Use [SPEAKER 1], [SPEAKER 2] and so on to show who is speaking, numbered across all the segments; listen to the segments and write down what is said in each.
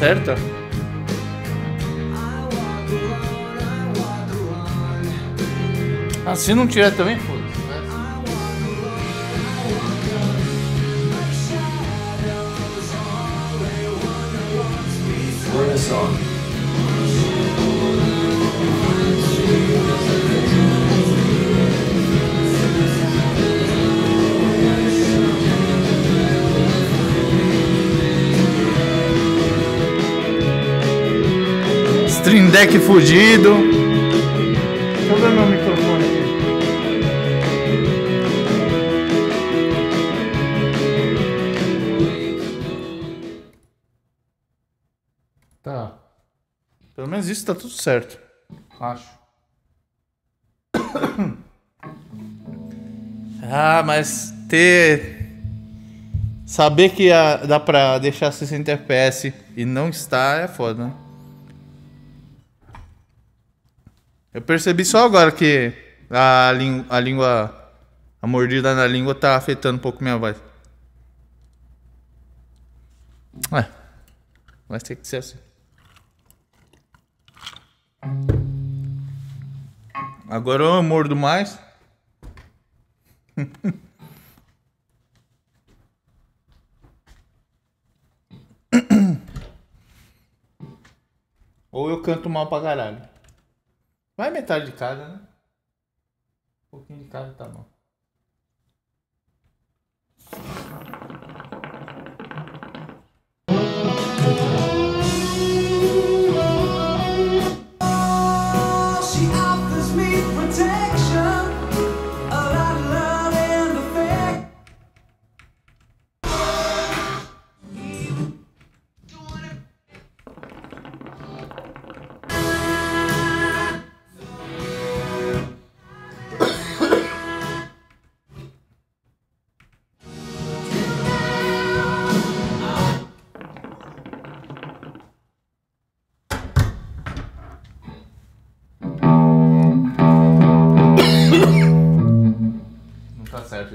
[SPEAKER 1] certa? Ah, se não tiver também, foda-se. Deck fugido. Deixa eu ver meu microfone aqui. Tá. Pelo menos isso tá tudo certo. Acho. Ah, mas ter. Saber que dá pra deixar 60 FPS e não está é foda, né? Eu percebi só agora que a, a língua. A mordida na língua tá afetando um pouco minha voz. É. Vai ter que ser assim. Agora eu mordo mais. Ou eu canto mal pra caralho. Vai metade de cada, né? Um pouquinho de cada tá bom.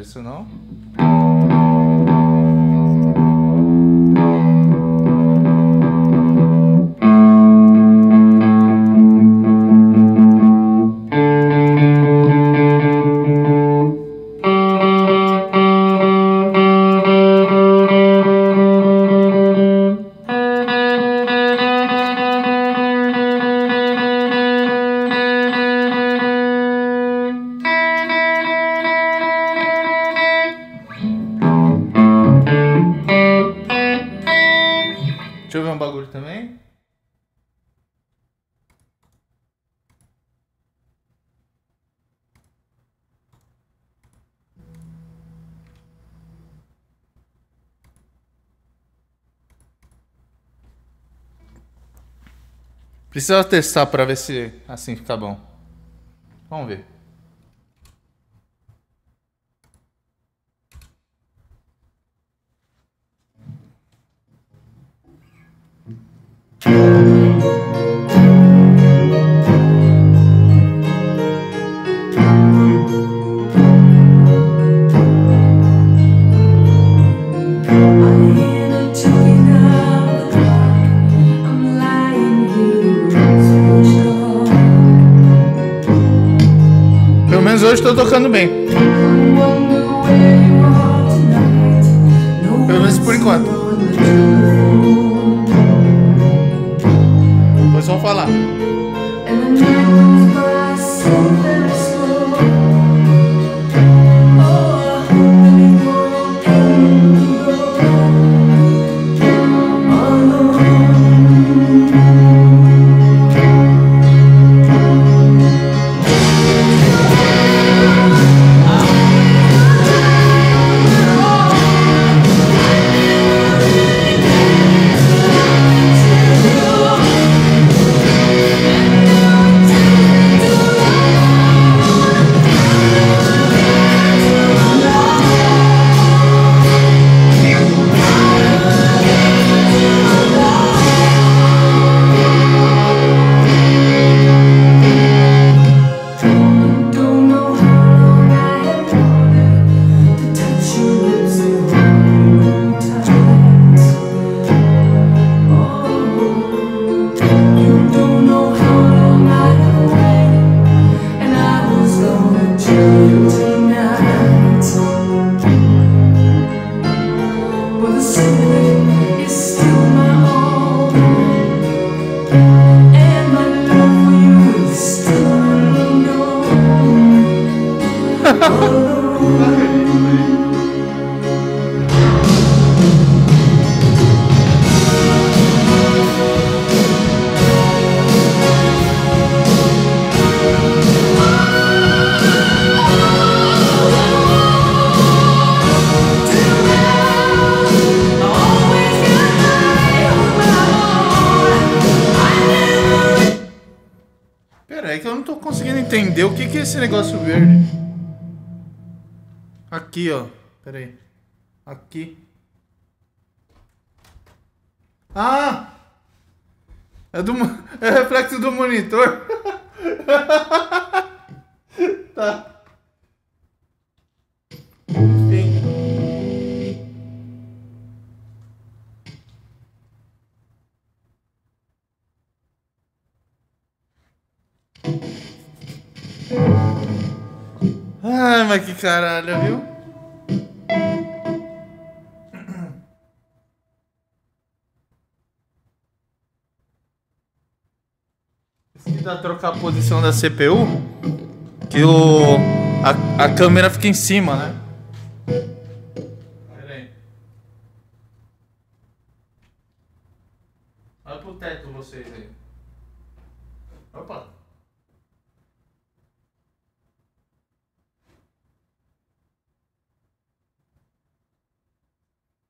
[SPEAKER 1] Isso não. Precisa testar pra ver se assim fica bom. Vamos ver. Tô tocando bem. Pelo menos por enquanto. Foi só falar. Esse negócio verde. Aqui, ó. Pera aí. Aqui. Ah! É, do, é reflexo do monitor. tá. Ai, mas que caralho, viu? Precisa trocar a posição da CPU, que o a, a câmera fica em cima, né? Aí. Vai pro teto vocês aí. Opa.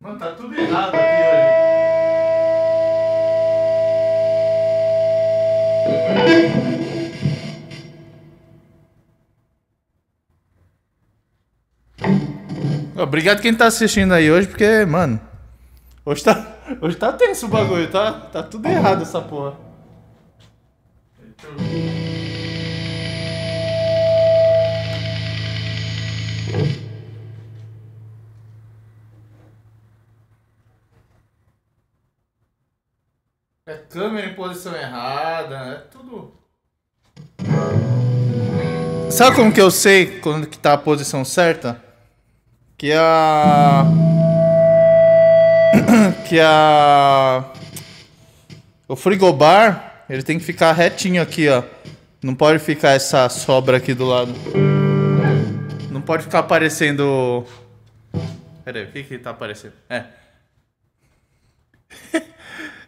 [SPEAKER 1] Mano, tá tudo errado aqui hoje. Obrigado quem tá assistindo aí hoje, porque, mano. Hoje tá, hoje tá tenso o bagulho, tá? Tá tudo errado essa porra. Deixa câmera em posição errada, é tudo. Sabe como que eu sei quando que tá a posição certa? Que a. Que a. O frigobar, ele tem que ficar retinho aqui, ó. Não pode ficar essa sobra aqui do lado. Não pode ficar aparecendo. Pera aí, o que que tá aparecendo? É.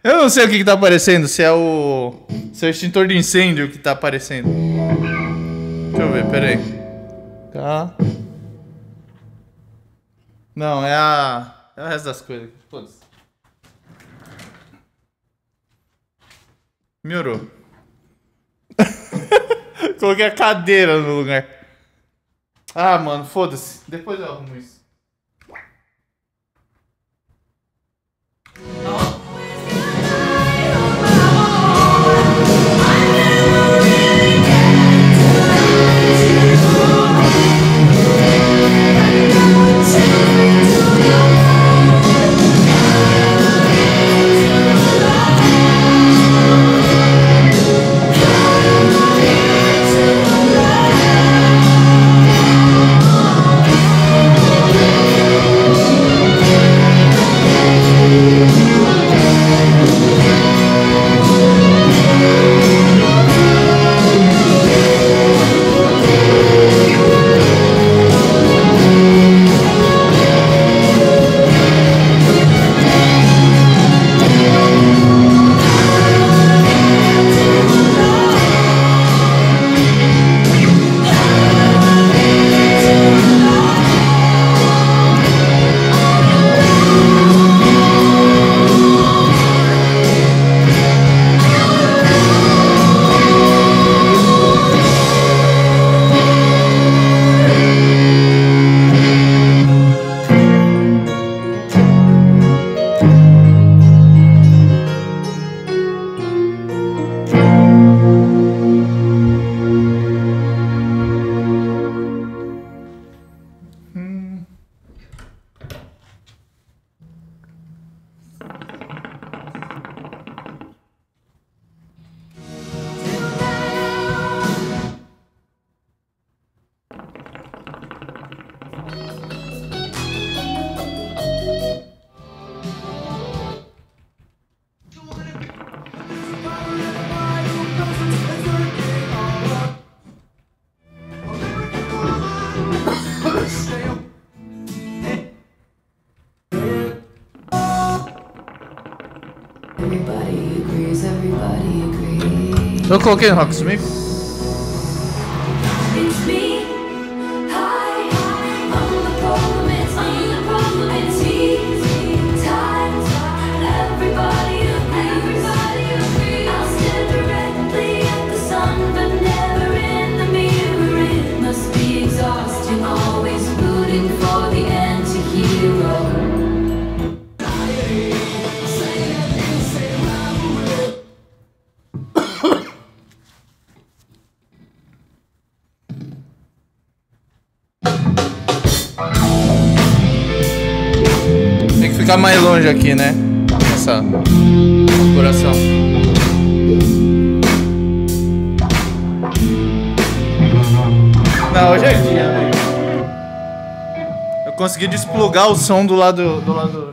[SPEAKER 1] Eu não sei o que que tá aparecendo, se é o. Se é o extintor de incêndio que tá aparecendo. Deixa eu ver, pera aí. Tá. Não, é a. É o resto das coisas. Foda-se. Melhorou. Coloquei a cadeira no lugar. Ah, mano, foda-se. Depois eu arrumo isso.
[SPEAKER 2] Everybody agrees.
[SPEAKER 1] Eu coloquei
[SPEAKER 3] desplugar o som do lado, do lado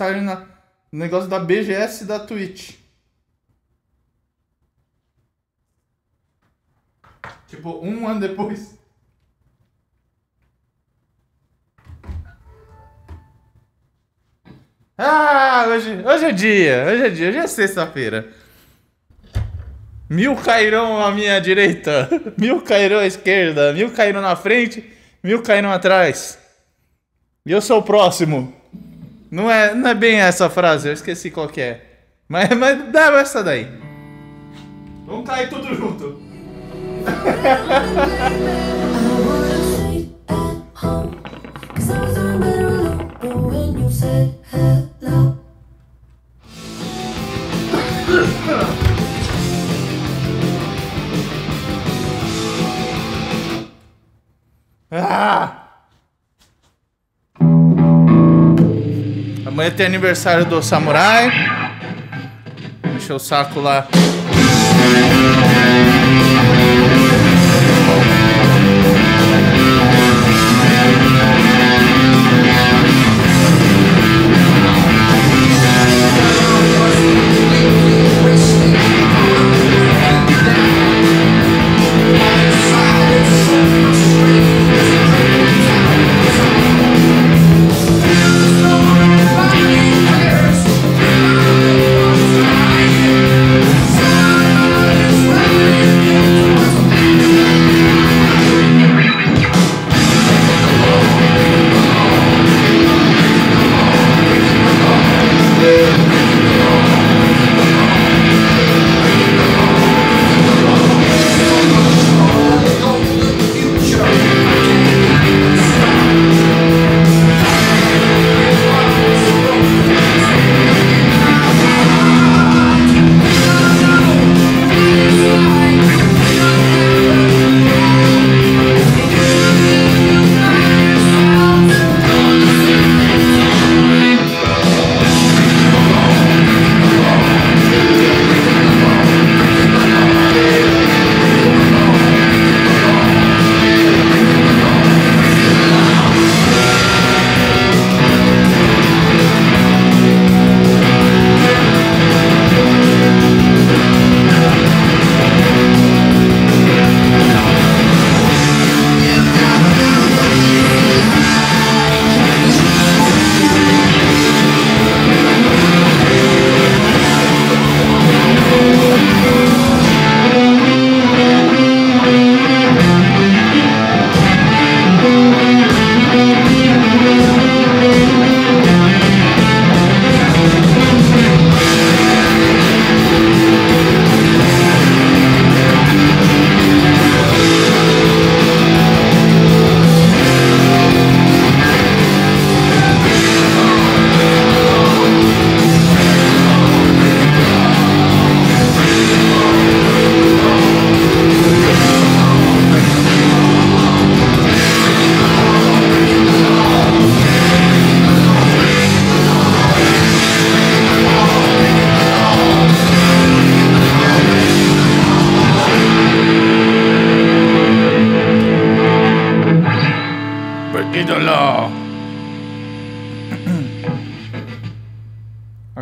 [SPEAKER 3] mensagem na, no negócio da BGS da Twitch. Tipo, um ano depois. Ah, hoje, hoje é dia, hoje é dia, hoje é sexta-feira. Mil cairão à minha direita, mil cairão à esquerda, mil cairão na frente, mil cairão atrás. E eu sou o próximo. Não é, não é bem essa frase, eu esqueci qual que é. Mas, mas dá essa daí. Vamos cair tudo junto. Amanhã tem aniversário do Samurai. Deixa o saco lá.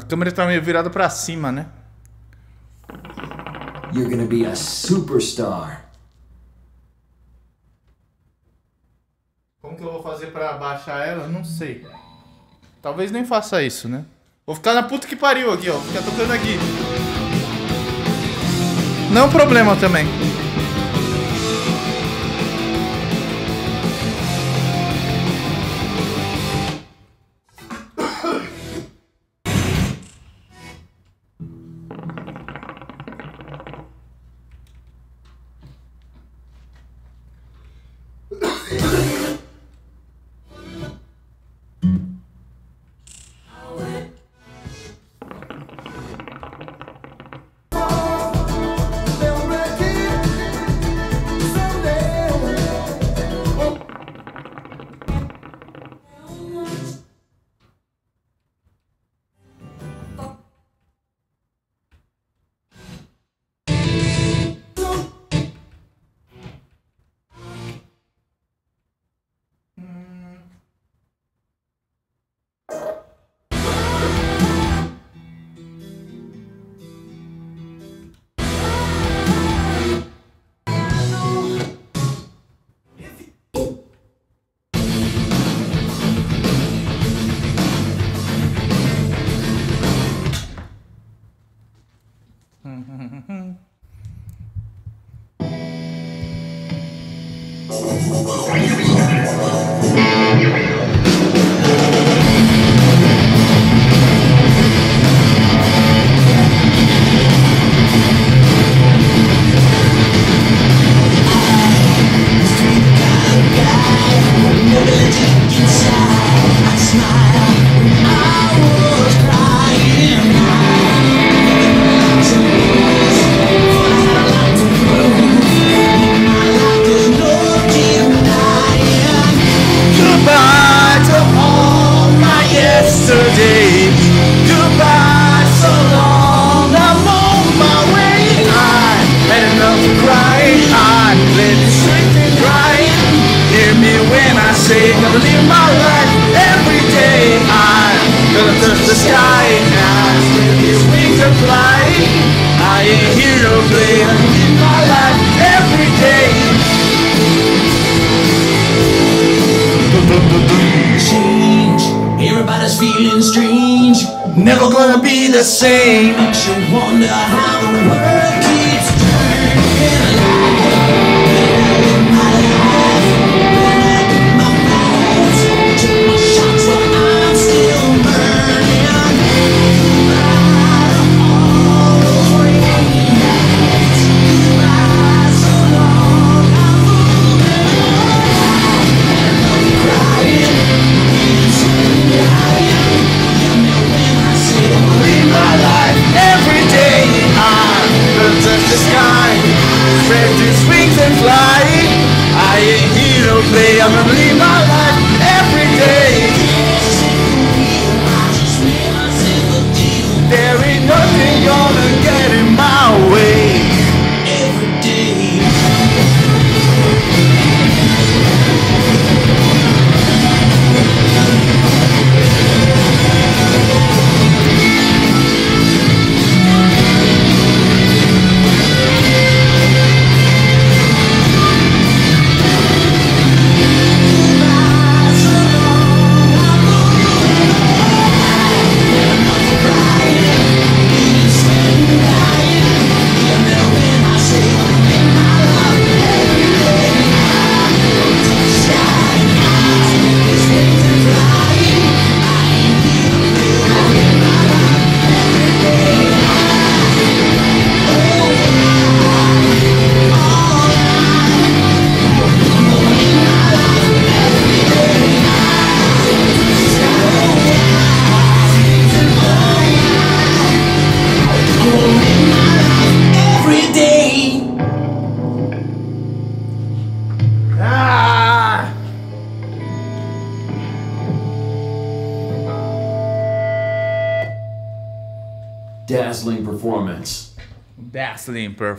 [SPEAKER 3] câmera tá meio virada pra cima, né?
[SPEAKER 4] You're gonna be a superstar.
[SPEAKER 3] Como que eu vou fazer pra baixar ela? Não sei. Talvez nem faça isso, né? Vou ficar na puta que pariu aqui, ó. Ficar tocando aqui. Não é problema também.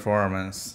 [SPEAKER 4] performance.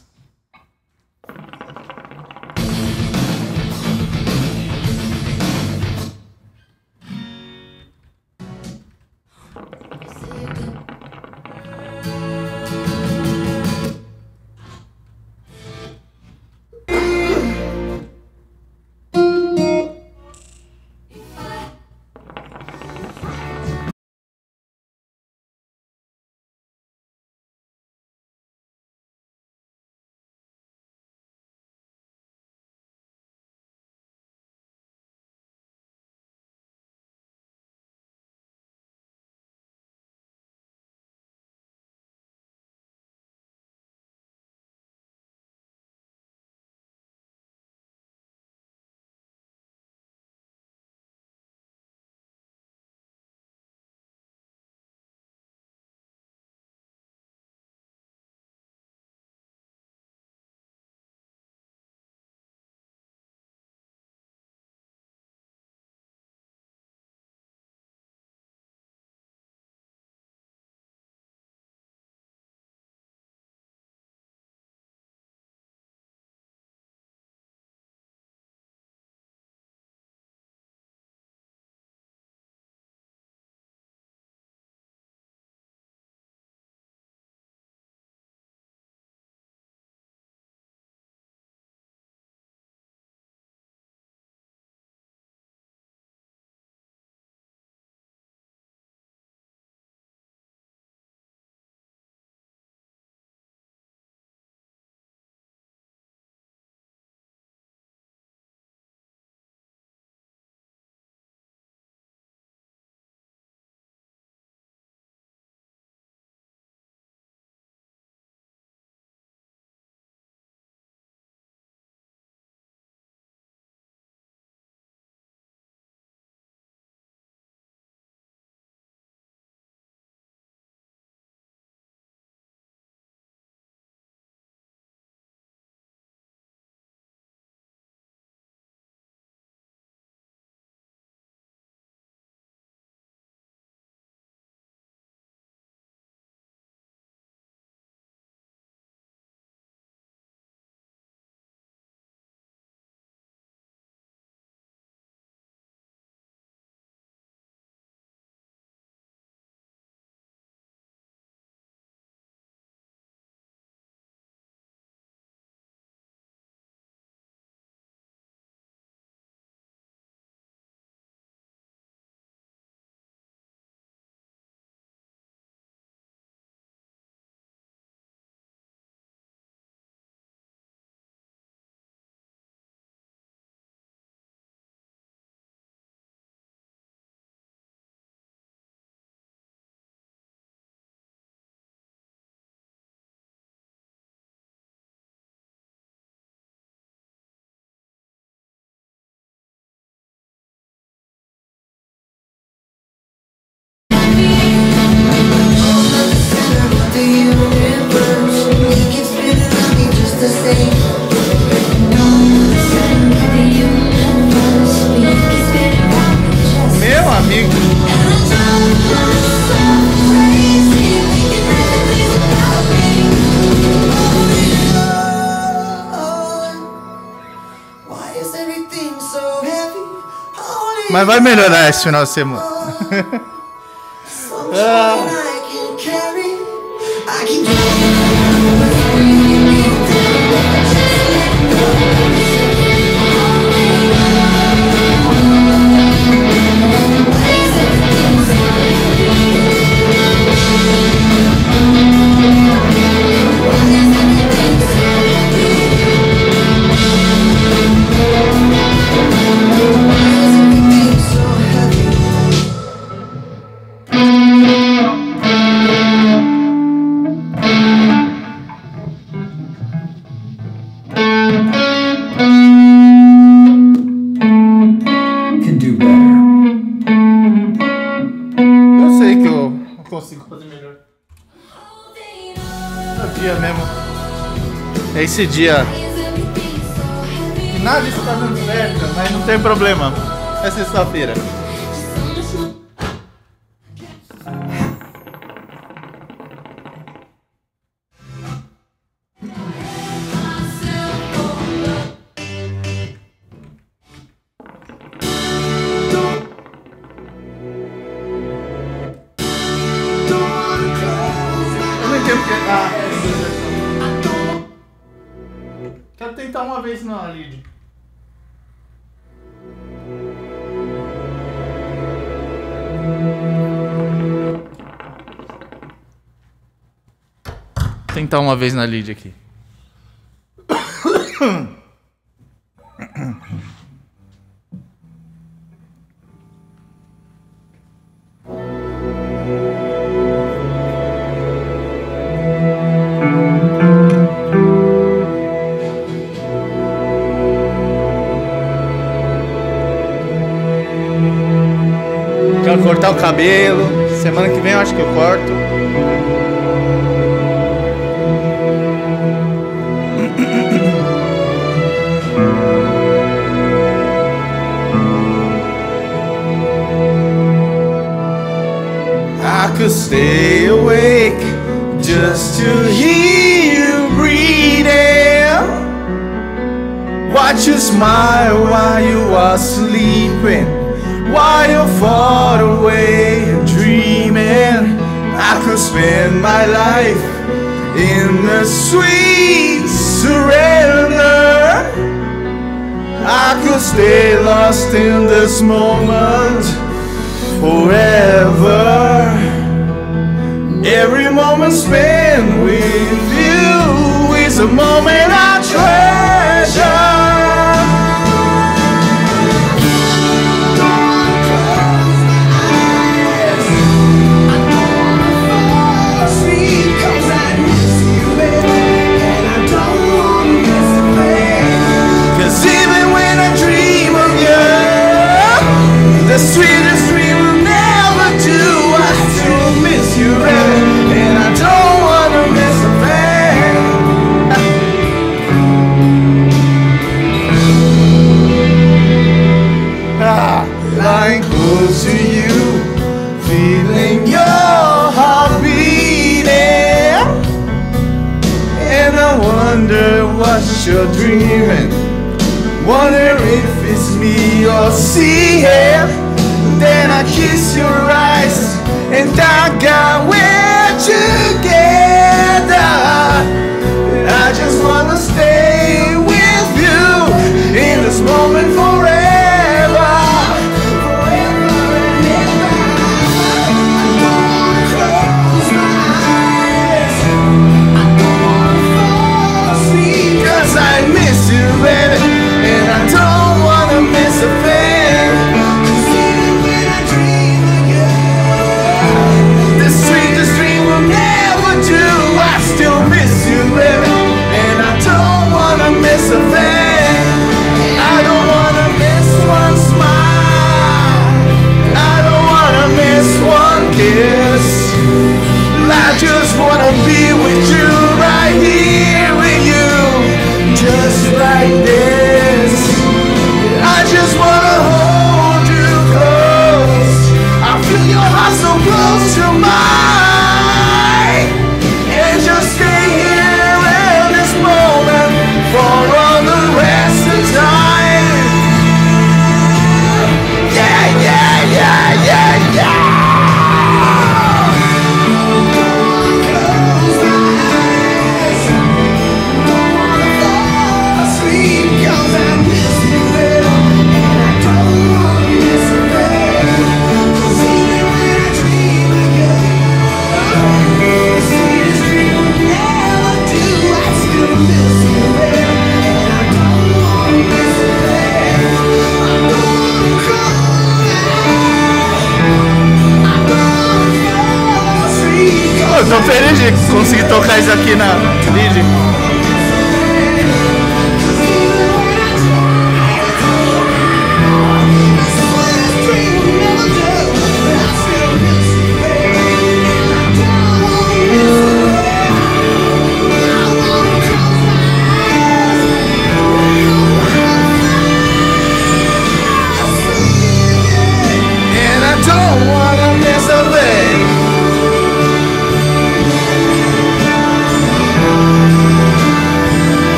[SPEAKER 1] Mas vai melhorar esse final de semana. ah. esse dia. Nada está dando certo, mas não tem problema. É sexta-feira. uma vez na Lid aqui.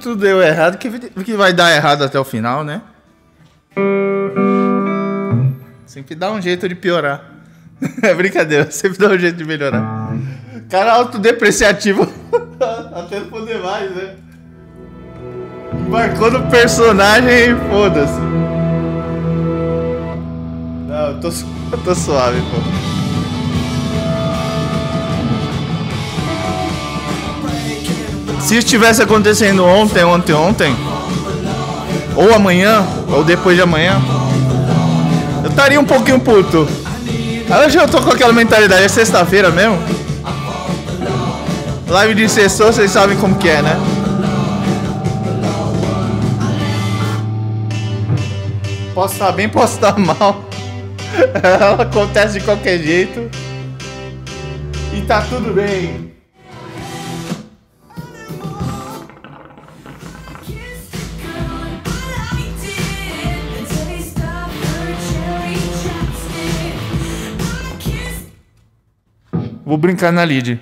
[SPEAKER 1] Tudo deu errado que, que vai dar errado até o final, né? Sempre dá um jeito de piorar. É brincadeira, sempre dá um jeito de melhorar. Cara autodepreciativo até não poder mais, né? Marcou no personagem e foda-se. Não, eu tô, eu tô suave, pô. Se estivesse acontecendo ontem, ontem, ontem, ou amanhã, ou depois de amanhã, eu estaria um pouquinho puto. Hoje eu tô com aquela mentalidade, é sexta-feira mesmo. Live de sexta, vocês sabem como que é, né? Posso estar bem, posso estar mal. Ela acontece de qualquer jeito. E tá tudo bem. Vou brincar na lead.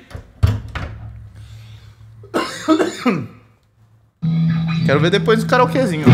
[SPEAKER 1] Quero ver depois do karaokezinho.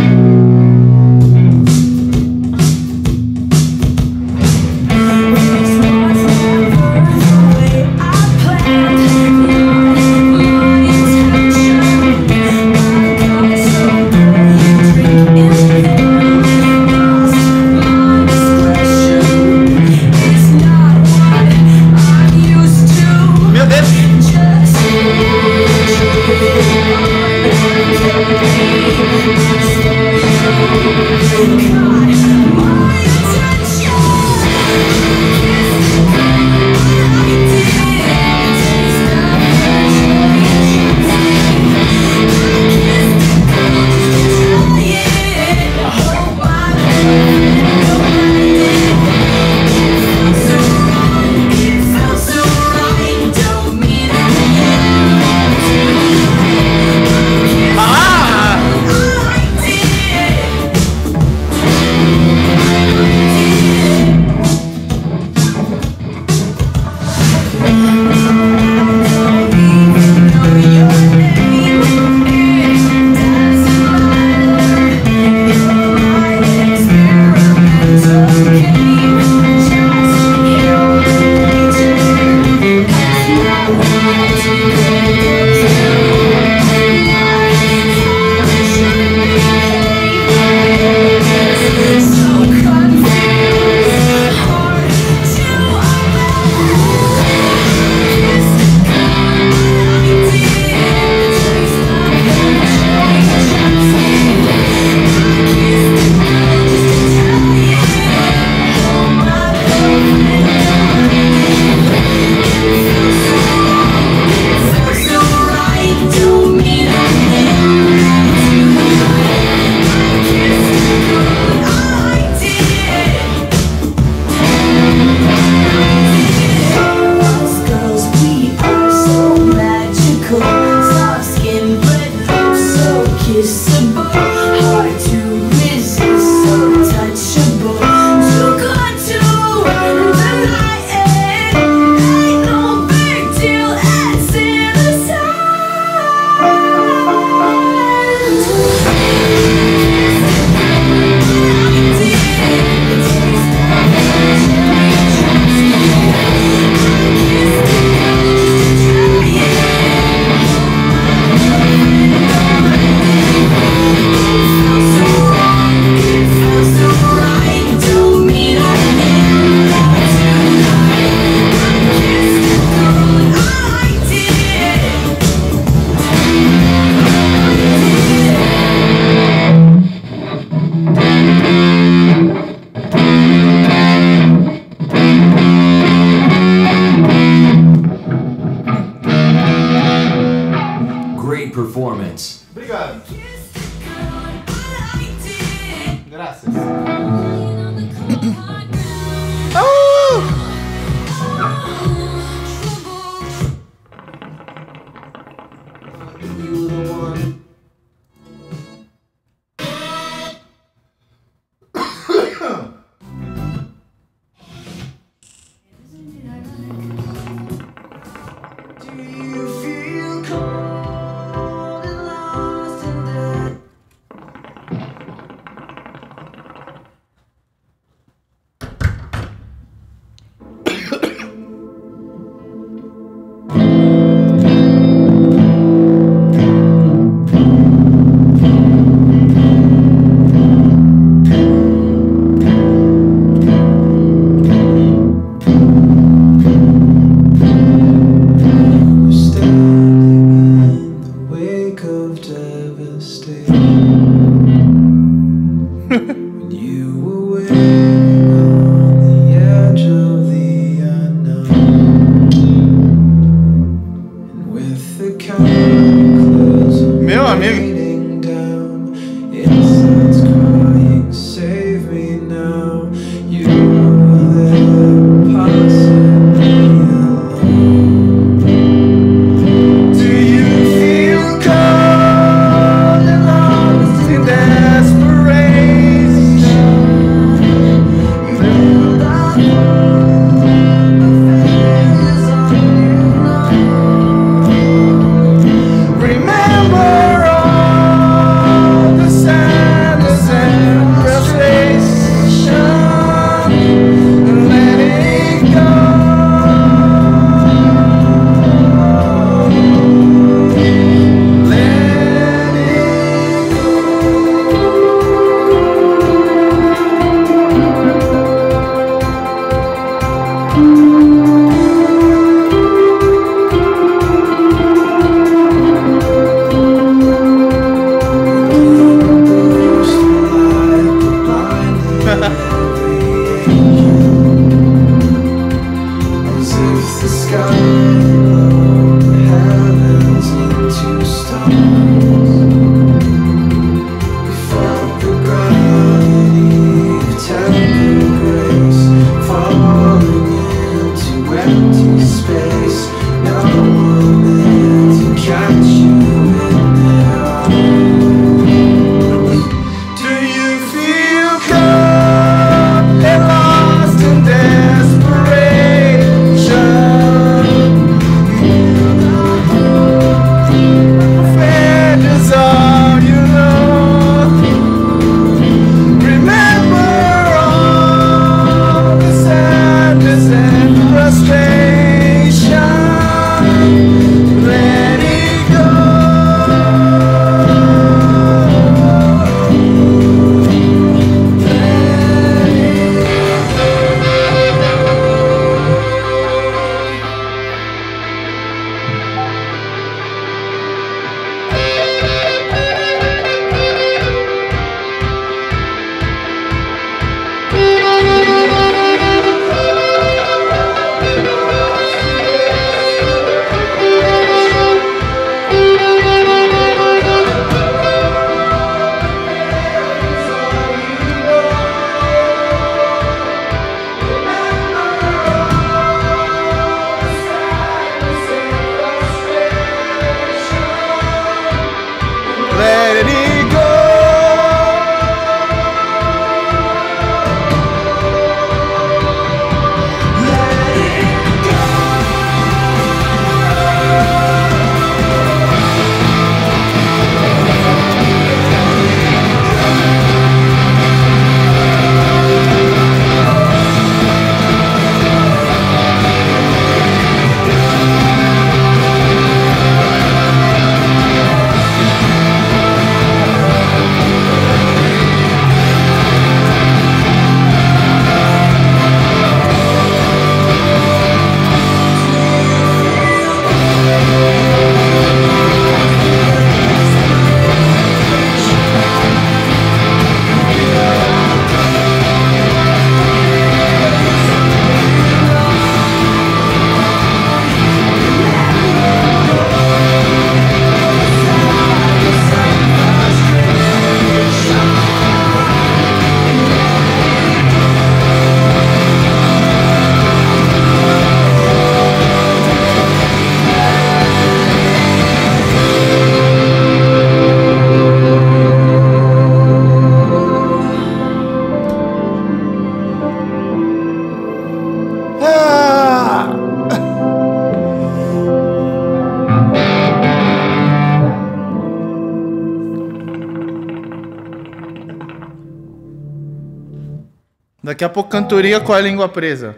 [SPEAKER 1] Daqui a pouco cantoria com a língua presa.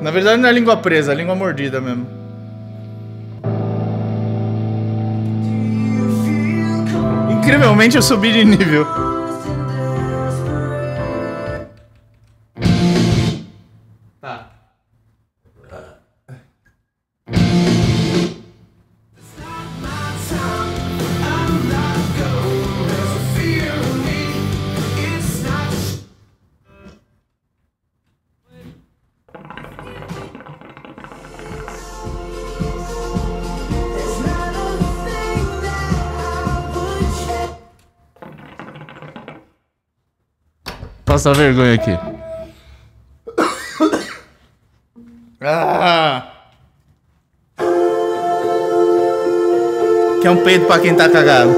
[SPEAKER 1] Na verdade não é língua presa, é língua mordida mesmo. Incrivelmente eu subi de nível. passar vergonha aqui. Ah! Que é um peito pra quem tá cagado.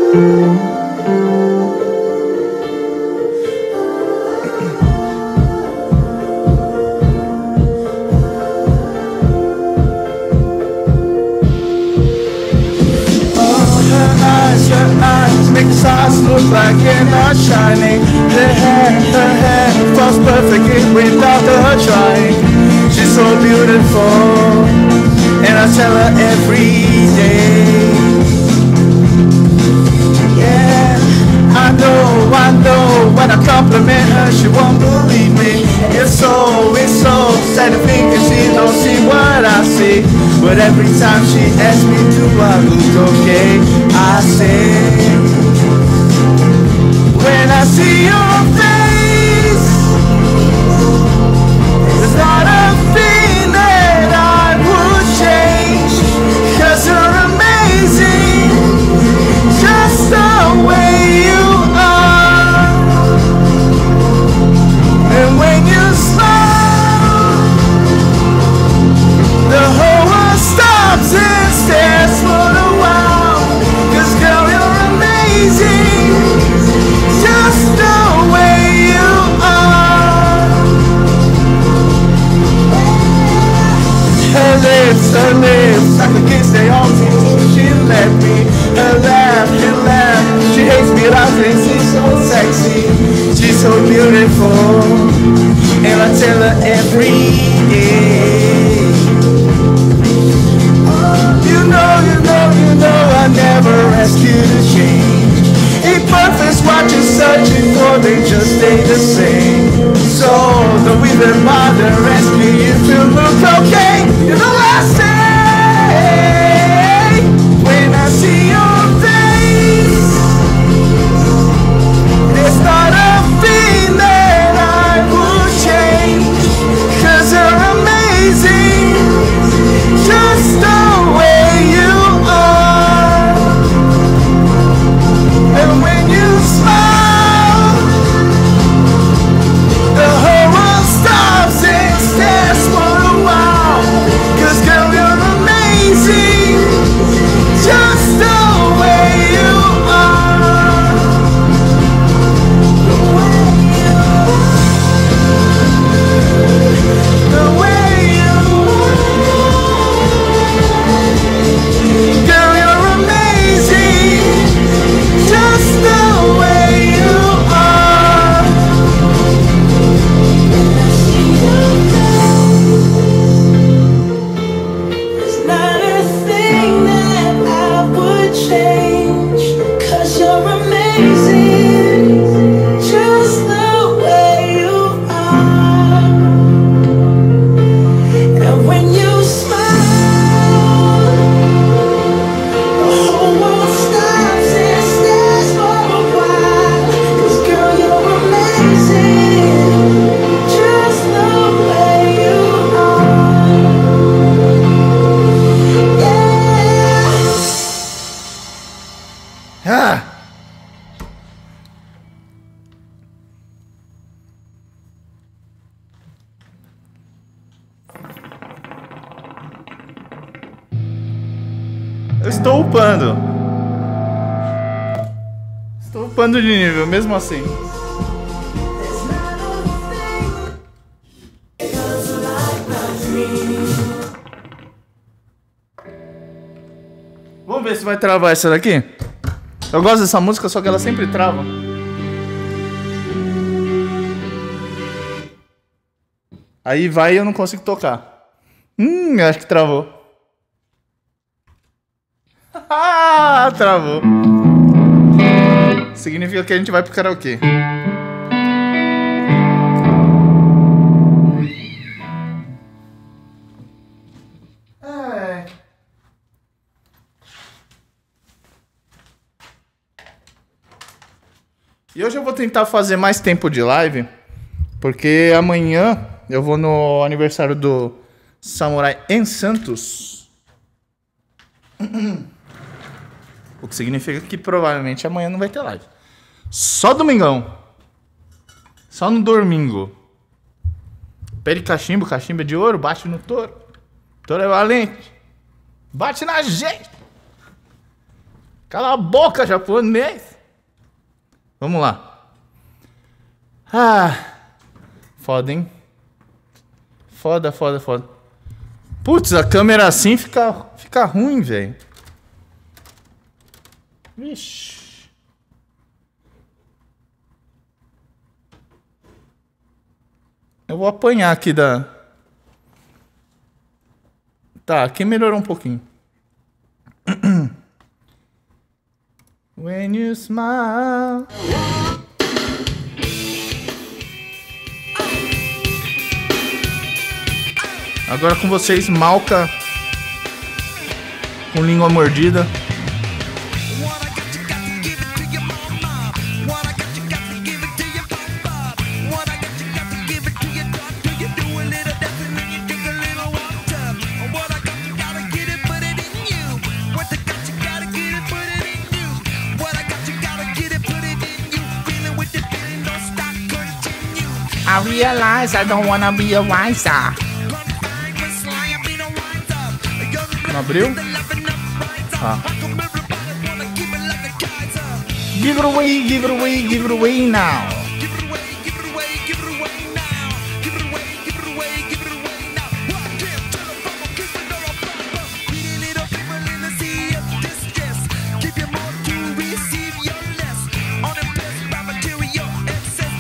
[SPEAKER 1] mesmo assim. Vamos ver se vai travar essa daqui. Eu gosto dessa música, só que ela sempre trava. Aí vai e eu não consigo tocar. Hum, acho que travou. Ah, travou significa que a gente vai pro karaokê. É. E hoje eu vou tentar fazer mais tempo de live, porque amanhã eu vou no aniversário do Samurai em Santos. que significa que provavelmente amanhã não vai ter live. Só domingão. Só no domingo. Pede cachimbo, cachimbo é de ouro, bate no touro. Touro é valente. Bate na gente. Cala a boca, japonês. Vamos lá. Ah. Foda, hein? Foda, foda, foda. Putz, a câmera assim fica, fica ruim, velho. Vixe. Eu vou apanhar aqui da. Tá, aqui melhorou um pouquinho. When you smile. Agora com vocês, Malca com língua mordida. realize I don't wanna be a wiser. Não abriu? Ah.
[SPEAKER 3] Give it away, give it away, give it away now.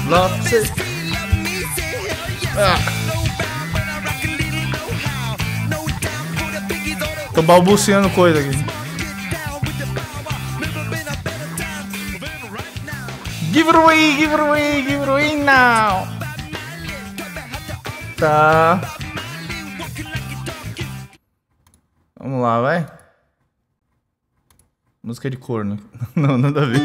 [SPEAKER 1] Love,
[SPEAKER 3] sister.
[SPEAKER 1] Tô balbuciando coisa aqui. Give it away, give it away, give it away now. Tá. Vamos lá, vai. Música de corno. Não, nada a ver.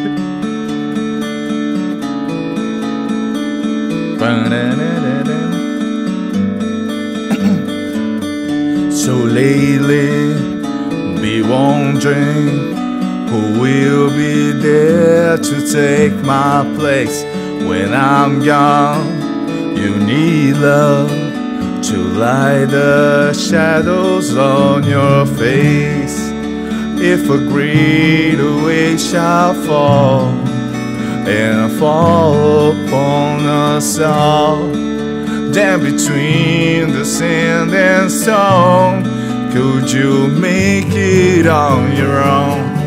[SPEAKER 1] So lately, be wondering who will be there to take my place when I'm gone. You need love to light the shadows on your face. If a great away shall fall and fall upon us all, then between the sand and stone, could you make it on your own?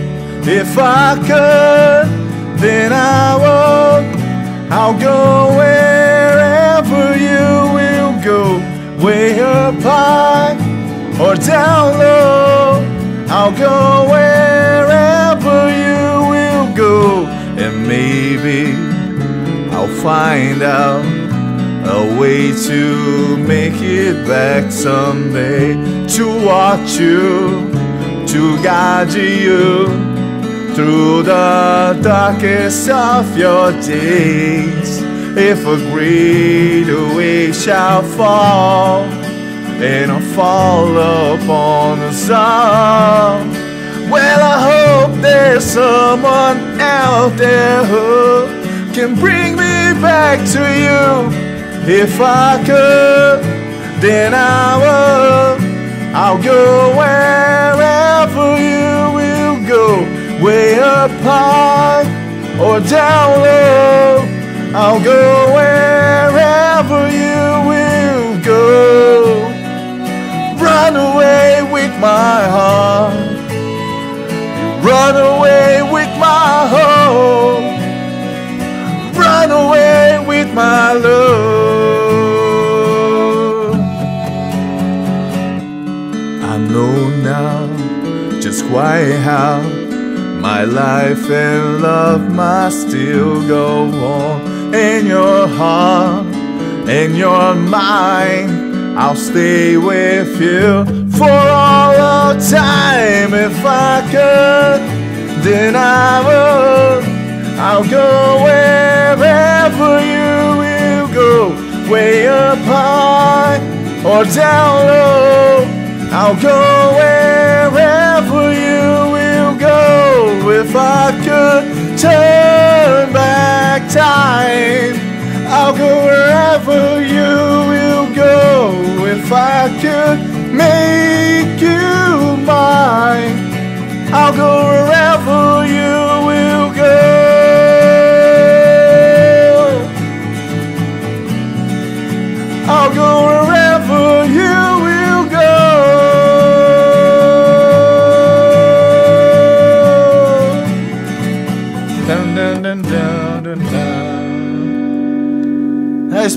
[SPEAKER 1] If I could, then I would. I'll go wherever you will go, way up high or down low. I'll go wherever you will go, and maybe I'll find out a way to make it back someday. To watch you, to guide you through the darkest of your days. If a great away shall fall and I'll fall upon us all. Well, I hope there's someone out there who can bring me back to you. If I could, then I would. I'll go wherever you will go, way up high or down low. I'll go wherever you will go. Run away with my heart. Run away with my hope. Run away with my love. Just quite how my life and love must still go on in your heart, in your mind. I'll stay with you for all of time if I could. Then I would. I'll go wherever you will go, way up high or down low. I'll go wherever If I could turn back time, I'll go wherever you will go if I could make you mine. I'll go wherever you will go. I'll go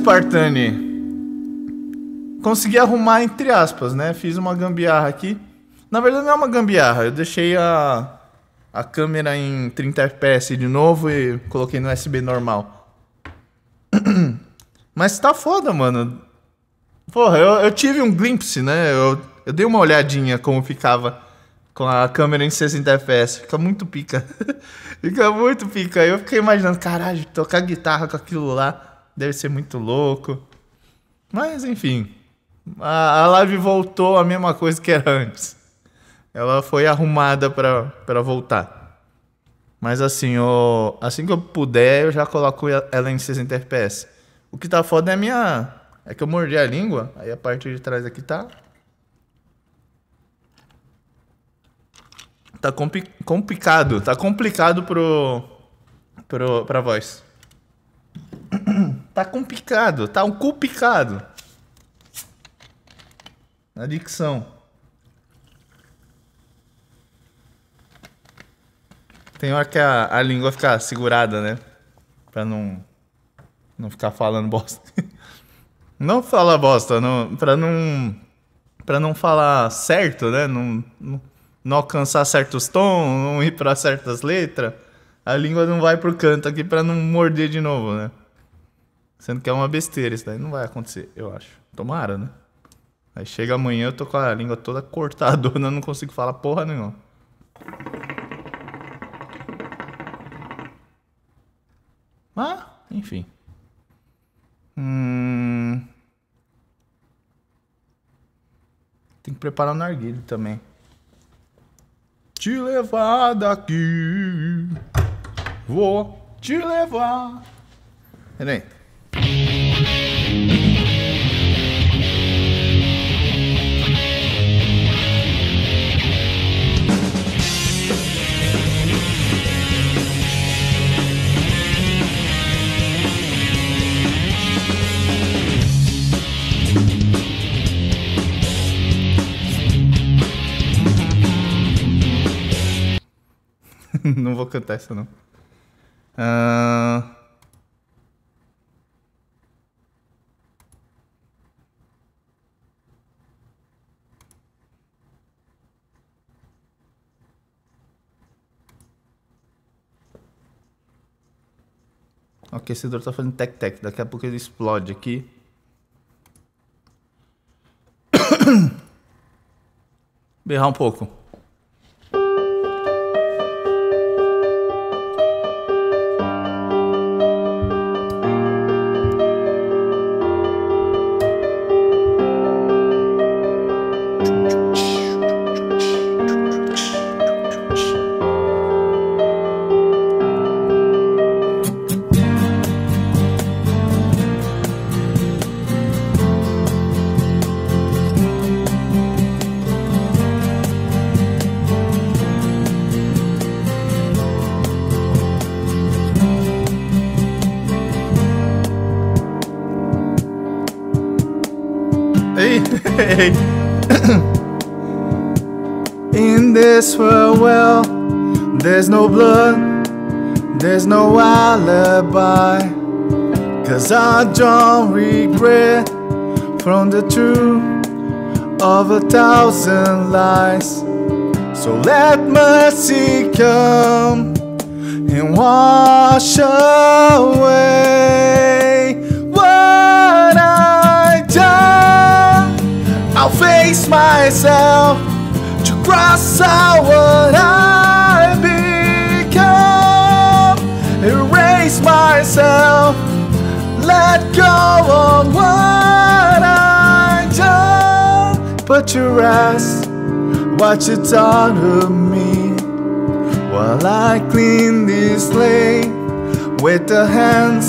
[SPEAKER 1] Spartani. Consegui arrumar entre aspas, né? Fiz uma gambiarra aqui. Na verdade não é uma gambiarra, eu deixei a, a câmera em 30 fps de novo e coloquei no USB normal. Mas tá foda, mano. Porra, eu, eu tive um glimpse, né? Eu, eu dei uma olhadinha como ficava com a câmera em 60 fps. Fica muito pica. Fica muito pica. Eu fiquei imaginando, caralho, tocar guitarra com aquilo lá deve ser muito louco. Mas enfim, a, a live voltou a mesma coisa que era antes. Ela foi arrumada pra voltar. Mas assim, o, assim que eu puder, eu já coloco ela em 60 fps. O que tá foda é a minha. É que eu mordi a língua, aí a parte de trás aqui tá. Tá compli- complicado. Tá complicado pro. pro pra voz. Tá complicado. Tá um cu picado. Na dicção. Tem hora que a, a língua fica segurada, né? Pra não. Não ficar falando bosta. Não falar bosta, não, pra não. Pra não falar certo, né? Não, não, não alcançar certos tons, não ir pra certas letras. A língua não vai pro canto aqui pra não morder de novo, né? Sendo que é uma besteira, isso daí não vai acontecer, eu acho. Tomara, né? Aí chega amanhã, eu tô com a língua toda cortadona, não consigo falar porra nenhuma. Ah, enfim. Hum... Tem que preparar o narguilho também. Te levar daqui. Vou te levar. Peraí. não vou cantar essa não. Ah, O aquecedor tá fazendo tec-tec. Daqui a pouco ele explode aqui. Berrar um pouco. I don't regret from the truth of a thousand lies. So let mercy come and wash away what I done. I'll face myself to cross out what I become. Erase myself, let go of what I done. Put your rest, watch it out of me while I clean this slate with the hands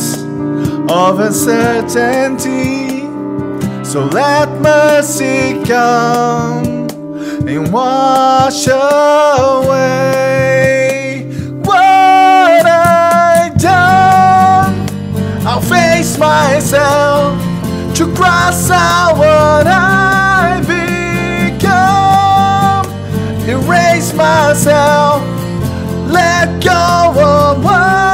[SPEAKER 1] of uncertainty. So let mercy come and wash away face myself to cross out what I become. Erase myself, let go of what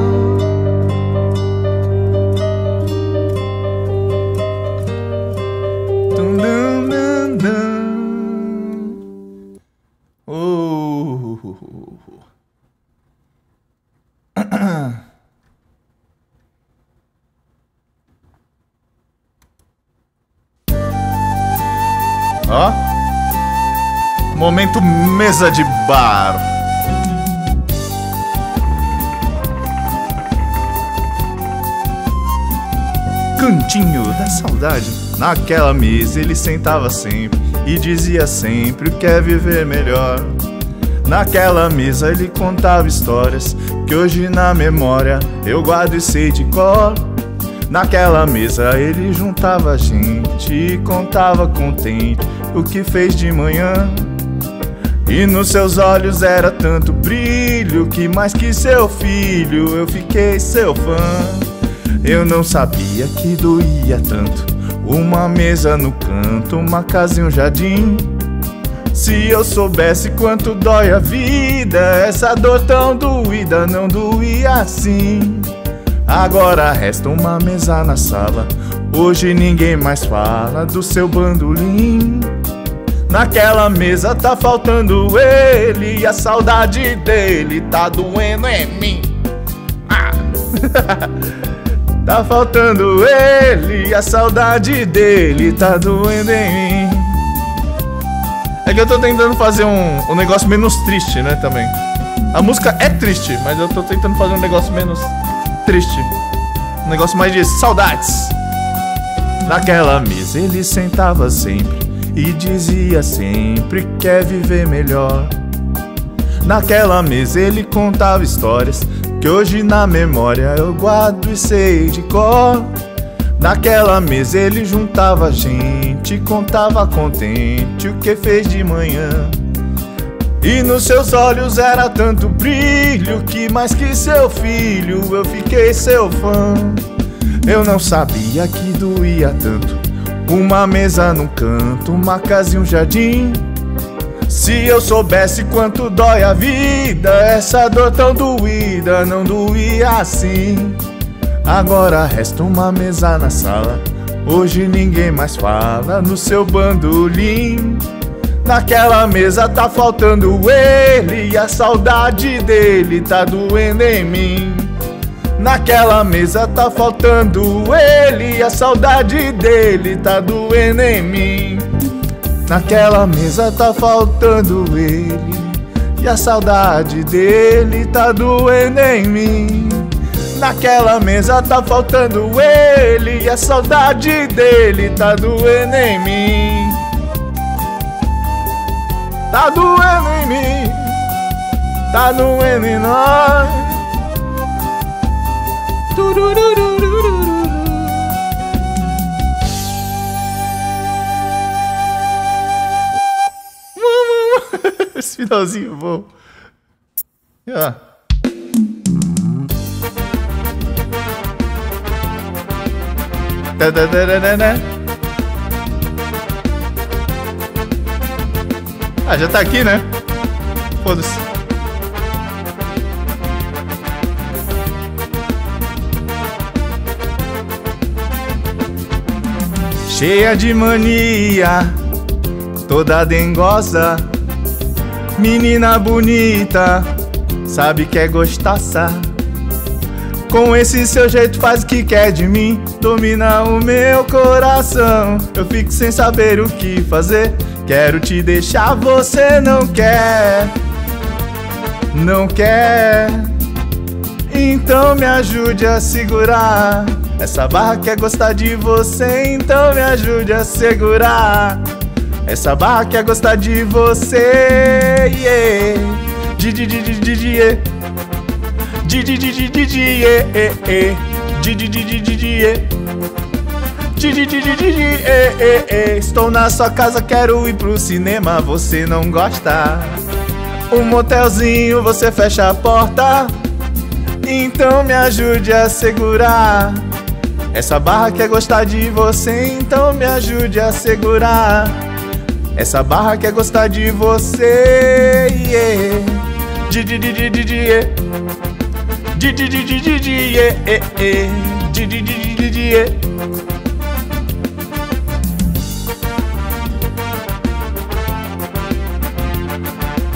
[SPEAKER 1] Momento mesa de bar. Cantinho da saudade. Naquela mesa ele sentava sempre e dizia sempre que é viver melhor. Naquela mesa ele contava histórias que hoje na memória eu guardo e sei de cor. Naquela mesa ele juntava gente e contava contente o que fez de manhã. E nos seus olhos era tanto brilho que mais que seu filho eu fiquei seu fã. Eu não sabia que doía tanto uma mesa no canto, uma casa e um jardim. Se eu soubesse quanto dói a vida, essa dor tão doída não doía assim. Agora resta uma mesa na sala. Hoje ninguém mais fala do seu bandolim. Naquela mesa tá faltando ele e a saudade dele tá doendo em mim. Ah. tá faltando ele e a saudade dele tá doendo em mim. É que eu tô tentando fazer um, um negócio menos triste, né, também. A música é triste, mas eu tô tentando fazer um negócio menos triste. Um negócio mais de saudades. Naquela mesa ele sentava sempre e dizia sempre que quer viver melhor. Naquela mesa ele contava histórias que hoje na memória eu guardo e sei de cor. Naquela mesa ele juntava gente, contava contente o que fez de manhã. E nos seus olhos era tanto brilho que mais que seu filho eu fiquei seu fã. Eu não sabia que doía tanto uma mesa num canto, uma casa e um jardim. Se eu soubesse quanto dói a vida, essa dor tão doída não doía assim. Agora resta uma mesa na sala. Hoje ninguém mais fala no seu bandolim. Naquela mesa tá faltando ele e a saudade dele tá doendo em mim. Naquela mesa tá faltando ele a saudade dele tá doendo em mim. Naquela mesa tá faltando ele e a saudade dele tá doendo em mim. Naquela mesa tá faltando ele e a saudade dele tá doendo em mim. Tá doendo em mim, tá doendo em nós. Esse finalzinho bom. Yeah. Ah, já tá aqui, né? Foda-se. Cheia de mania, toda dengosa, menina bonita, sabe que é gostosa. Com esse seu jeito faz o que quer de mim, domina o meu coração. Eu fico sem saber o que fazer, quero te deixar, você não quer, não quer. Então me ajude a segurar. Essa barra quer gostar de você, então me ajude a segurar. Essa barra quer gostar de você, eh, eh. Eh, eh, eh. Estou na sua casa, quero ir pro cinema, você não gosta. Um motelzinho, você fecha a porta. Então me ajude a segurar. Essa barra quer gostar de você, então me ajude a segurar. Essa barra quer gostar de você, yeah. Di, di, di, di, di, di, yeah. Di, di, di, di, di, di, eh, eh. Di, di, di, di, di.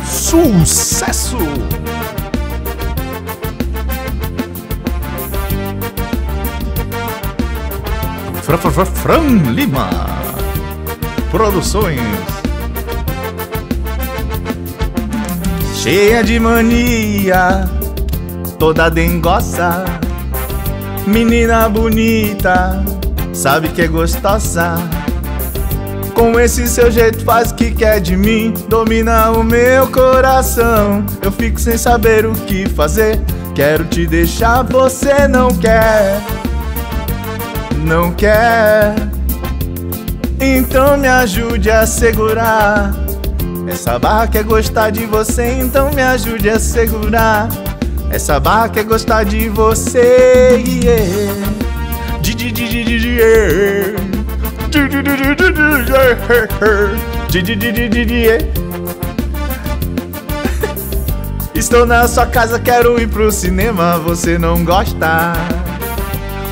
[SPEAKER 1] Sucesso! Fran, Fran Lima. Produções. Cheia de mania Toda dengosa. Menina bonita Sabe que é gostosa. Com esse seu jeito faz o que quer de mim. Domina o meu coração. Eu fico sem saber o que fazer. Quero te deixar, você não quer não quer. Então me ajude a segurar. Essa barra quer gostar de você, então me ajude a segurar. Essa barra quer gostar de você. Estou na sua casa, quero ir pro cinema, você não gosta.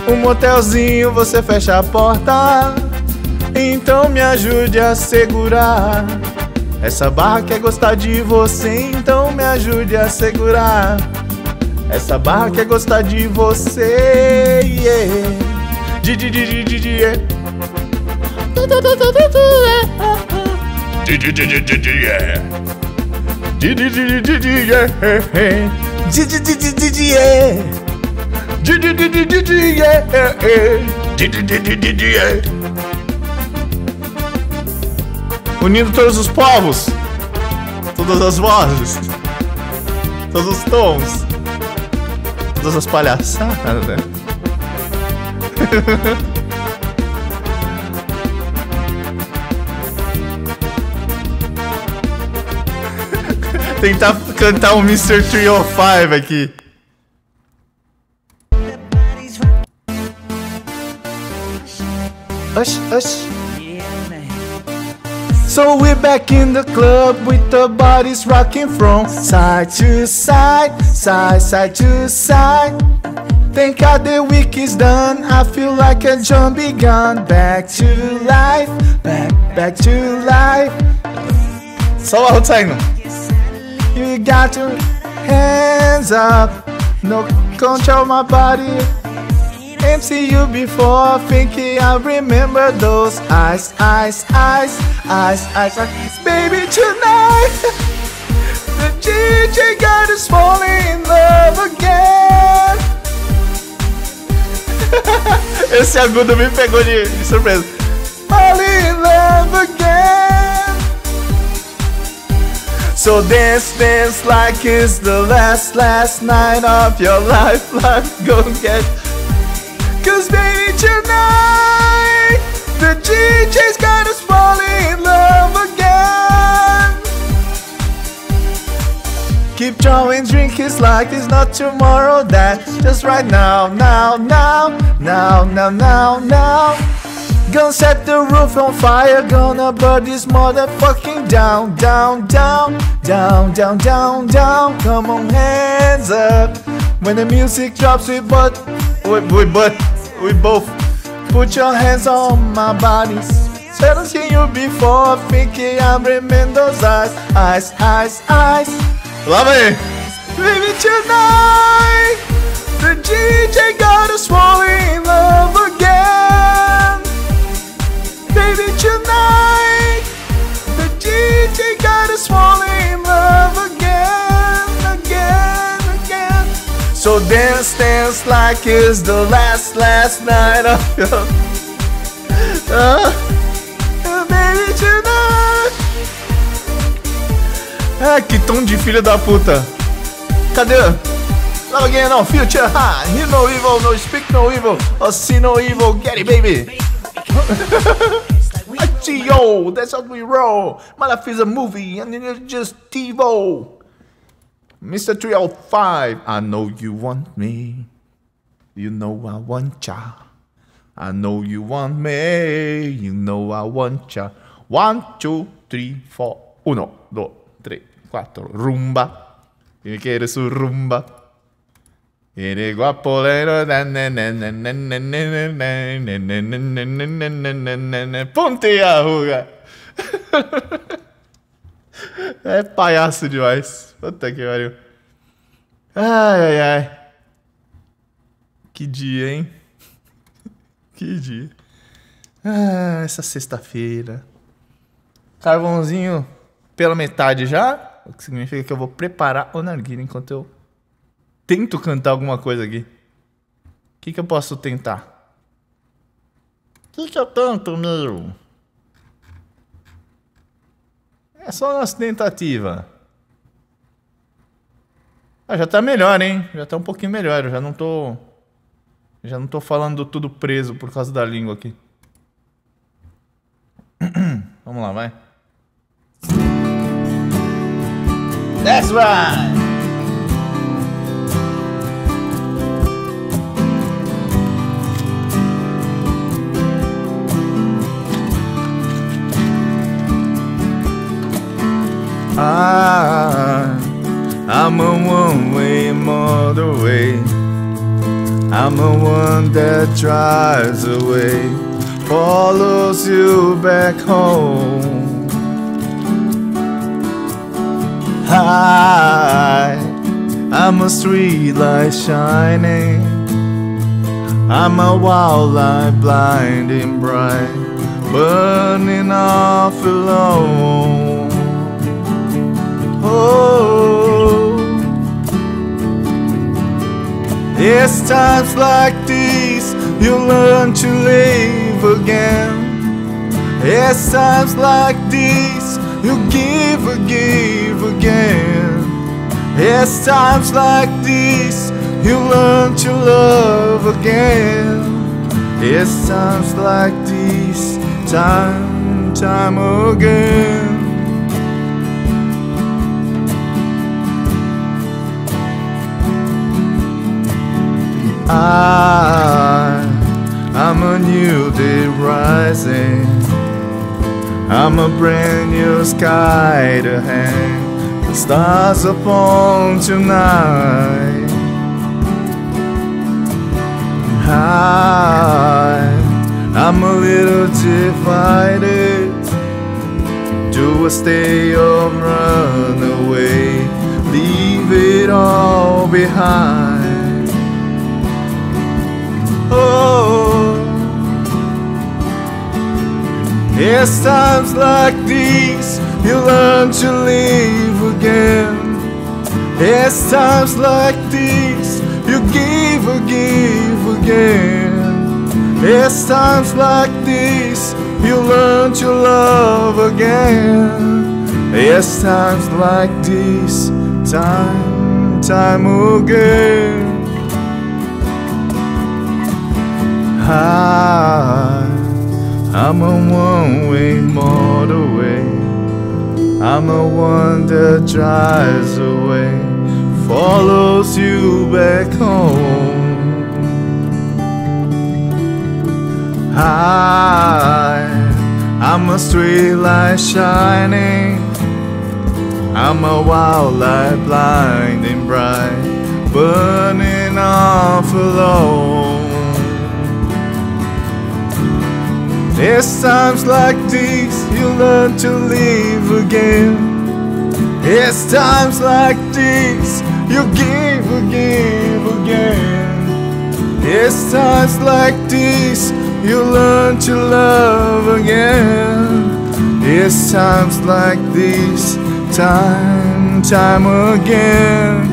[SPEAKER 1] Um motelzinho, você fecha a porta. Então me ajude a segurar. Essa barra quer gostar de você, então me ajude a segurar. Essa barra quer gostar de você, yeah. Di, di, di, di, di. Unindo todos os povos, todas as vozes, todos os tons, todas as palhaçadas. Tentar cantar um Mr. 305 aqui. Ush, ush. So we're back in the club with the bodies rocking from side to side, side, side to side. Thank God the week is done. I feel like a zombie gone back to life, back, back to life. Só o saindo. You got your hands up, no control my body. See you before, thinking I remember those eyes, eyes, eyes, eyes, eyes, eyes. Baby, tonight, the DJ got us falling in love again. Esse agudo me pegou de, de surpresa. Falling in love again. So dance, dance like it's the last, last night of your life. Life, go get Cause baby tonight The DJ's got us falling in love again Keep throwing drinks like it's not tomorrow. That just right now, now, now, now, now, now, now. Gonna set the roof on fire, gonna burn this motherfucking down, down, down, down, down, down, down. Come on, hands up. When the music drops, we butt, we, we butt, we both put your hands on my body. Never seen you before, thinking I'm in those eyes, eyes, eyes, eyes. Love it, baby tonight. The DJ got us falling in love again. Baby, tonight the DJ got us falling in love again. So dance, dance like it's the last, last night of your. Uh, uh, baby, tonight. Ah, que tom de filho da puta. Cadê? Love again on future high. Hear no evil, no speak no evil, or see no evil. Get it, baby. Yo, that's how we roll. My life is a movie, and it's just TiVo. Mr. 305, I know you want me. You know I want ya. I know you want me. You know I want ya. One, two, three, four. Uno, dois, três, quatro. Rumba. Ele quer su rumba. Ele guapolero Ponte a ruga. É palhaço demais. Puta que pariu. Ai, ai, ai. Que dia, hein? Que dia. Ah, essa sexta-feira. Carvãozinho pela metade já. O que significa que eu vou preparar o narguilha enquanto eu tento cantar alguma coisa aqui. O que, que eu posso tentar? O que, que eu meu? É só nossa tentativa. Ah, já tá melhor, hein? Já tá um pouquinho melhor. Eu já não tô. Já não tô falando tudo preso por causa da língua aqui. Vamos lá, vai. That's right! I, I'm a one-way motorway. I'm a one that drives away, follows you back home. Hi, I'm a street light shining. I'm a wildlight blinding bright, burning off alone. Oh, it's times like these you learn to live again. It's times like these you give, and give again. It's times like these you learn to love again. It's times like these, time, time again. I, I'm a new day rising. I'm a brand new sky to hang the stars upon tonight. I, I'm a little divided. Do I stay or run away? Leave it all behind. Oh, it's times like these you learn to live again. It's times like these you give, and give again. It's times like these you learn to love again. It's times like these, time, time again. I'm a one-way motorway. I'm the one that drives away follows you back home. I, I'm a street light shining. I'm a wild light blinding bright, burning off alone. It's times like these you learn to live again. It's times like these you give, give again. It's times like these you learn to love again. It's times like these, time, time again.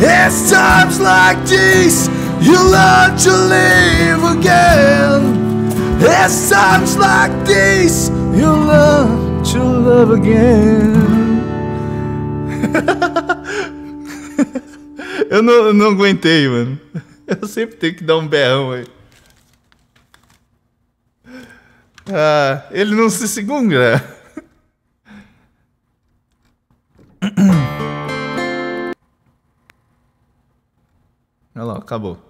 [SPEAKER 1] It's times like these you learn to live again. It's times like these you learn to love again. eu, não, não aguentei, mano. Eu sempre tenho que dar um berrão aí. Ah, ele não se segura. Olha lá, acabou.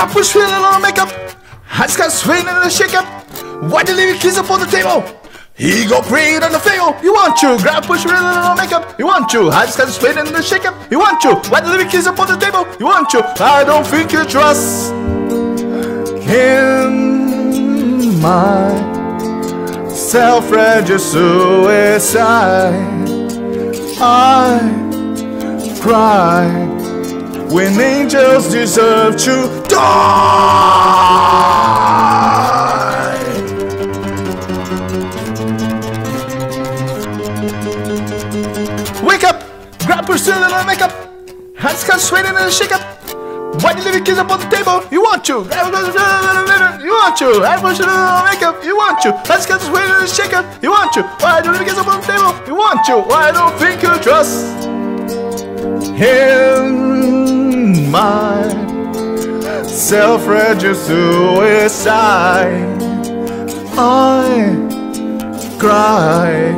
[SPEAKER 1] Grab push feeling on makeup. Hands got swing and a shake up. Why you leave your keys up on the table? He go breathe on the fail. You want to grab push feeling on makeup. You want to I just got swing and a shake up. You want to why you leave your keys up on the table? You want to I don't think you trust him. my self-registered suicide. I cry when angels deserve to die. Wake up! Grab Priscilla and makeup! Hands got sweating and shake up! Why you leave your up on the table? You want to! You want to! Push it on makeup! You want to! Hands got sweating and shake up! You want to! Why do you leave your up on the table? You want to! Why don't think you trust? In my self-registered suicide. I cry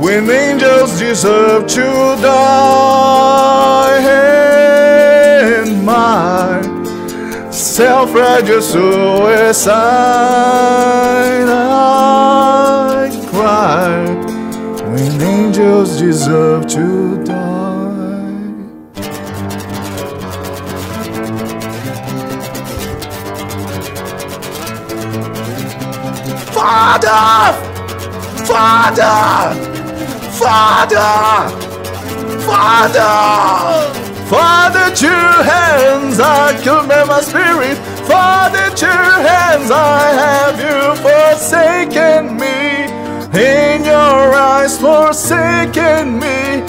[SPEAKER 1] when angels deserve to die. In my self-registered suicide, I cry when angels deserve to die. Father! Father! Father! Father! Father, two hands I commit my spirit. Father, two hands I have you forsaken me. In your eyes, forsaken me.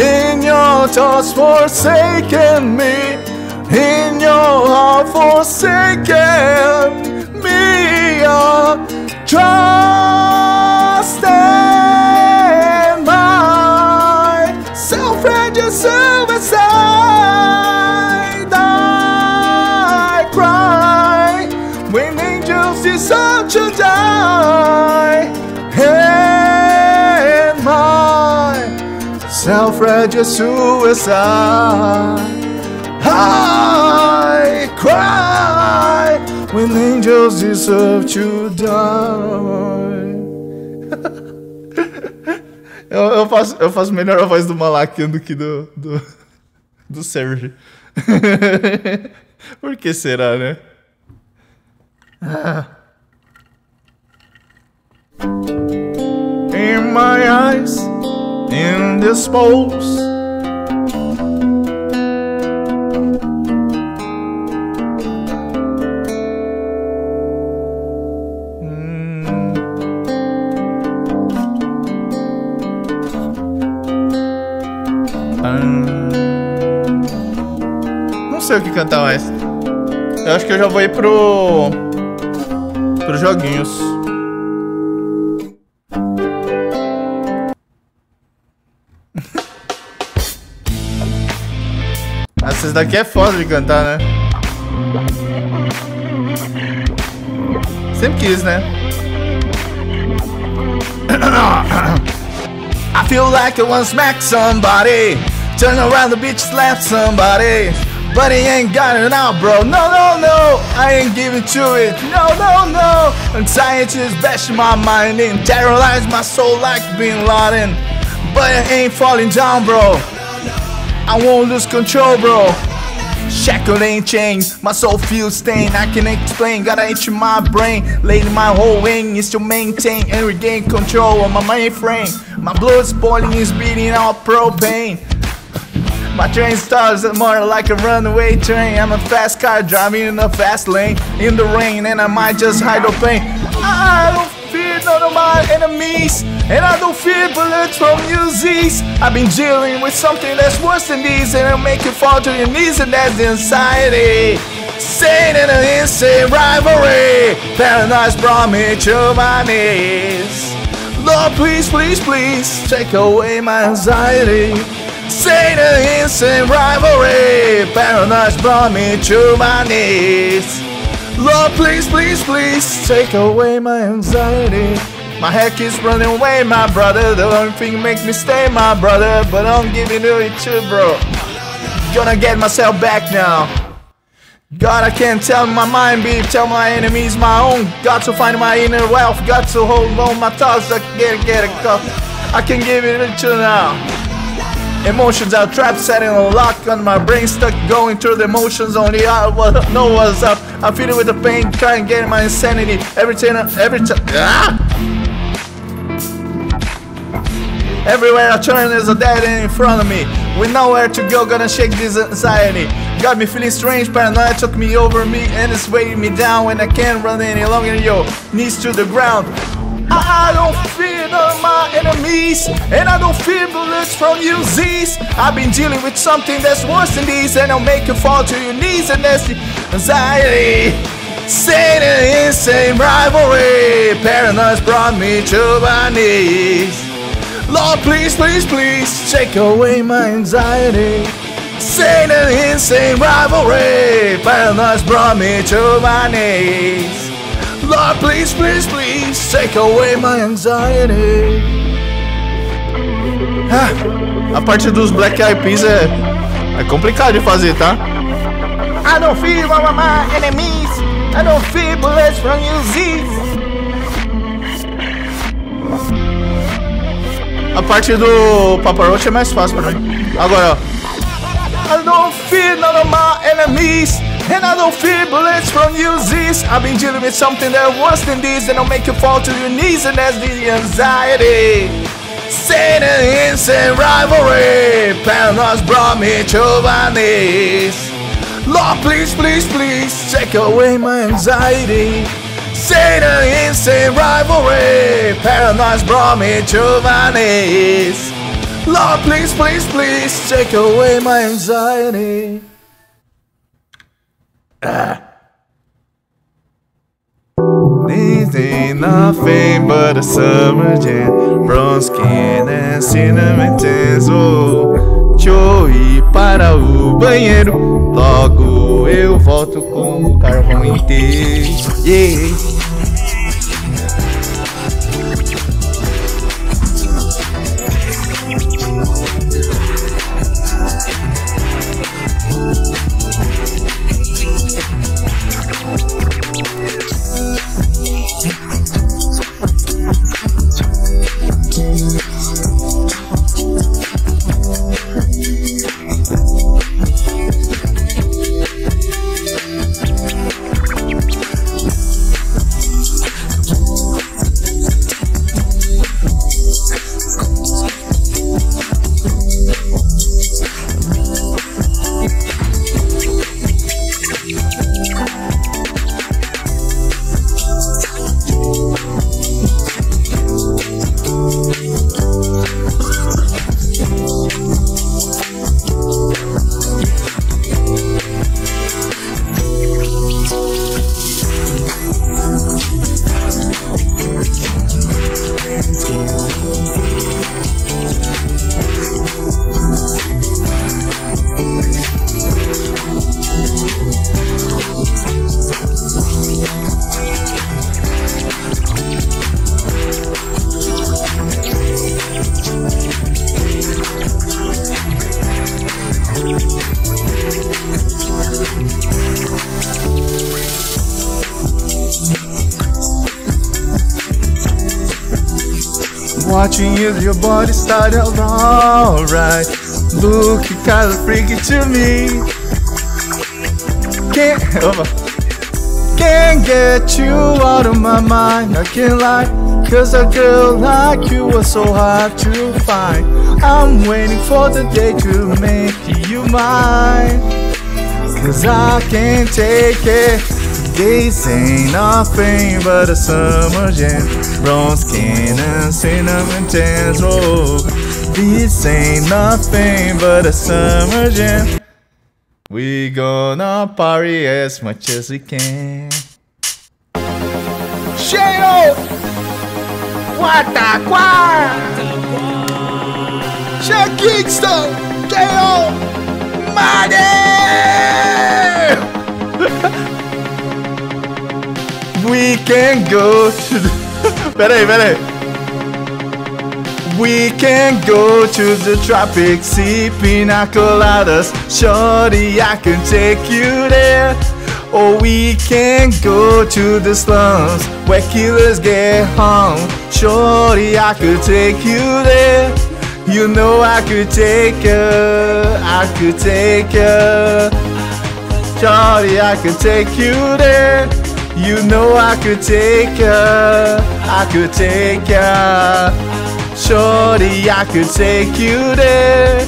[SPEAKER 1] In your thoughts, forsaken me. In your heart, forsaken me. Ah. Trust in my self-righteous suicide. I cry when angels deserve to die. And my self-righteous suicide. I cry when angels deserve to die. eu, eu, faço, eu faço melhor a voz do Malakian do que do, do, do Sérgio. Por que será, né? Ah. In my eyes, indisposed. Hum. Sei o que cantar mais. Eu acho que eu já vou ir pro. pros joguinhos. Essas daqui é foda de cantar, né? Sempre quis, né? I feel like I want to smack somebody. Turn around the bitch, slap somebody. But he ain't got it now, bro. No, no, no. I ain't giving to it. No, no, no. Anxiety is bashing my mind and terrorize my soul like Bin Laden. But I ain't falling down, bro. I won't lose control, bro. Shackled ain't chains, my soul feels stained. I can explain, gotta itch in my brain. Lately, my whole wing is to maintain and regain control of my mainframe. My blood's boiling, is beating out propane. My train starts more like a runaway train. I'm a fast car driving in a fast lane in the rain, and I might just hide the pain. I don't fear none of my enemies, and I don't fear bullets from Uzis. I've been dealing with something that's worse than these, and it'll make you fall to your knees, and that's anxiety. Sane and an insane rivalry. Paradise brought me to my knees. Lord, please, please, please take away my anxiety. Say the instant rivalry. Paradise brought me to my knees. Lord, please, please, please take away my anxiety. My head keeps running away, my brother. The only thing makes me stay, my brother. But I'm giving it to you, bro. Gonna get myself back now. God, I can't tell my mind be, tell my enemies my own. Got to find my inner wealth, got to hold on my thoughts, I can't get a cup. I can give it to you now. Emotions are trapped, setting a lock on my brain, stuck going through the emotions. Only I was, know what's up. I'm feeling with the pain, trying to get my insanity. Every time, every time. Ah! Everywhere I turn, there's a dead end in front of me. With nowhere to go, gonna shake this anxiety. Got me feeling strange, paranoia took me over me, and it's weighing me down when I can't run any longer. Yo, knees to the ground. I don't fear none of my enemies, and I don't fear bullets from UZs. I've been dealing with something that's worse than these, and I'll make you fall to your knees, and that's the anxiety. Satan insane rivalry, paranoia's brought me to my knees. Lord, please, please, please take away my anxiety. Satan insane rivalry, paranoia's brought me to my knees. Lord, please, please, please take away my anxiety. Ah, a parte dos Black Eyed Peas é, é complicado de fazer, tá? I don't fear one of my enemies. I don't fear bullets from UZs. A parte do Papa Roach é mais fácil pra mim. Agora, ó. I don't fear none of my enemies. And I don't fear bullets from UZs. I've been dealing with something that worse than this And I'll make you fall to your knees. And that's the anxiety. Satan insane rivalry. Paranoia's brought me to my knees. Lord, please, please, please take away my anxiety. Satan insane rivalry. Paranoia's brought me to my knees. Lord, please, please, please take away my anxiety. This ain't nothing but a summer jam. Bronze skin and cinnamon Deixa eu ir para o banheiro. Logo eu volto com o carvão inteiro. Yeah. Can't lie, cause a girl like you was so hard to find. I'm waiting for the day to make you mine. Cause I can't take it. This ain't nothing but a summer jam. Bronze skin and cinnamon tans. Oh, this ain't nothing but a summer jam. We gonna party as much as we can. Guataquá! Che Kingston! Cheio! Money! We can go to the... Pera aí, pera aí. We can go to the tropics, see pina coladas. Shorty, I can take you there. Or we can go to the slums where killers get hung. Shorty, I could take you there. You know I could take you, I could take you. Shorty, I could take you there. You know I could take ya, I could take ya. Shorty, I could take you there.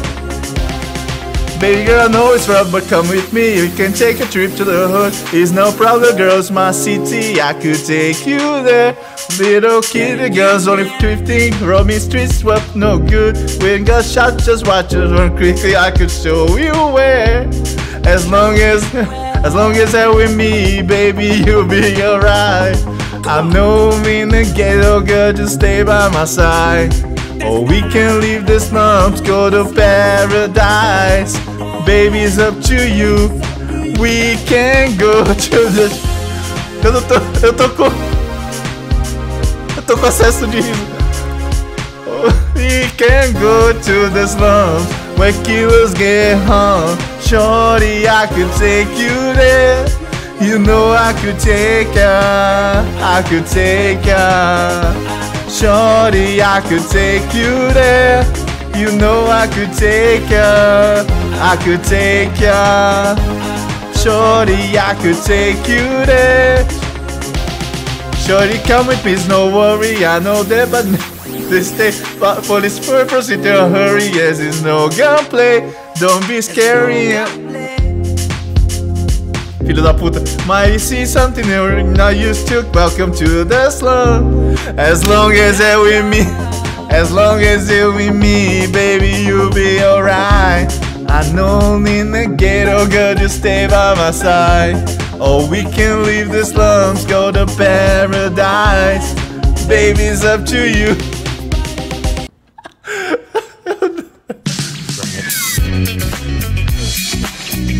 [SPEAKER 1] Baby girl, I know it's rough, but come with me. We can take a trip to the hood. It's no problem, girls, my city. I could take you there. Little kid, the girls only 15. Roaming streets, what no good. When got shot, just watch us run quickly. I could show you where. As long as, as long as you're with me, baby, you'll be alright. I'm no mean to ghetto girl, just stay by my side. Or we can leave the slums, go to paradise. Baby, it's up to you. We can go to the. Eu tô. Eu tô com. Tô com acesso de. We can go to the slums where killers get hung. Shorty, I could take you there. You know I could take ya. I could take ya. Shorty, I could take you there. You know I could take ya. I could take ya. Shorty, I could take you there. Shorty, come with me, it's no worry. I know that, but this day, but for this purpose, in a hurry. Yes, it's no gunplay. Don't be scary. Filho da puta. You see something new, now you still welcome to the slum. As long as you're with me, as long as you're with me, baby, you'll be alright. I know in the ghetto, girl, just stay by my side. Or we can leave the slums, go to paradise. Baby, it's up to you.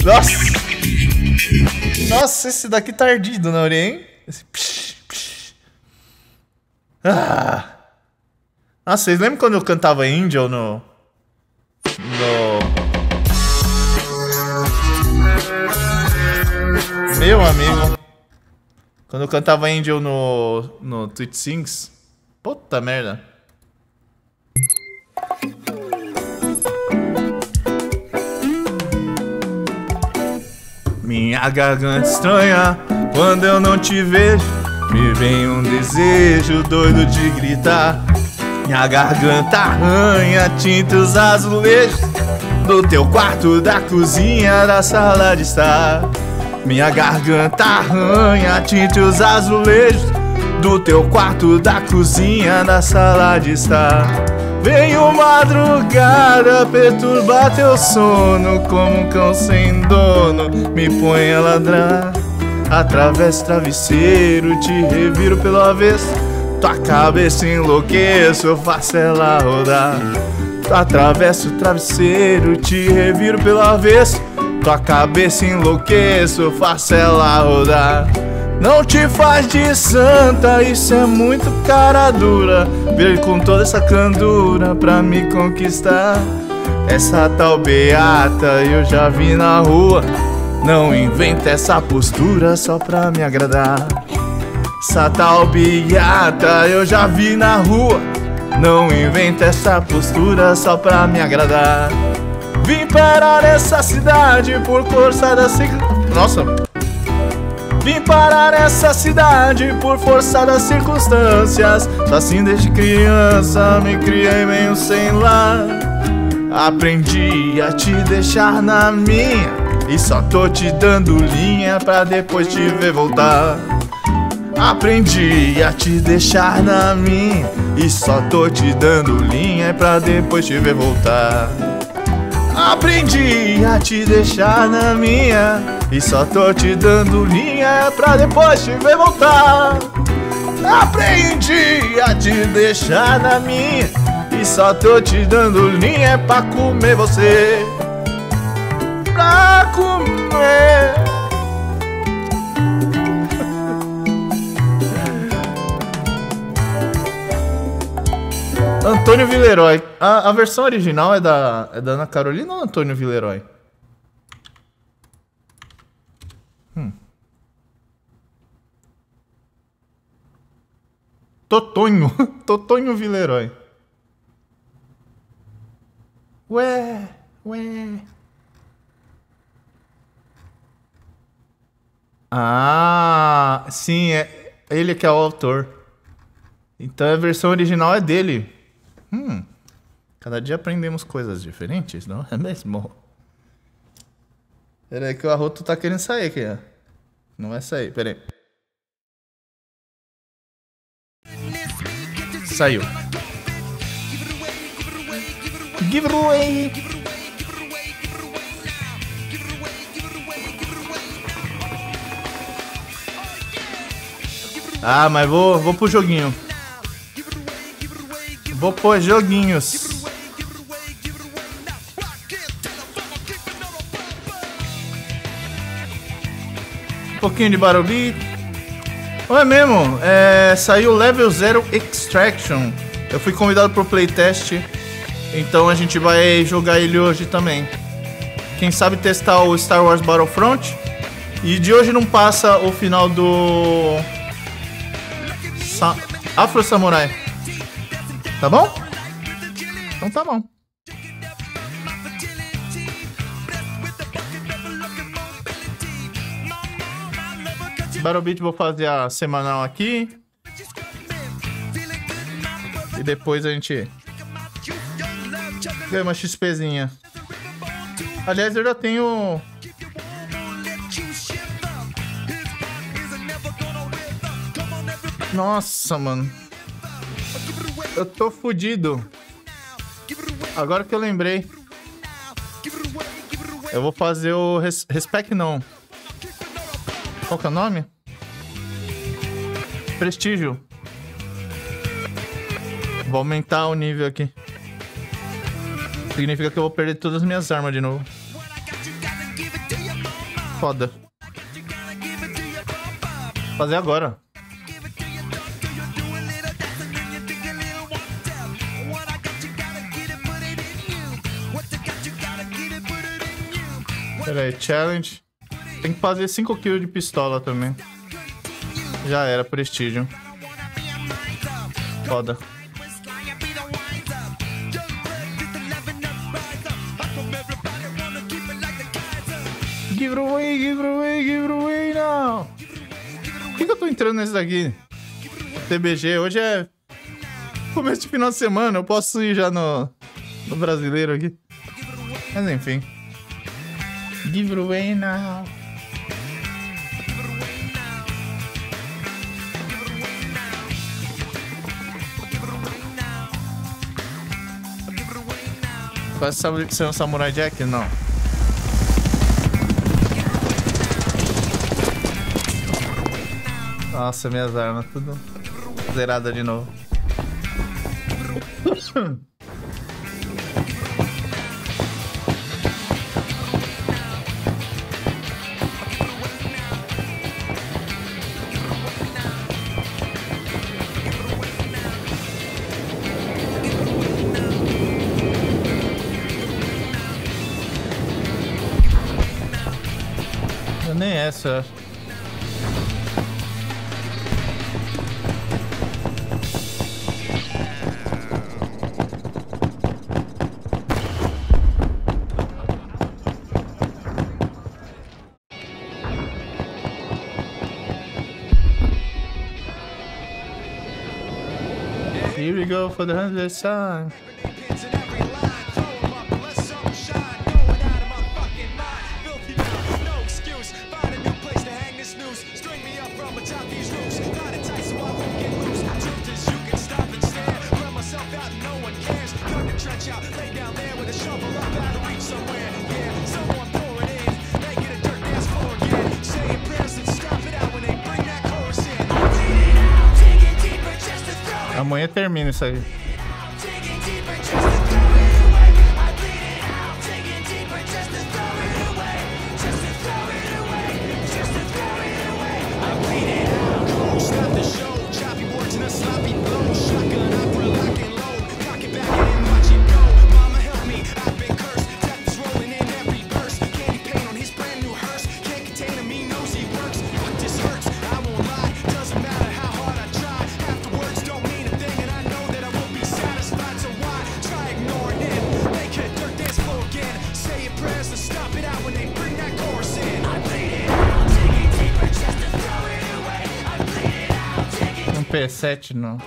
[SPEAKER 1] Nossa! Nossa, esse daqui tá ardido na orelha, hein? Esse psh, psh. Ah. Nossa, vocês lembram quando eu cantava Angel no. No. Meu amigo. Quando eu cantava Angel no. No Twitch Sings. Puta merda. Minha garganta estranha quando eu não te vejo. Me vem um desejo doido de gritar. Minha garganta arranha, tinta os azulejos do teu quarto, da cozinha, da sala de estar. Minha garganta arranha, tinta os azulejos do teu quarto, da cozinha, da sala de estar. Venho madrugada perturbar teu sono como um cão sem dono. Me põe a ladrar, atravesso o travesseiro, te reviro pelo avesso. Tua cabeça enlouqueço, eu faço ela rodar. Atravesso o travesseiro, te reviro pelo avesso. Tua cabeça enlouqueço, eu faço ela rodar. Não te faz de santa, isso é muito cara dura. Vir com toda essa candura pra me conquistar. Essa tal beata eu já vi na rua. Não inventa essa postura só pra me agradar. Essa tal beata eu já vi na rua. Não inventa essa postura só pra me agradar. Vim parar nessa cidade por força da ciclo... Nossa. Vim parar nessa cidade por força das circunstâncias. Só assim desde criança me criei meio sem lar. Aprendi a te deixar na minha. E só tô te dando linha pra depois te ver voltar. Aprendi a te deixar na minha. E só tô te dando linha pra depois te ver voltar. Aprendi a te deixar na minha E só tô te dando linha pra depois te ver voltar. Aprendi a te deixar na minha E só tô te dando linha pra comer você. Pra comer Antônio Villeroy. A, a versão original é da, é da Ana Carolina ou Antônio Villeroy? Hum. Totonho. Totonho Villeroy. Ué, ué. Ah, sim, é ele que é o autor. Então a versão original é dele. Hum, cada dia aprendemos coisas diferentes, não é mesmo? Pera aí que o arroto tá querendo sair aqui, ó. Não vai sair, pera aí. Saiu. Give it away. Ah, mas vou, vou pro joguinho. Vou pôr joguinhos. Um pouquinho de barulho. Ou é mesmo? É, saiu Level Zero Extraction. Eu fui convidado pro playtest. Então a gente vai jogar ele hoje também. Quem sabe testar o Star Wars Battlefront. E de hoje não passa o final do. Sa Afro Samurai. Tá bom? Então tá bom. Battle Beat vou fazer a semanal aqui. E depois a gente ganha uma XPzinha. Aliás, eu já tenho. Nossa, mano. Eu tô fudido. Agora que eu lembrei. Eu vou fazer o res Respect não. Qual que é o nome? Prestígio. Vou aumentar o nível aqui. Significa que eu vou perder todas as minhas armas de novo. Foda. Fazer agora. Pera aí, challenge. Tem que fazer 5 kills de pistola também. Já era, prestígio. Foda. Give it away, give it away, give it away now. Por que, que eu tô entrando nesse daqui? TBG, hoje é começo de final de semana, eu posso ir já no, no brasileiro aqui. Mas enfim. Give it away now. Quase ser um Samurai Jack? Não. Nossa, minhas armas, tudo zerada de novo. Vanessa.
[SPEAKER 5] Here we go for the hundredth time. termina isso aí.
[SPEAKER 3] 17 no.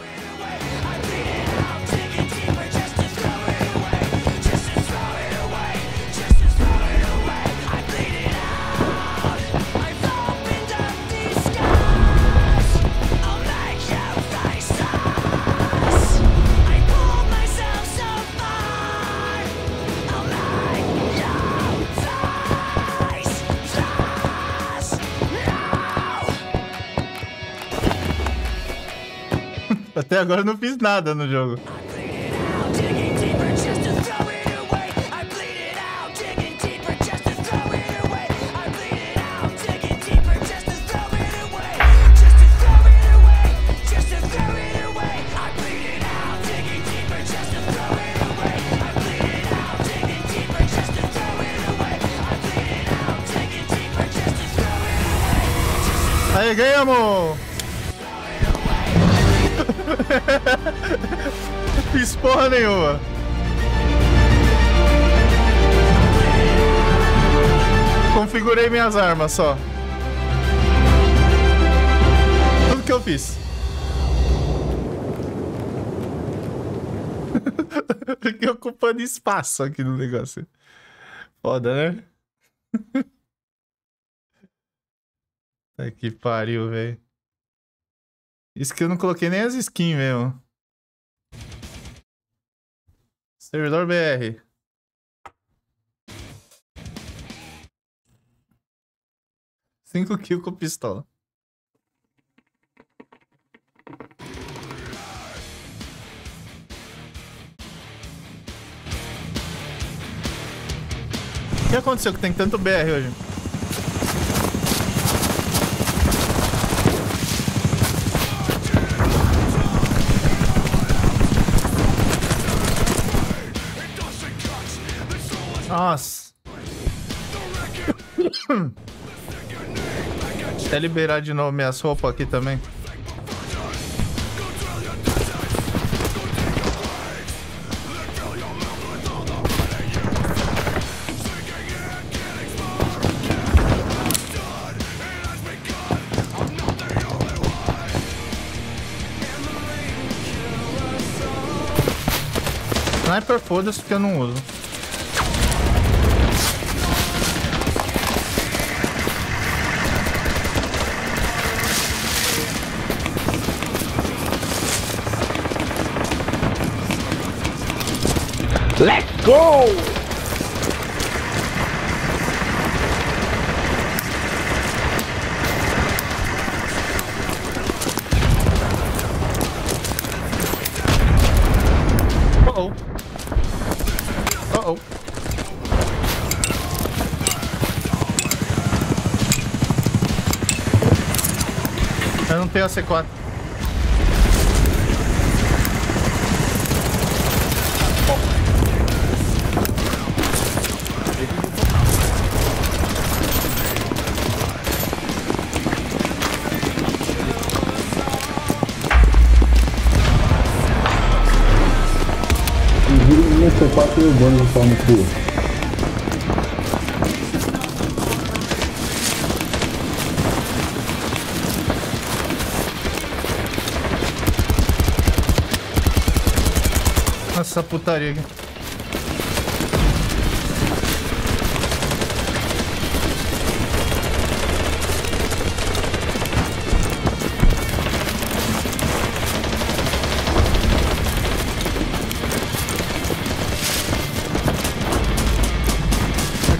[SPEAKER 5] até agora eu não fiz nada no jogo. Aí, ganhamos! peguei minhas armas só. Tudo que eu fiz. Fiquei ocupando espaço aqui no negócio. Foda, né? tá que pariu, velho. Isso que eu não coloquei nem as skins, mesmo. Servidor BR. 5 kills com pistola. O que aconteceu que tem tanto BR hoje? Nossa. Até liberar de novo minhas roupas aqui também. Sniper foda-se que eu não uso.
[SPEAKER 6] Gol!
[SPEAKER 5] Uh-oh. Eu não tenho a C4.
[SPEAKER 6] que o bônus do pau no cu.
[SPEAKER 1] Essa putaria aqui.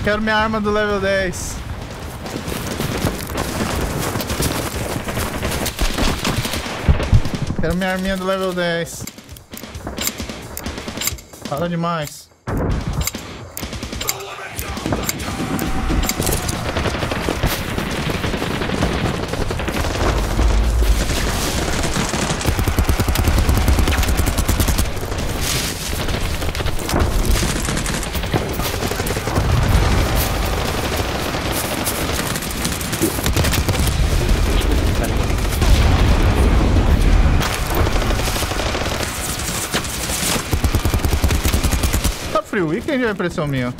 [SPEAKER 1] Quero minha arma do level 10. Quero minha arminha do level 10. Fala demais. Weekend é impressão minha?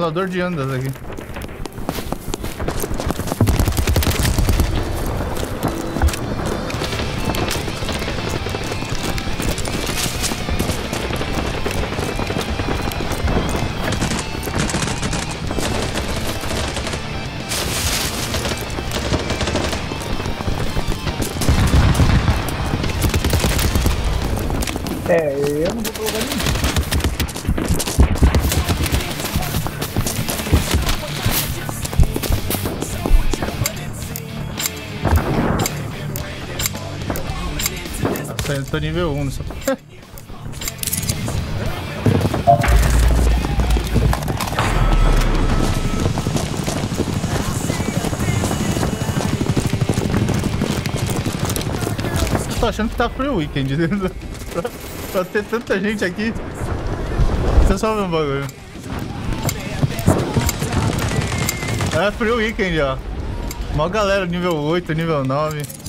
[SPEAKER 1] Simulador de andas aqui. Nível 1 nessa. Tô achando que tá free weekend pra, pra ter tanta gente aqui. Eu só ver um bagulho. É free weekend, ó. Mó galera nível 8, nível 9.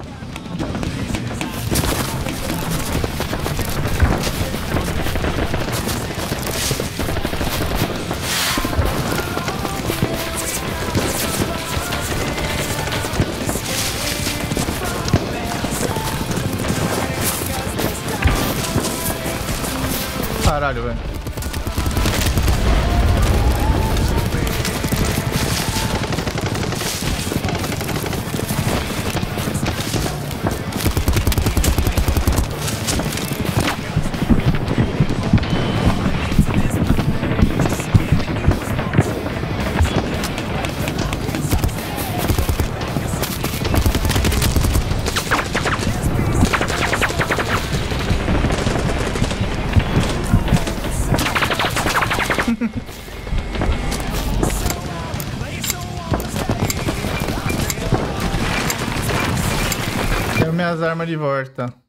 [SPEAKER 1] Armas de volta.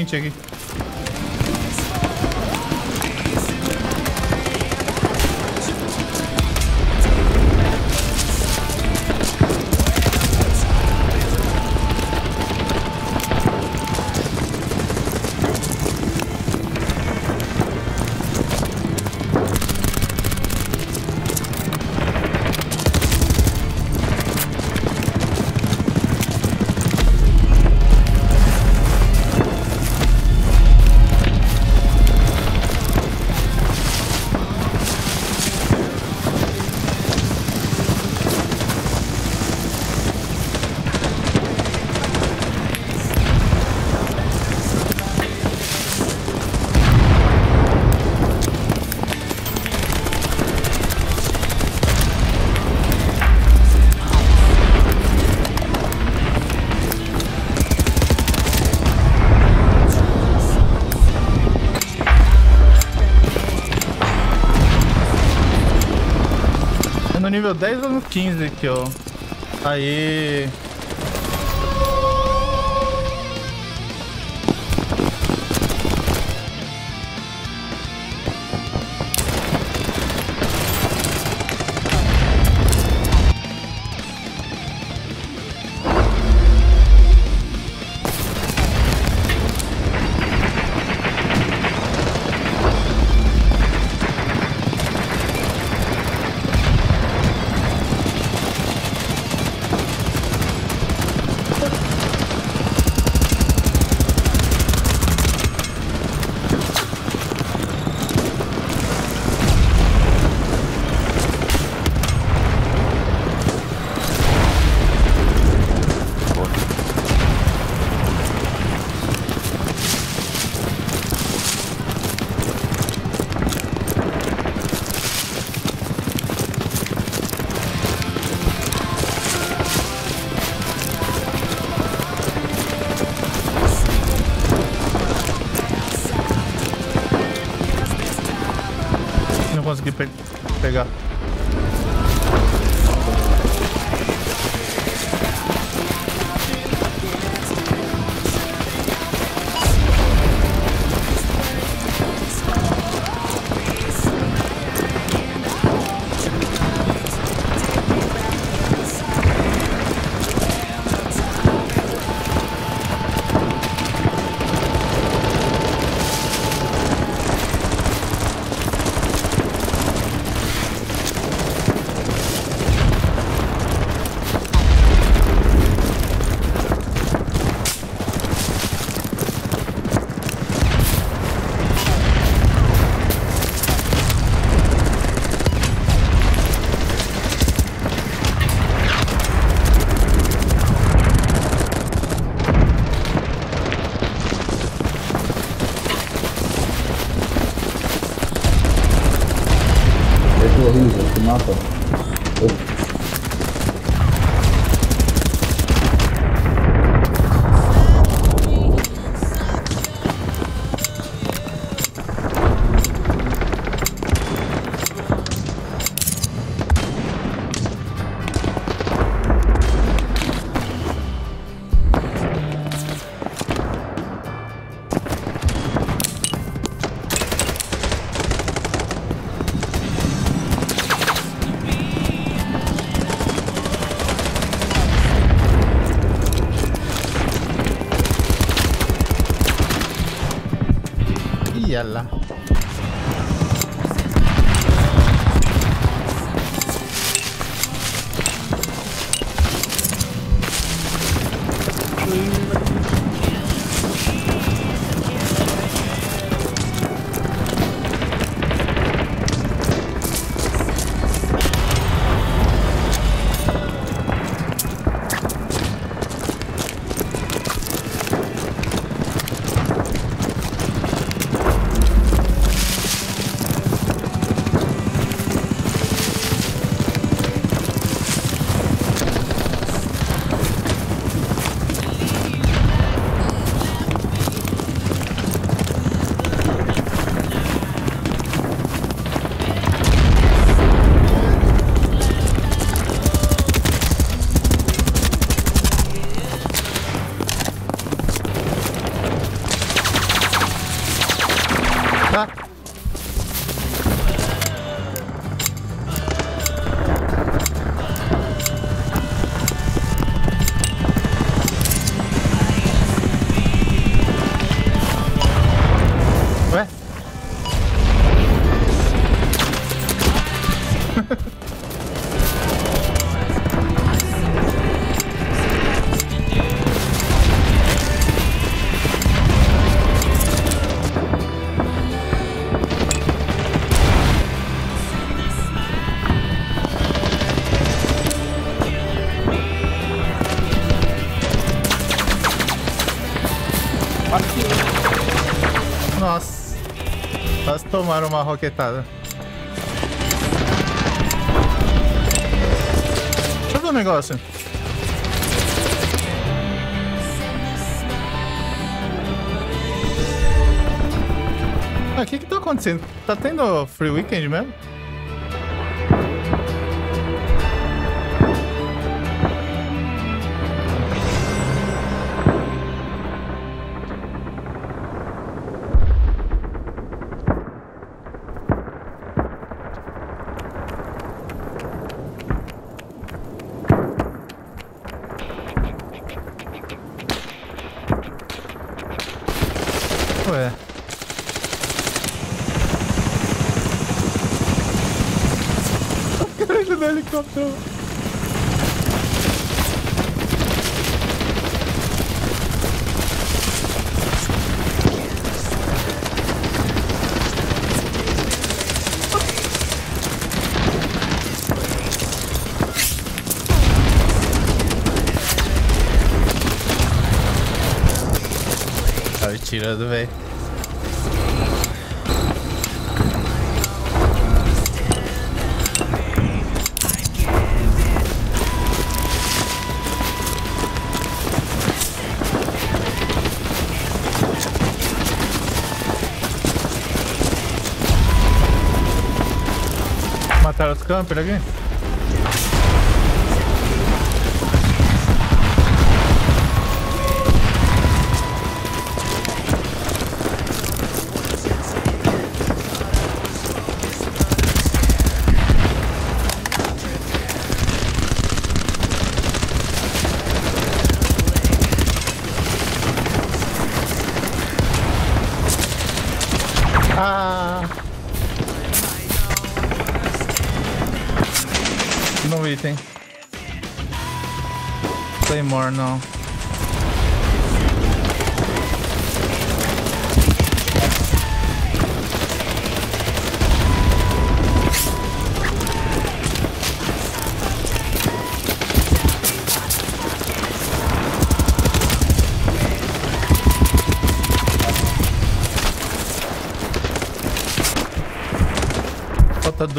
[SPEAKER 1] Glint aqui. Nível 10 ou no 15 aqui, ó. Aí. Ih, tomaram uma roquetada. Deixa eu ver um negócio. Ah, o que que tá acontecendo? Tá tendo free weekend mesmo? Tá me tirando, velho. Mataram os campers aqui?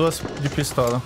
[SPEAKER 1] Duas de pistola.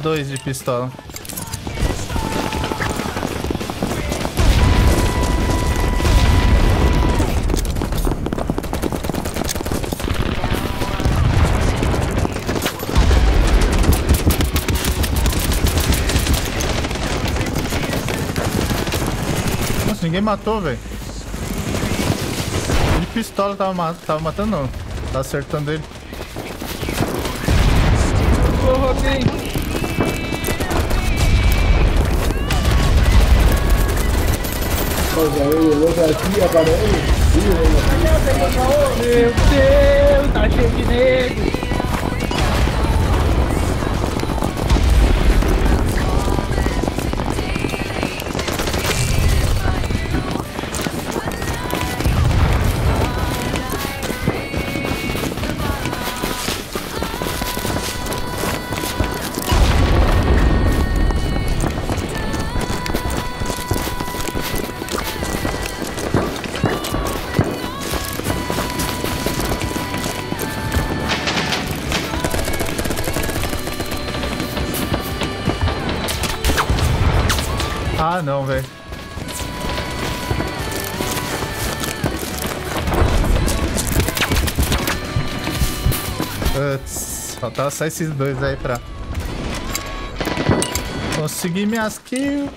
[SPEAKER 1] Dois de pistola. Nossa, ninguém matou, velho. De pistola tava, tava matando, não. Tava acertando ele.
[SPEAKER 6] Aqui, aparelho.
[SPEAKER 3] Meu Deus, tá cheio de nego.
[SPEAKER 1] Putz, faltava só esses dois aí pra conseguir minhas kills.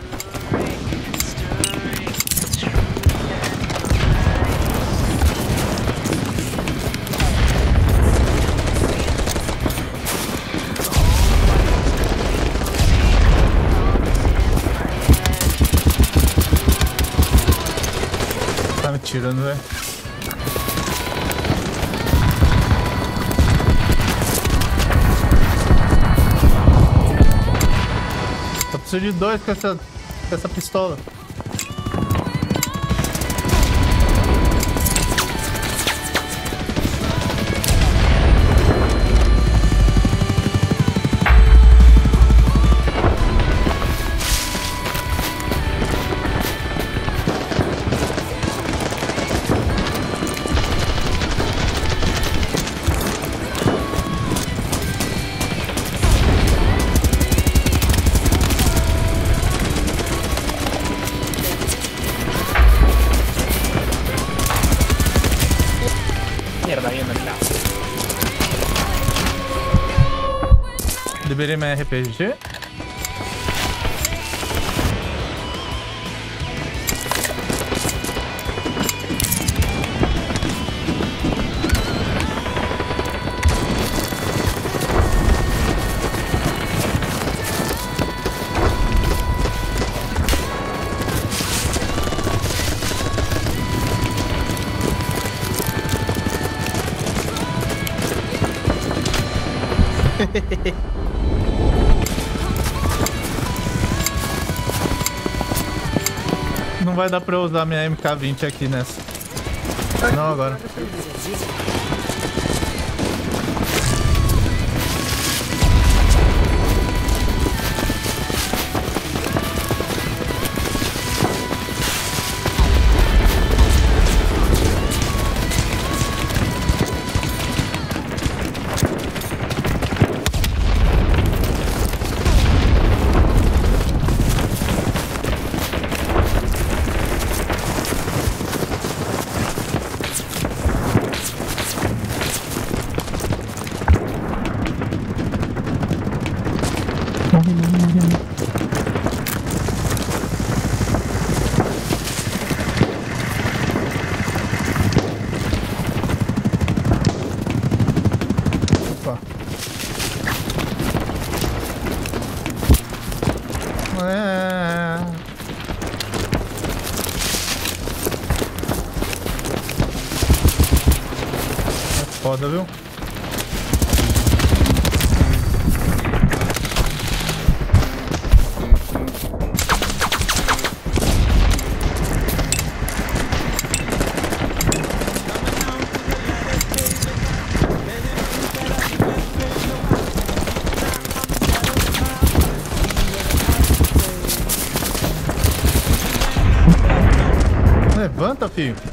[SPEAKER 1] Tá me tirando, velho. Preciso de dois com essa, com essa pistola. Liberei minha RPG. Não vai dar pra eu usar minha MK20 aqui nessa. Não agora. Levanta,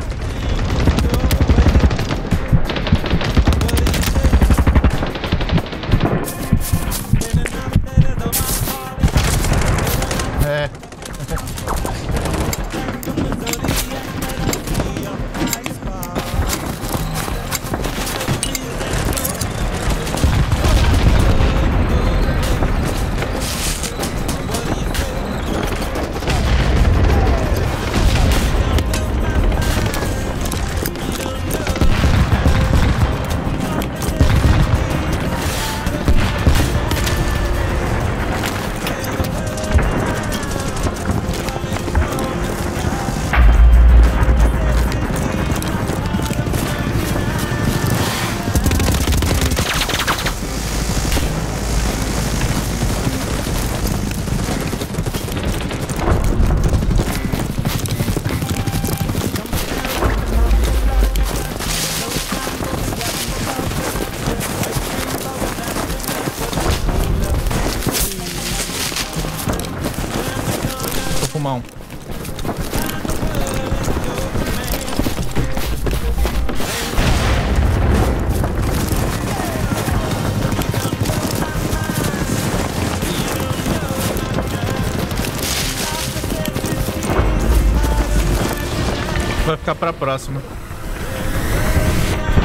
[SPEAKER 1] Ficar pra próxima.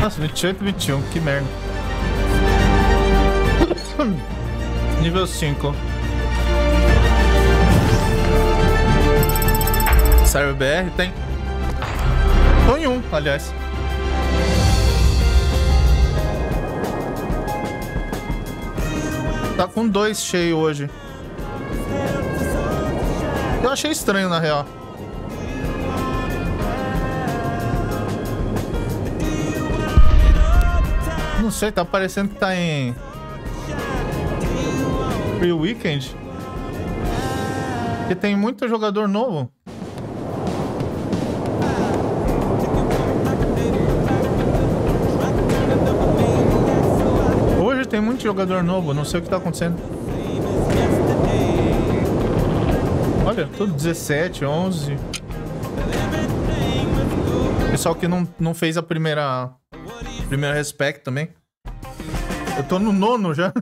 [SPEAKER 1] Nossa, 28, 21, que merda. Nível 5. Server BR tem. Tô em um, aliás. Tá com dois cheio hoje. Eu achei estranho, na real. Sei, tá parecendo que tá em. Free Weekend. Porque tem muito jogador novo. Hoje tem muito jogador novo, não sei o que tá acontecendo. Olha, tudo 17, 11. Pessoal que não, não fez a primeira. Primeira respect também. Tô no nono já.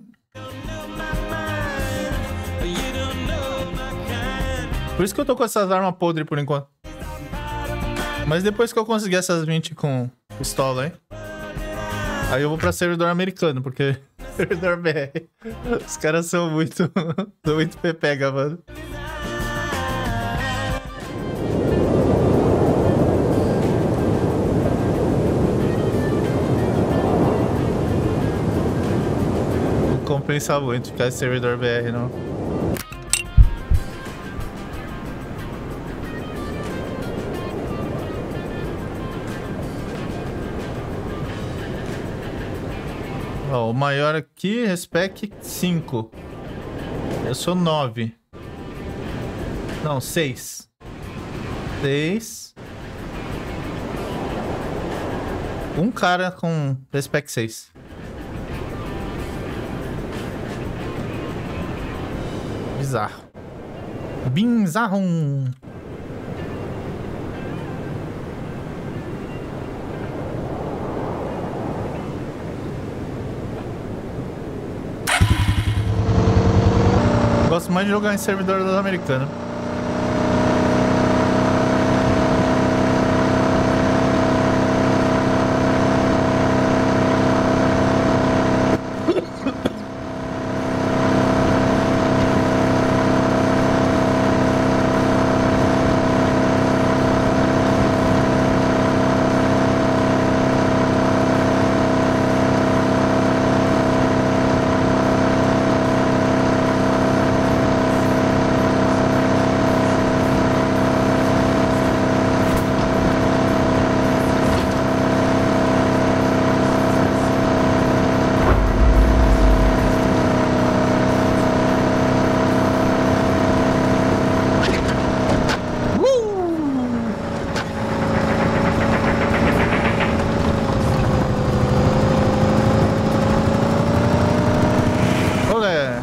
[SPEAKER 1] Por isso que eu tô com essas armas podres por enquanto. Mas depois que eu conseguir essas 20 com pistola aí. Aí eu vou pra servidor americano, porque. servidor BR. Os caras são muito. são muito pepega, mano. Compensa muito ficar em servidor BR, não. Ó, o maior aqui, respec 5. Eu sou 9. Não, 6. 6. Um cara com respec 6. Bizarro. Bizarro. Gosto mais de jogar em servidor da americana. Olé.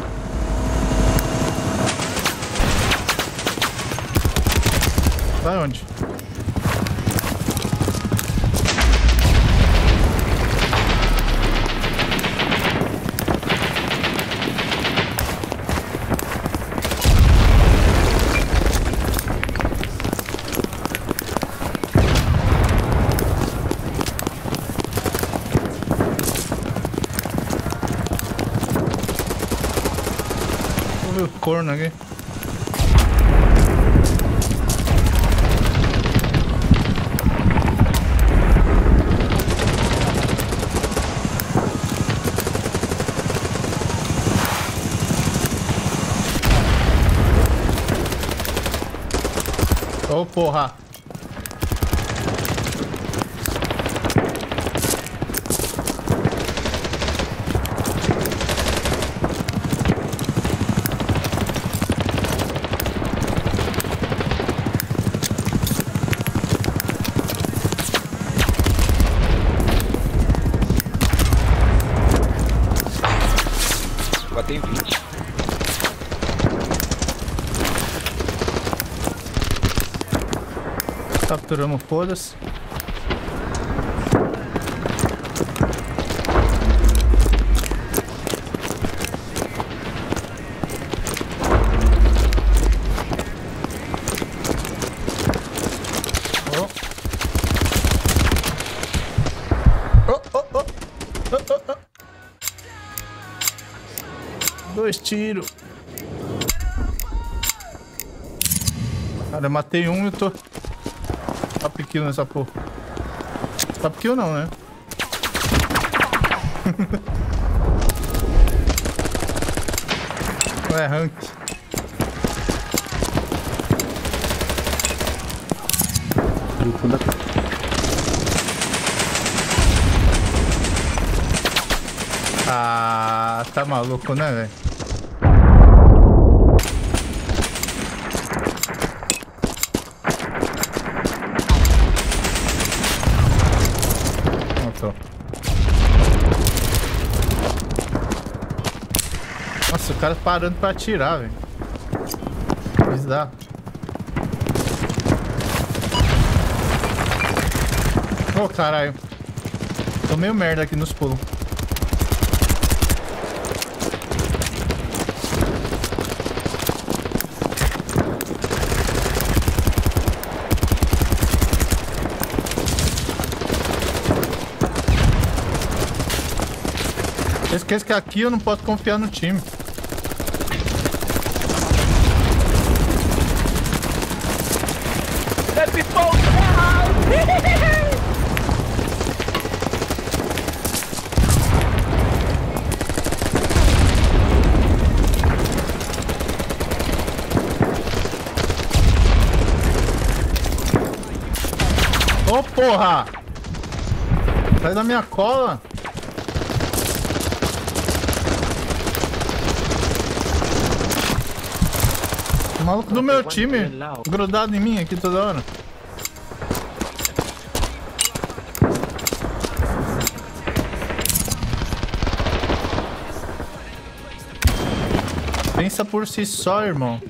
[SPEAKER 1] Vai onde? Vou ver o corno aqui. Ô porra!
[SPEAKER 7] Botei 20.
[SPEAKER 1] Capturamos foda-se. Ó. dois tiros. Cara, matei um e tô... Kill nessa porra. Top kill não, né? Ué, rank.
[SPEAKER 6] Da...
[SPEAKER 1] Ah, tá maluco, né, velho? Matou. Nossa, o cara parando pra atirar, velho. Bizarro. Ô, caralho. Tô meio merda aqui nos pulos. Eu esqueço que aqui eu não posso confiar no time.
[SPEAKER 3] Let me fall down!
[SPEAKER 1] Ô, porra! Sai da minha cola! O maluco do meu time grudado em mim aqui toda hora. Pensa por si só, irmão.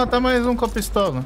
[SPEAKER 1] Matar mais um com a pistola.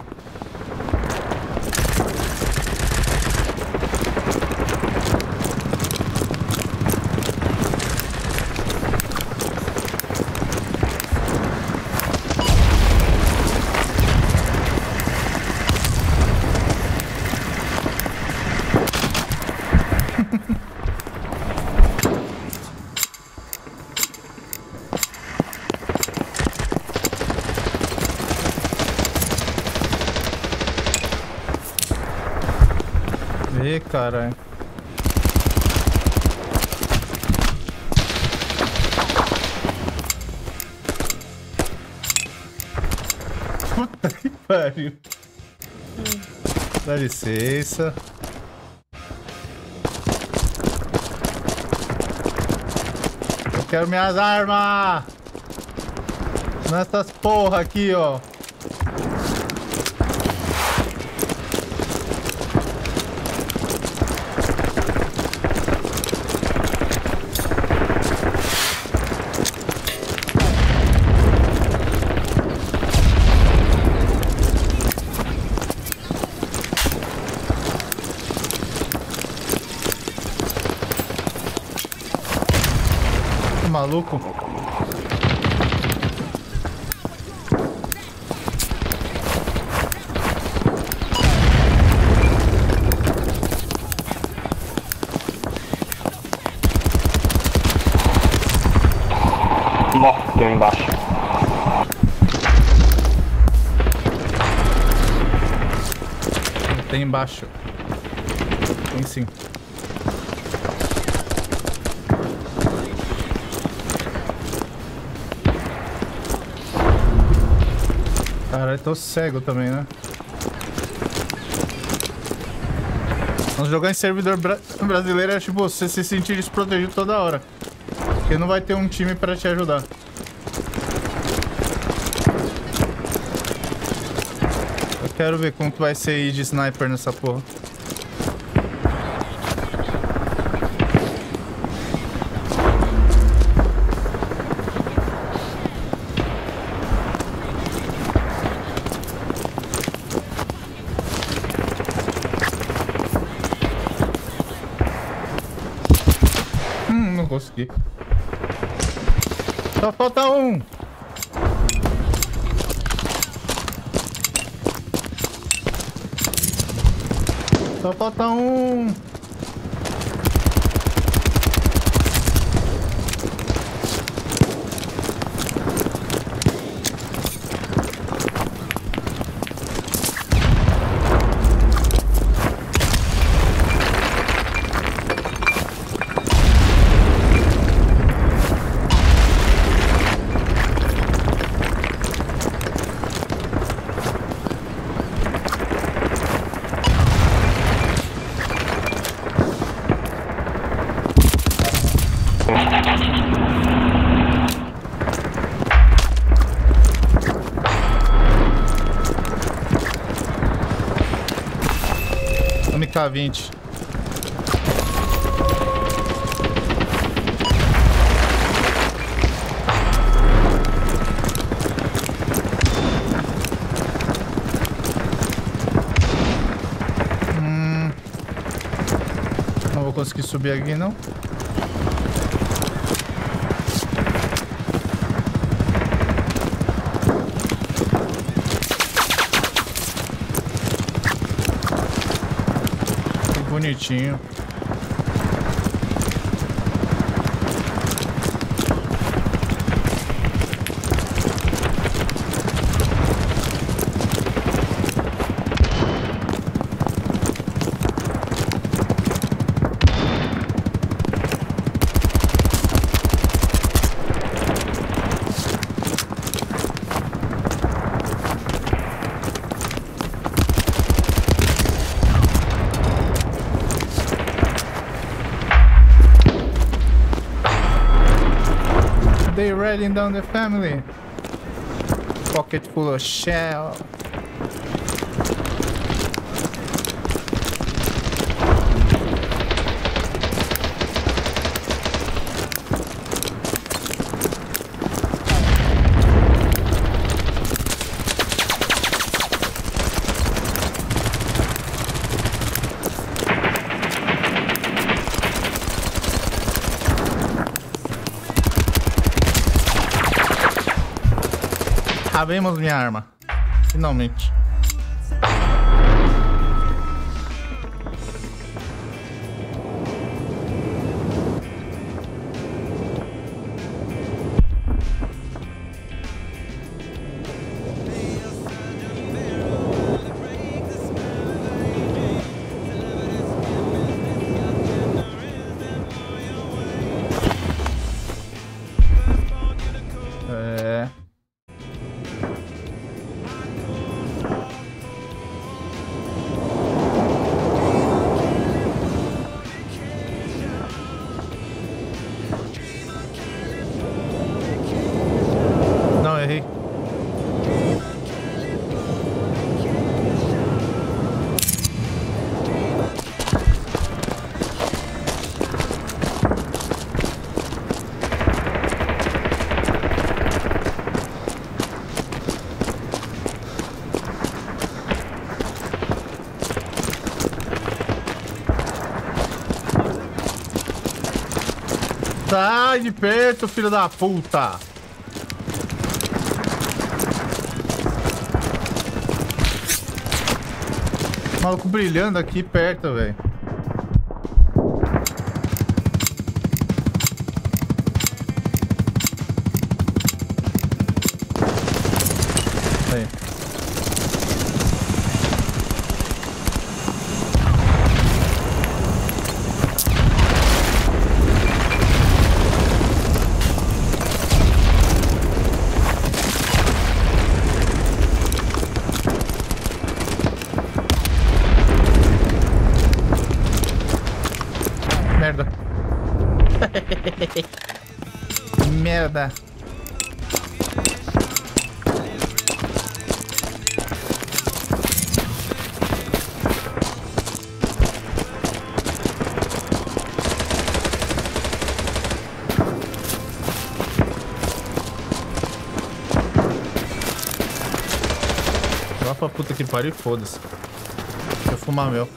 [SPEAKER 1] Ih, caralho. Puta que pariu. Dá licença. Eu quero minhas armas! Nessas porra aqui, ó. Maluco?
[SPEAKER 7] Tem um embaixo.
[SPEAKER 1] Tem embaixo. Tem sim. Tô cego também, né? Vamos jogar em servidor bra- brasileiro é tipo você se sentir desprotegido toda hora. Porque não vai ter um time pra te ajudar. Eu quero ver como que vai ser ir de sniper nessa porra. Só falta um. Só falta um. MK20. Hum. Não vou conseguir subir aqui não. Que Down the family. Pocket full of shell. Sabemos minha arma. Finalmente. Sai de perto, filho da puta! Maluco brilhando aqui perto, velho. Puta que pariu e foda-se. Deixa eu fumar meu.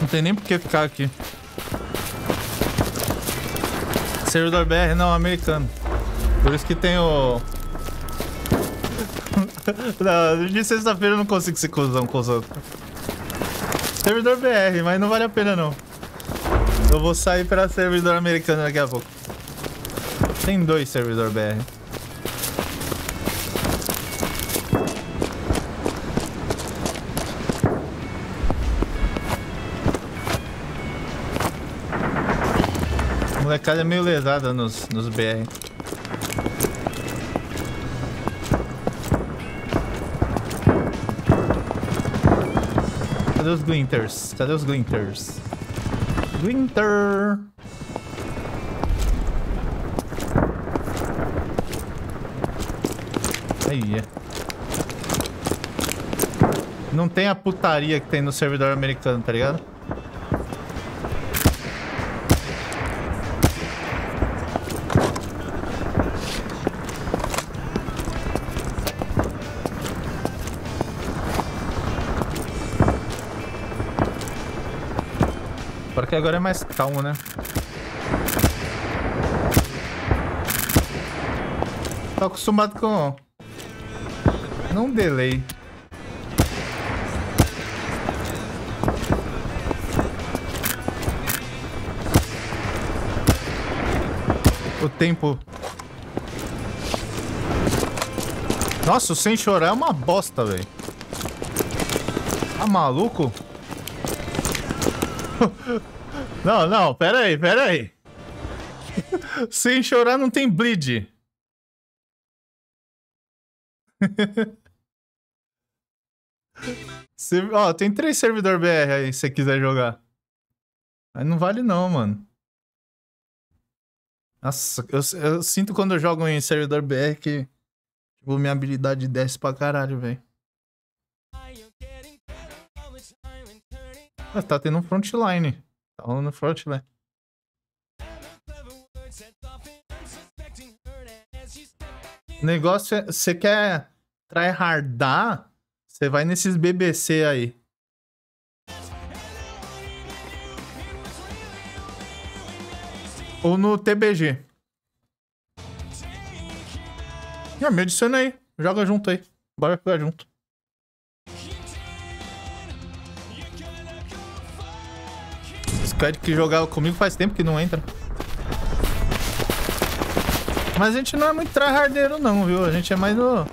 [SPEAKER 1] Não tem nem por que ficar aqui. Servidor BR não, americano. Por isso que tem o. não, de sexta-feira eu não consigo ser cuzão com os outros. Servidor BR, mas não vale a pena não. Eu vou sair pra servidor americano daqui a pouco. Tem dois servidor BR. Molecada é meio lesada nos, nos BR. Cadê os Glinters? Cadê os Glinters? Glinter! Tem a putaria que tem no servidor americano, tá ligado? Porque agora é mais calmo, né? Tô acostumado com... Não delay. O tempo... Nossa, sem chorar é uma bosta, velho. Tá maluco? Não, não, pera aí, pera aí. Sem chorar não tem bleed. Ó, tem três servidor BR aí, se você quiser jogar. Mas não vale não, mano. Nossa, eu, eu sinto quando eu jogo em servidor BR que tipo, minha habilidade desce pra caralho, velho. Ah, tá tendo um frontline. Tá rolando frontline. O negócio é, você quer tryhardar, você vai nesses BBC aí. Ou no TBG. Ah, me adiciona aí. Joga junto aí. Bora jogar junto. Esse cara que jogava comigo faz tempo que não entra. Mas a gente não é muito tryhardeiro não, viu? A gente é mais no...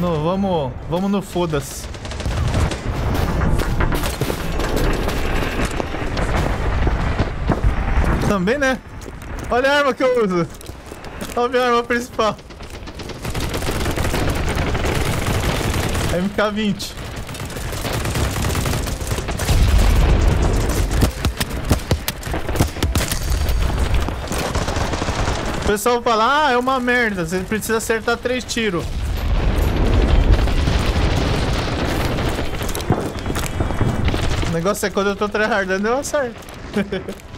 [SPEAKER 1] No... Vamos... Vamos no foda-se. Também, né? Olha a arma que eu uso. Olha a minha arma principal. MK20. O pessoal fala, ah, é uma merda, você precisa acertar três tiros. O negócio é quando eu tô tryhardando, eu acerto.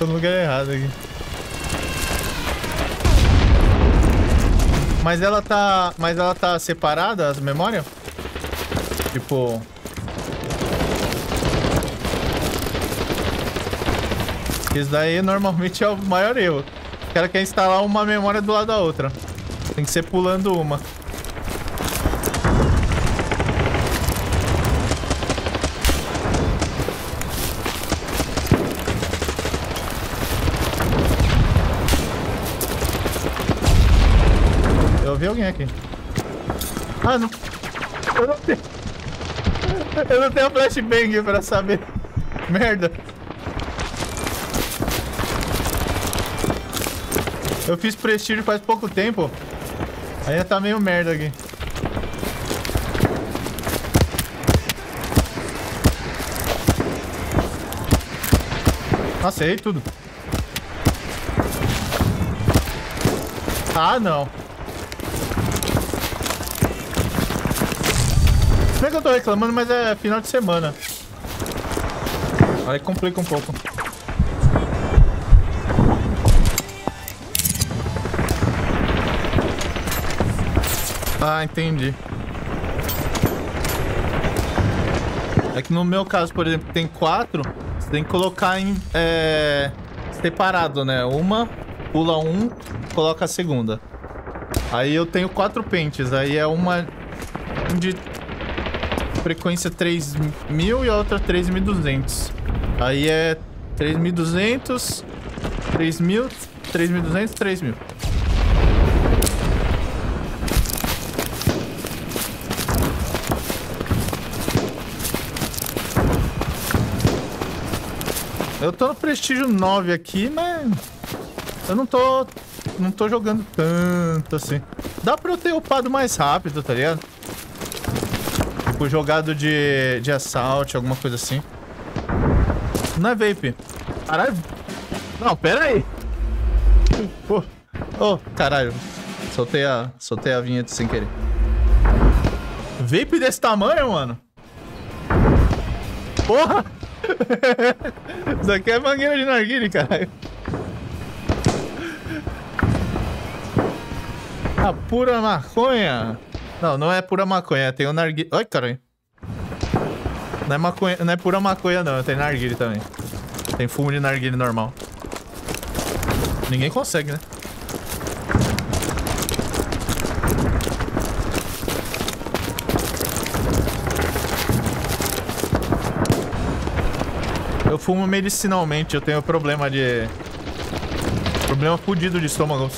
[SPEAKER 1] tô no lugar errado aqui. Mas ela tá. Mas ela tá separada as memórias? Tipo. Isso daí normalmente é o maior erro. O cara quer instalar uma memória do lado da outra. Tem que ser pulando uma. aqui. Ah, não. Eu não tenho... Eu não tenho flashbang pra saber. Merda. Eu fiz prestígio faz pouco tempo. Ainda tá meio merda aqui. Passei tudo. Ah, não. Que eu tô reclamando, mas é final de semana. Aí complica um pouco. Ah, entendi. É que no meu caso, por exemplo, tem quatro, você tem que colocar em é, separado, né? Uma, pula um, coloca a segunda. Aí eu tenho quatro pentes, aí é uma de frequência 3000 e a outra 3200. Aí é 3200, 3000, 3200, 3000. Eu tô no prestígio 9 aqui, mas eu não tô não tô jogando tanto assim. Dá pra eu ter upado mais rápido, tá ligado? Tipo, jogado de, de assalto, alguma coisa assim. Não é vape. Caralho. Não, pera aí. Pô. Oh, caralho. Soltei a, soltei a vinheta sem querer. Vape desse tamanho, mano? Porra! Isso aqui é mangueira de narguile, caralho. A pura maconha. Não, não é pura maconha, tem o narguile. Ai, caralho. Não é, maconha, não é pura maconha, não. Tem narguile também. Tem fumo de narguile normal. Ninguém consegue, né? Eu fumo medicinalmente, eu tenho problema de... Problema fudido de estômago.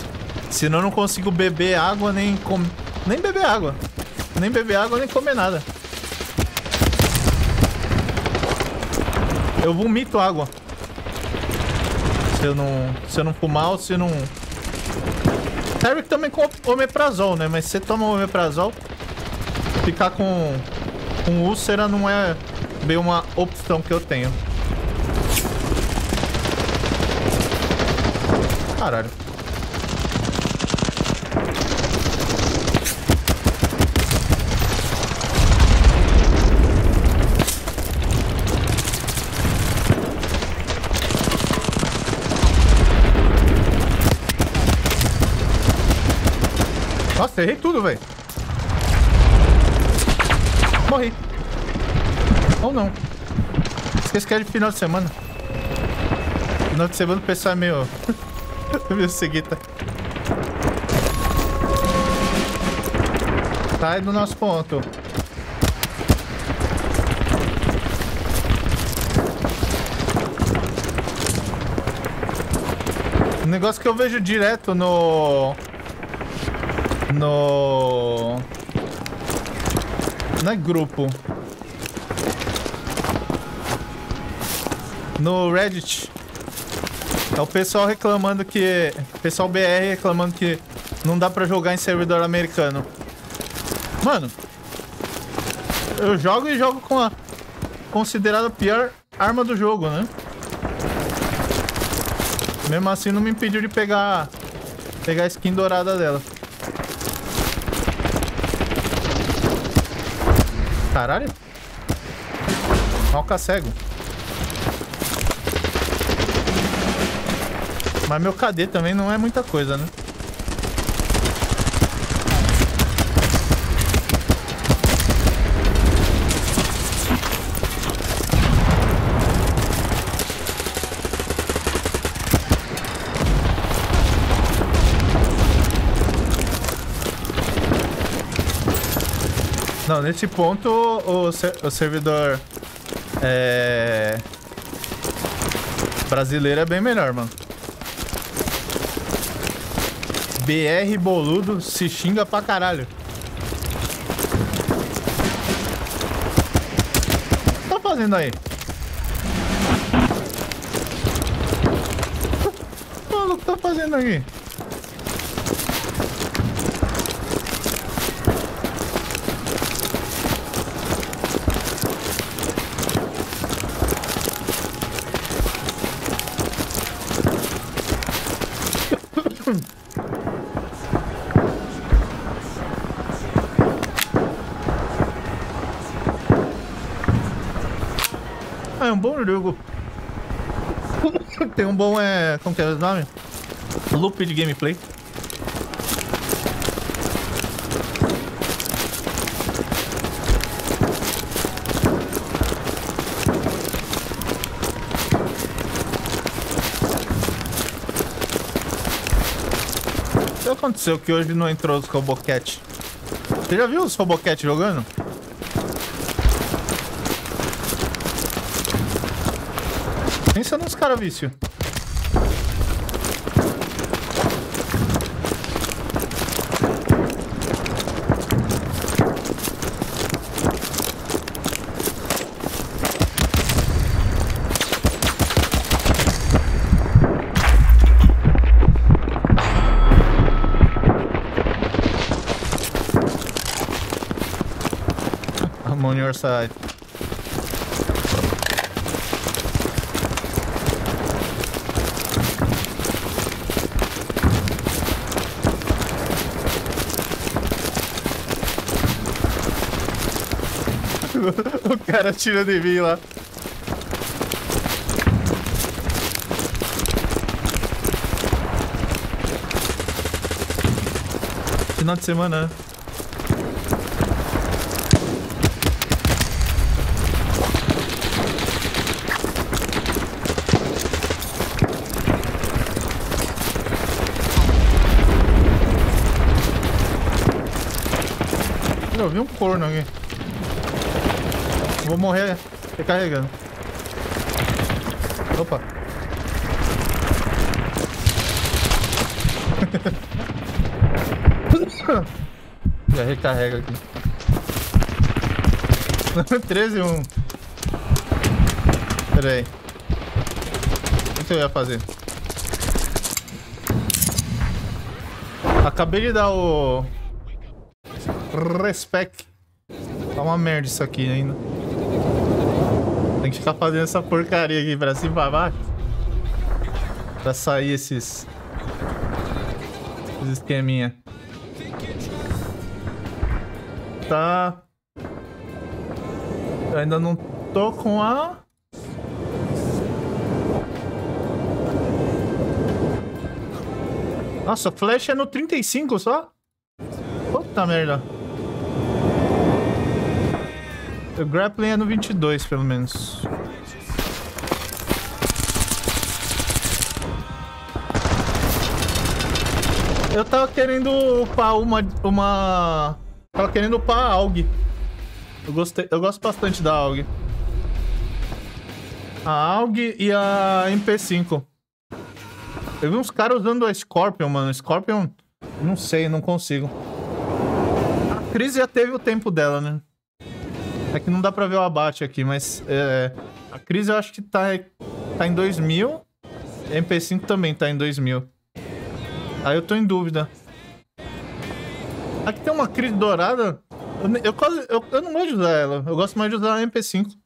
[SPEAKER 1] Senão eu não consigo beber água nem com... Nem beber água. Nem beber água, nem comer nada. Eu vomito água. Se eu não, se eu não fumar ou se não... Serve também com omeprazol, né? Mas se você toma omeprazol, ficar com, com úlcera não é bem uma opção que eu tenho. Caralho. Nossa, errei tudo, velho. Morri. Ou não. Esqueci que é de final de semana. Final de semana o pessoal é meio... meio seguita. Sai do nosso ponto. Um negócio que eu vejo direto no... No... Não é grupo. No Reddit. É o pessoal reclamando que... Pessoal BR reclamando que não dá pra jogar em servidor americano. Mano. Eu jogo e jogo com a... Considerada pior arma do jogo, né? Mesmo assim não me impediu de pegar... Pegar a skin dourada dela. Caralho. Malca cego. Mas meu KD também não é muita coisa, né? Nesse ponto o, ser- o servidor é... brasileiro é bem melhor, mano. BR boludo se xinga pra caralho. O que tá fazendo aí? O maluco tá fazendo aqui? Jogo. Tem um bom, é... Como que é o nome? Loop de gameplay. O que aconteceu que hoje não entrou os Robocat? Você já viu os Robocat jogando? Pensa nos caras vício. On your side. o cara atirando em mim lá. Final de semana, né? Eu vi um corno aqui. Vou morrer recarregando. Opa. Já recarrega aqui. 13 e 1. Pera aí. O que eu ia fazer? Acabei de dar o... Respect. Tá uma merda isso aqui ainda. Tem que ficar fazendo essa porcaria aqui pra cima e pra baixo. Pra sair esses... Esses esqueminha. Tá... Eu ainda não tô com a... Nossa, flash é no 35 só? Puta merda. O grappling é no 22, pelo menos. Eu tava querendo upar uma... uma... Tava querendo upar a AUG. Eu, gostei, eu gosto bastante da AUG. A AUG e a MP5. Eu vi uns caras usando a Scorpion, mano. Scorpion, não sei, não consigo. A Cris já teve o tempo dela, né? É que não dá pra ver o abate aqui, mas é, a Cris eu acho que tá, tá em 2000. A MP5 também tá em 2000. Aí eu tô em dúvida. Aqui tem uma Cris dourada. Eu quase. Eu, eu não gosto de usar ela. Eu gosto mais de usar a MP5.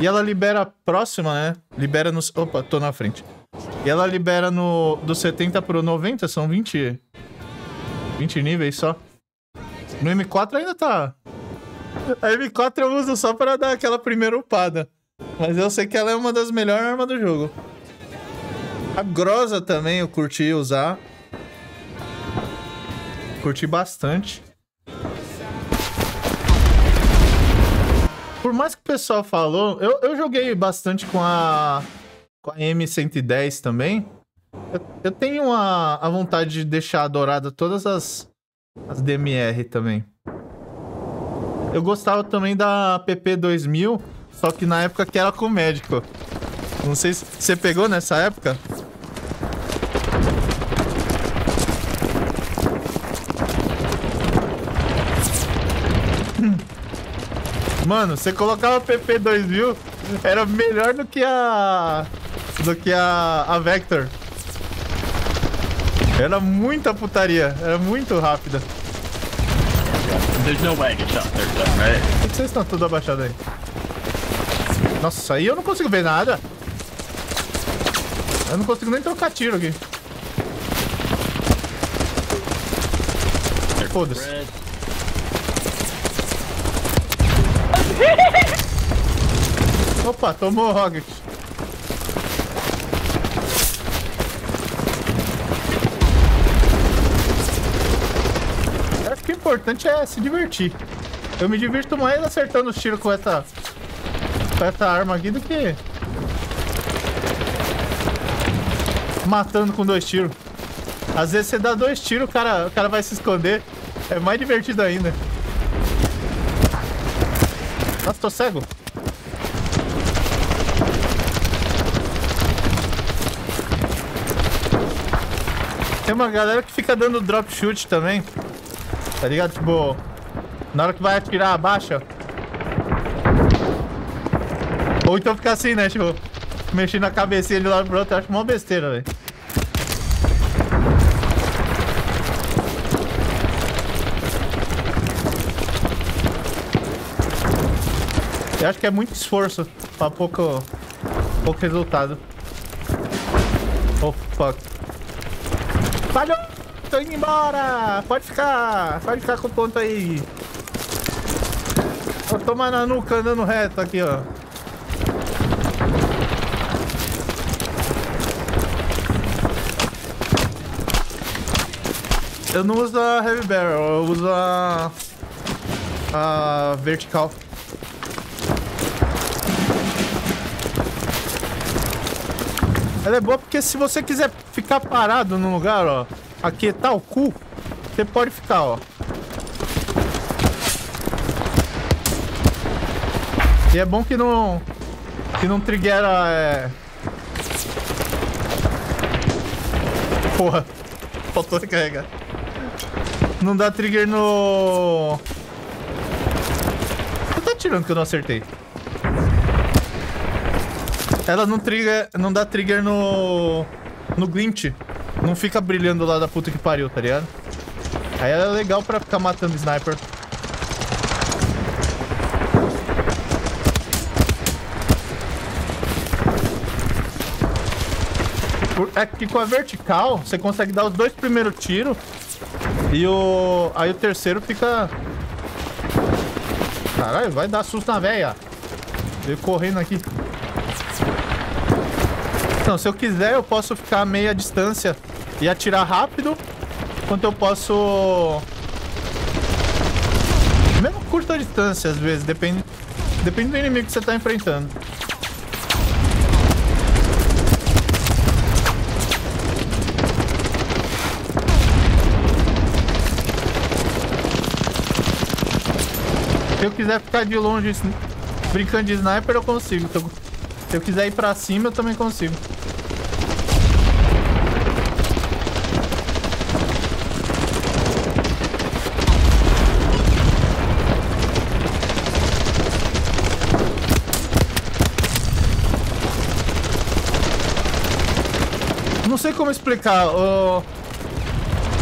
[SPEAKER 1] E ela libera próxima, né? Libera nos. Opa, tô na frente. E ela libera no. Do 70 pro 90, são 20. 20 níveis só. No M4 ainda tá. A M4 eu uso só pra dar aquela primeira upada. Mas eu sei que ela é uma das melhores armas do jogo. A Grosa também eu curti usar. Curti bastante. Por mais que o pessoal falou, eu, eu joguei bastante com a, com a M110 também. Eu, eu tenho a, a vontade de deixar dourada todas as, as DMR também. Eu gostava também da PP2000, só que na época que era com médico. Não sei se você pegou nessa época. Mano, você colocava PP2000, era melhor do que a do que a a Vector. Era muita putaria, era muito rápida.
[SPEAKER 7] There's no way I get shot third time, right?
[SPEAKER 1] Por que vocês estão tudo abaixado aí? Nossa, aí eu não consigo ver nada. Eu não consigo nem trocar tiro aqui. Foda-se. Opa, tomou o rocket. Importante é se divertir. Eu me divirto mais acertando os tiros com essa, com essa arma aqui do que matando com dois tiros. Às vezes você dá dois tiros, o cara, o cara vai se esconder. É mais divertido ainda. Nossa, tô cego. Tem uma galera que fica dando drop shoot também. Tá ligado? Tipo, na hora que vai atirar, abaixa. Ou então fica assim, né? Tipo, mexendo a cabecinha de lado pro outro. Eu acho uma besteira, velho. Eu acho que é muito esforço pra pouco, pouco resultado. Oh, fuck. Falhou! Tô indo embora! Pode ficar! Pode ficar com o ponto aí. Vou tomar na nuca andando reto aqui, ó. Eu não uso a Heavy Barrel, eu uso a... A vertical. Ela é boa porque se você quiser ficar parado no lugar, ó, aquietar o cu, você pode ficar, ó. E é bom que não que não trigueira é Porra. Faltou recarregar. Não dá trigger no Você tá tirando que eu não acertei? Ela não trigger, não dá trigger no no glint. Não fica brilhando lá da puta que pariu, tá ligado? Aí é legal pra ficar matando sniper. É que com a vertical, você consegue dar os dois primeiros tiros e o. Aí o terceiro fica. Caralho, vai dar susto na véia. Eu correndo aqui. Então, se eu quiser, eu posso ficar meia distância e atirar rápido. Quanto eu posso. Mesmo curta distância, às vezes, depende. Depende do inimigo que você tá enfrentando. Se eu quiser ficar de longe brincando de sniper, eu consigo. Eu, se eu quiser ir pra cima, eu também consigo. Não sei como explicar. O,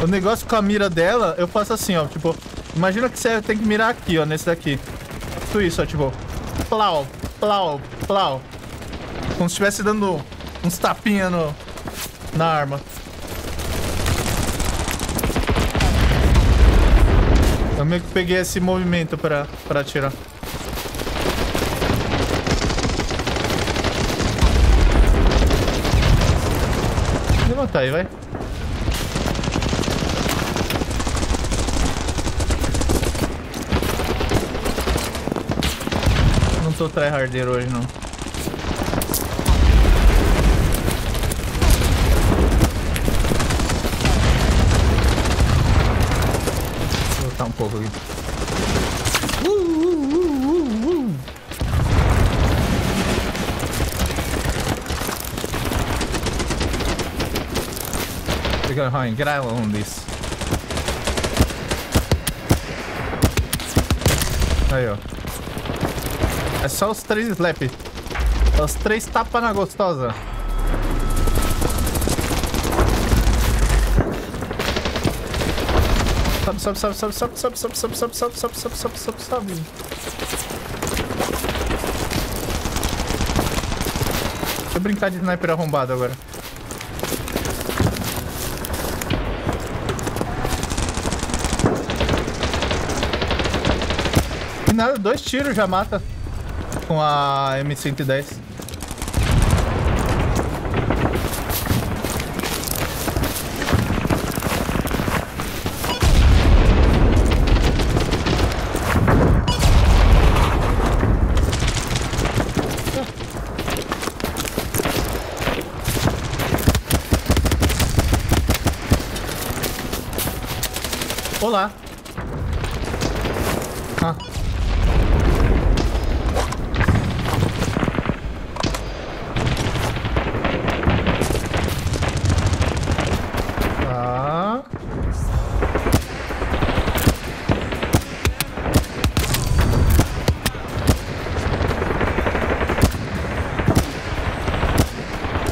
[SPEAKER 1] o negócio com a mira dela, eu faço assim, ó. Tipo, imagina que você tem que mirar aqui, ó, nesse daqui. Isso, ó, tipo. Plau, plau, plau. Como se estivesse dando uns tapinha no, na arma. Eu meio que peguei esse movimento pra, pra atirar. Levanta aí, vai. Não tô tryhardeiro hoje, não. Pouco aqui. Uh, uh, uh. We're going home. Get out on this. Aí, ó. É só os três slap. É Os três tapas na gostosa. Sobe, sobe, sobe, sobe, sobe, sobe, sobe, sobe, sobe, sobe, sobe, sobe, sobe, sobe, sobe. Deixa eu brincar de sniper arrombado agora. E nada, dois tiros já mata com a M110. Ah.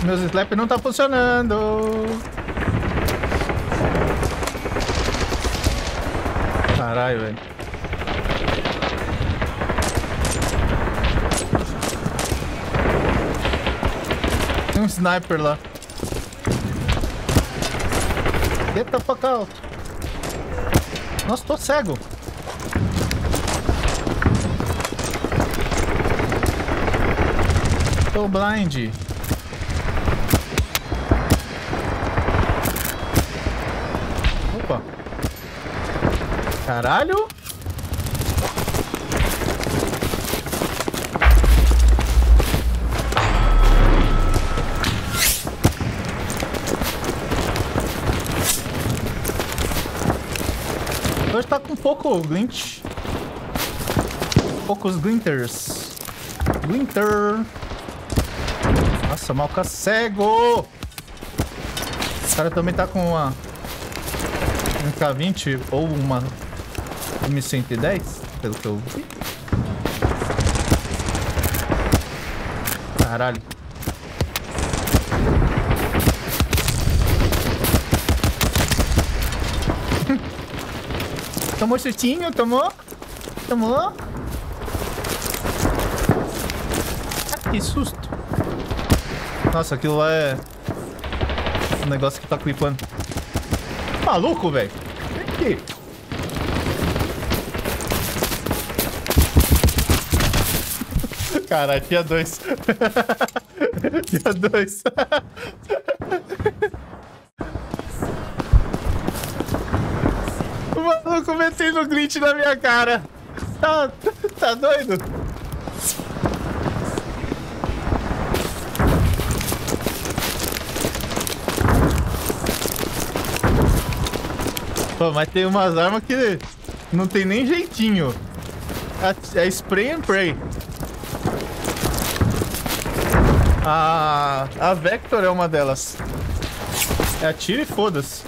[SPEAKER 1] Meus slap não tá funcionando. Caralho, velho. Sniper lá. Get the fuck out. Nossa, tô cego. Tô blind. Opa. Caralho. Pouco glint. Poucos glinters. Glinter. Nossa, malca cego. O cara também tá com uma um K20 ou uma M110, pelo que eu vi. Caralho. Tomou chutinho? Tomou? Tomou? Ah, que susto. Nossa, aquilo lá é... Um negócio que tá clipando. Maluco, velho. Vem aqui. Cara, tinha dois. tinha dois. metendo glitch na minha cara. Tá, tá doido? Pô, mas tem umas armas que não tem nem jeitinho. É spray and pray. A, a Vector é uma delas. É atira e foda-se.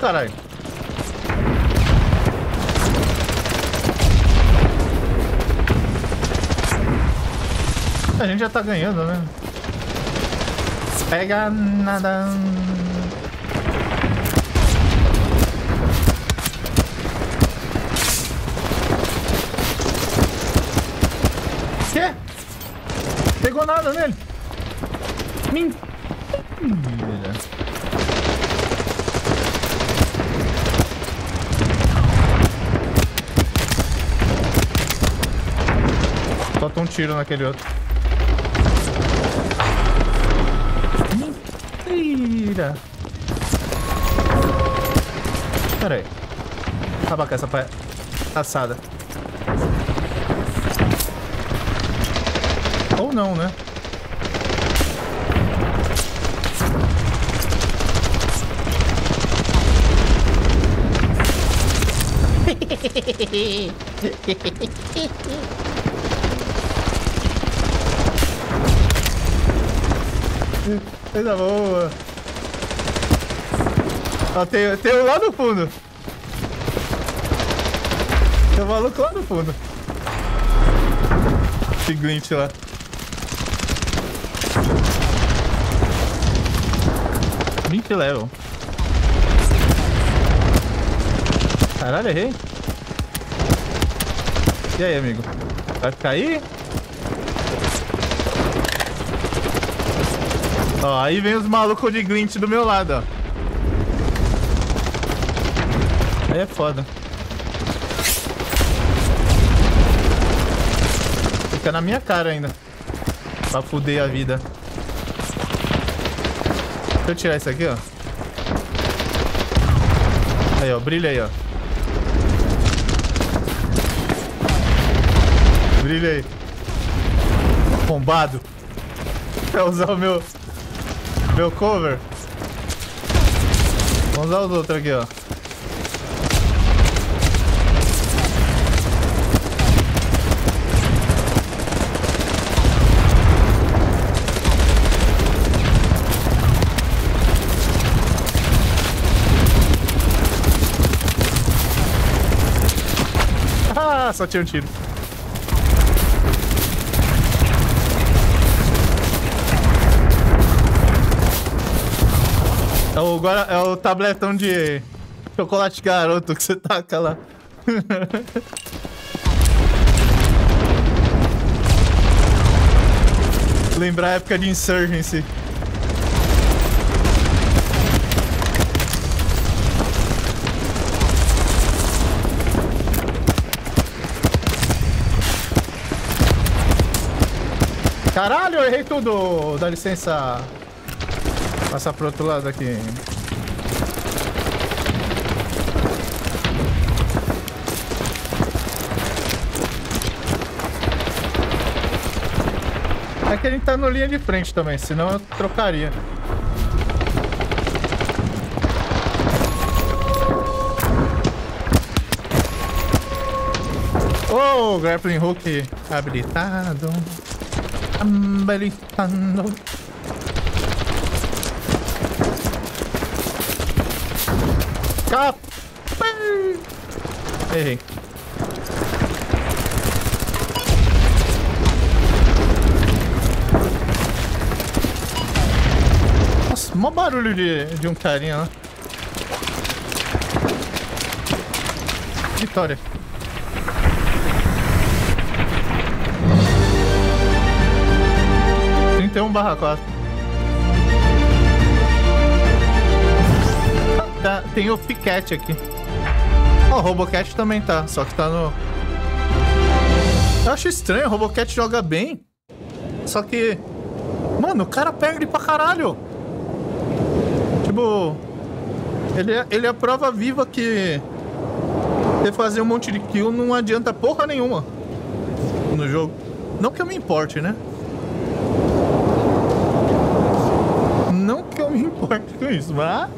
[SPEAKER 1] Caralho. A gente já tá ganhando, né? Pega nada. Quê? Pegou nada nele. Mentira. Falta um tiro naquele outro. Mentira. Pera aí. Acabar com essa assada. Ou não, né? Coisa boa. Ó, tem, tem um lá no fundo. Tem um maluco lá no fundo. Esse glint lá. Vinte level. Caralho, errei. E aí, amigo? Vai ficar aí? Ó, aí vem os malucos de glint do meu lado, ó. Aí é foda. Fica na minha cara ainda. Pra fuder a vida. Deixa eu tirar isso aqui, ó. Aí, ó. Brilha aí, ó. Brilha aí. Bombado. Pra usar o meu... Meu cover. Vamos usar os outros aqui, ó. Ah, só tinha um tiro. Agora é o tabletão de chocolate garoto que você taca lá. Lembrar a época de Insurgency. Caralho, eu errei tudo. Dá licença. Passar pro outro lado aqui. É que a gente tá no linha de frente também, senão eu trocaria. Oh, grappling hook habilitado. Habilitando. Cap! Errei. Barulho de, de um carinha lá. Vitória. Trinta e um barra quatro. Tá, tem o Ficat aqui. Ó, o Robocat também tá, só que tá no... Eu acho estranho, o Robocat joga bem. Só que... Mano, o cara perde pra caralho. Tipo... Ele é, ele é a prova viva que... Você fazer um monte de kill não adianta porra nenhuma. No jogo. Não que eu me importe, né? Não que eu me importe com isso, mas...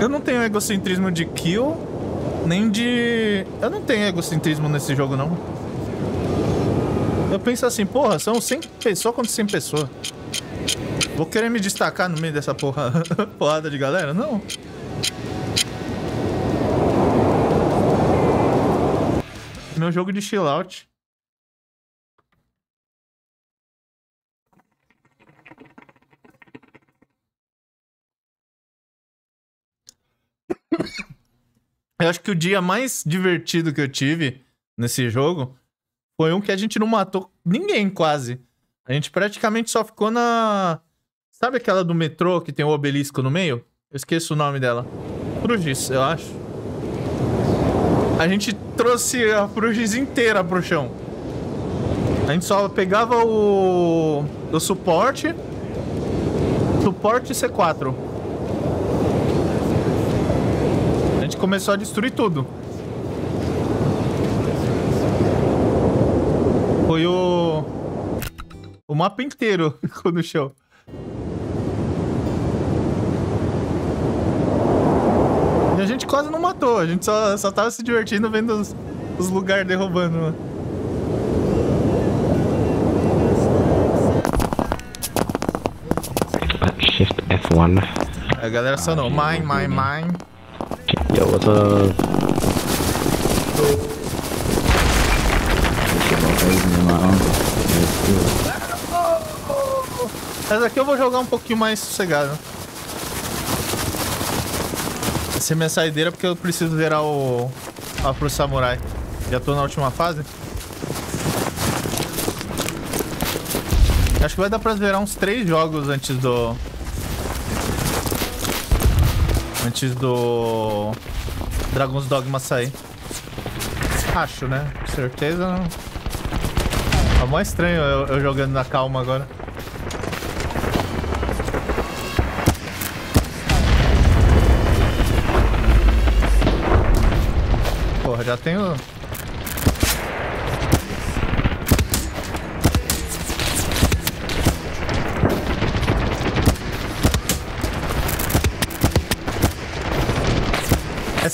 [SPEAKER 1] Eu não tenho egocentrismo de kill, nem de. Eu não tenho egocentrismo nesse jogo, não. Eu penso assim, porra, são 100 pessoas contra 100 pessoas. Vou querer me destacar no meio dessa porra porrada de galera? Não. Meu jogo de chill out. Eu acho que o dia mais divertido que eu tive nesse jogo foi um que a gente não matou ninguém quase. A gente praticamente só ficou na. Sabe aquela do metrô que tem o obelisco no meio? Eu esqueço o nome dela. Frugis, eu acho. A gente trouxe a Frugis inteira pro chão. A gente só pegava o. o suporte. Suporte C4. A gente começou a destruir tudo. Foi o. O mapa inteiro ficou no chão. E a gente quase não matou, a gente só, só tava se divertindo vendo os, os lugares derrubando.
[SPEAKER 8] Shift F1.
[SPEAKER 1] A galera só não. Mine, mine, mine.
[SPEAKER 8] Yo, what's up?
[SPEAKER 1] Essa aqui eu vou jogar um pouquinho mais sossegado. Essa é minha saideira porque eu preciso zerar o, pro samurai. Já tô na última fase. Acho que vai dar pra zerar uns três jogos antes do... Antes do... Dragon's Dogma sair. Acho, né? Com certeza não. É mó estranho eu, eu jogando na calma agora. Porra, já tenho.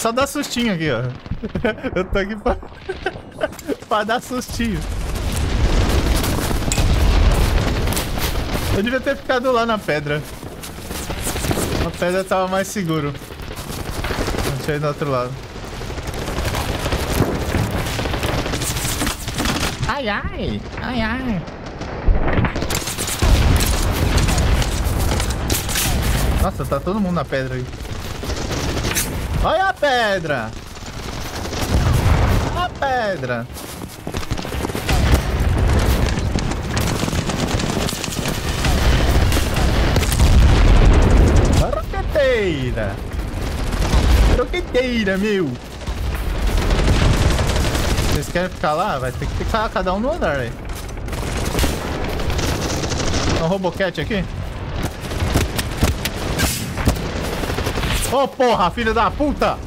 [SPEAKER 1] Só dar sustinho aqui, ó. Eu tô aqui pra, pra dar sustinho. Eu devia ter ficado lá na pedra. A pedra tava mais seguro. Não tinha ido do outro lado. Ai, ai. Ai, ai. Nossa, tá todo mundo na pedra aí. Olha a pedra! A pedra! A roqueteira! Roqueteira, meu! Vocês querem ficar lá? Vai ter que ficar cada um no andar aí. Tem um robocat aqui? Ô oh, porra, filho da puta!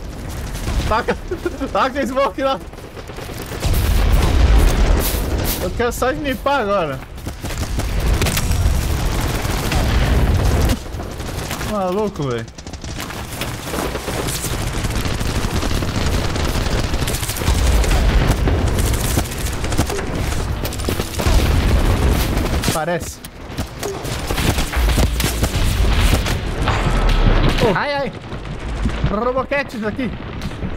[SPEAKER 1] Taca, taca smoke lá! Eu quero só limpar agora. Maluco, velho. Parece. Ai, ai. Roboquetes aqui.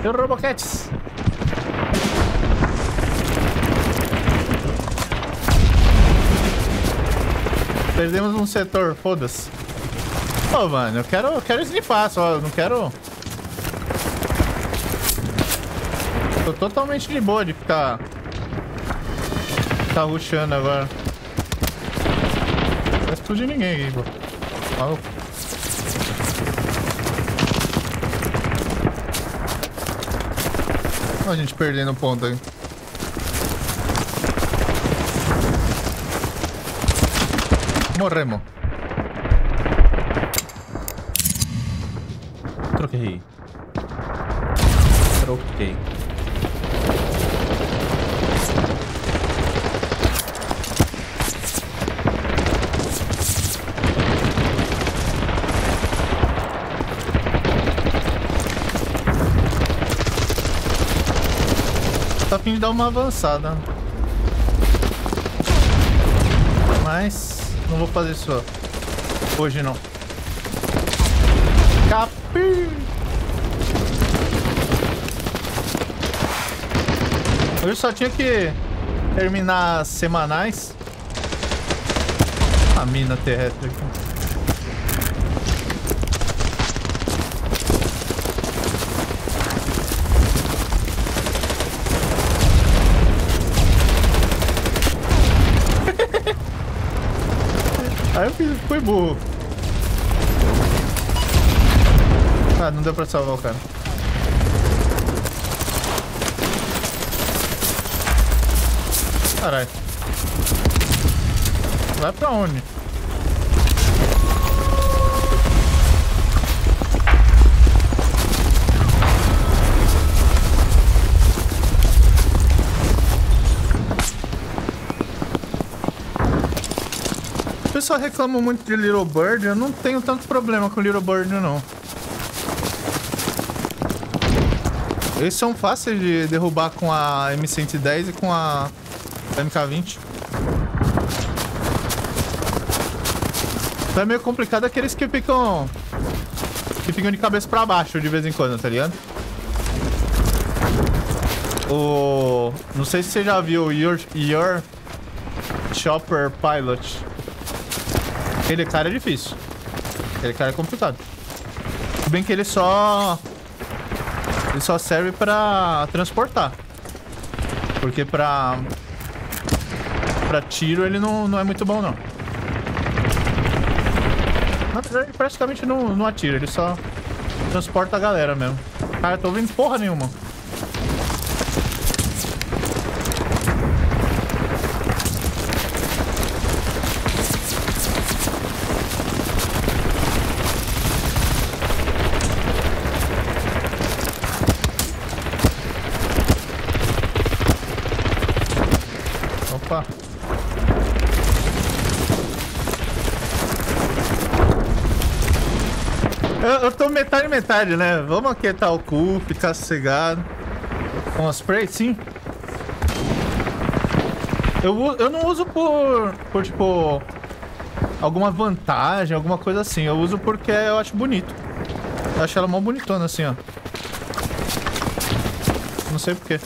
[SPEAKER 1] Tem roboquetes. Perdemos um setor, foda-se. Ô, mano, eu quero, eu quero snifar só, eu não quero... Tô totalmente de boa de ficar... Ficar rushando agora. Não vai explodir ninguém aqui, pô. Maluco. A gente perdendo ponto aí. Morremos. Troquei. Troquei. Dar uma avançada. Mas não vou fazer isso hoje não. Capi! Hoje só tinha que terminar as semanais. A mina terrestre aqui. Fui burro. Ah, não deu pra salvar o cara. Caralho. Vai pra onde? O pessoal reclama muito de Little Bird, eu não tenho tanto problema com Little Bird, não. Eles são fáceis de derrubar com a M110 e com a MK20. É meio complicado aqueles que ficam... Que ficam de cabeça pra baixo de vez em quando, tá ligado? O... Não sei se você já viu Your, Your Chopper Pilot. Aquele cara é difícil. Aquele cara é complicado. Se bem que ele só... Ele só serve pra transportar. Porque pra... Pra tiro ele não, não é muito bom, não. Na verdade, ele praticamente não, não atira. Ele só transporta a galera mesmo. Cara, eu tô ouvindo porra nenhuma. Metade né? Vamos aquietar o cu, ficar sossegado. Com as spray, sim. Eu, eu não uso por, por, tipo, alguma vantagem, alguma coisa assim. Eu uso porque eu acho bonito. Eu acho ela mó bonitona, assim, ó. Não sei porquê.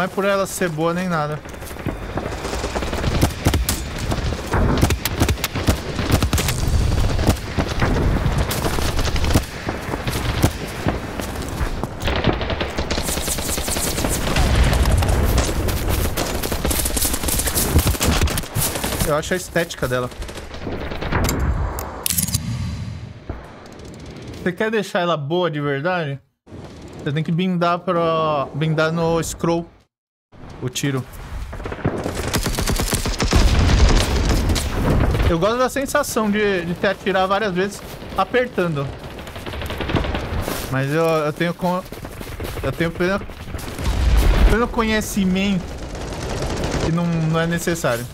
[SPEAKER 1] Não é por ela ser boa nem nada. Eu acho a estética dela. Você quer deixar ela boa de verdade? Você tem que bindar para bindar no scroll o tiro. Eu gosto da sensação de, de ter atirar várias vezes apertando. Mas eu, eu tenho com, eu tenho pleno, pleno conhecimento que não, não é necessário.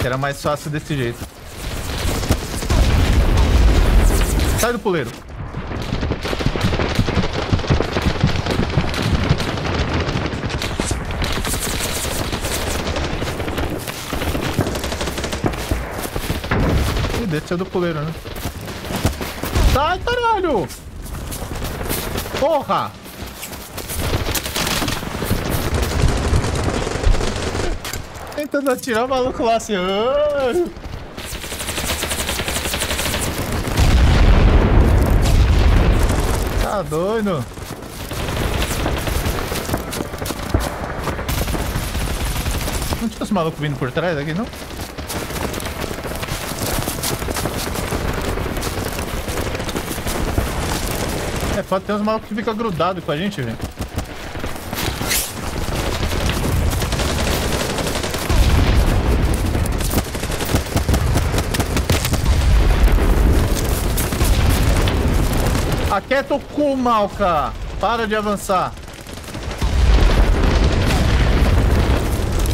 [SPEAKER 1] Que era mais fácil desse jeito. Sai do puleiro. Desceu do puleiro, né? Sai, caralho! Porra! Tentando atirar o maluco lá assim. Tá doido? Não tinha os malucos vindo por trás aqui, não? Pode ter uns malucos que ficam grudados com a gente, velho. Aquieta o cu, Malca! Para de avançar.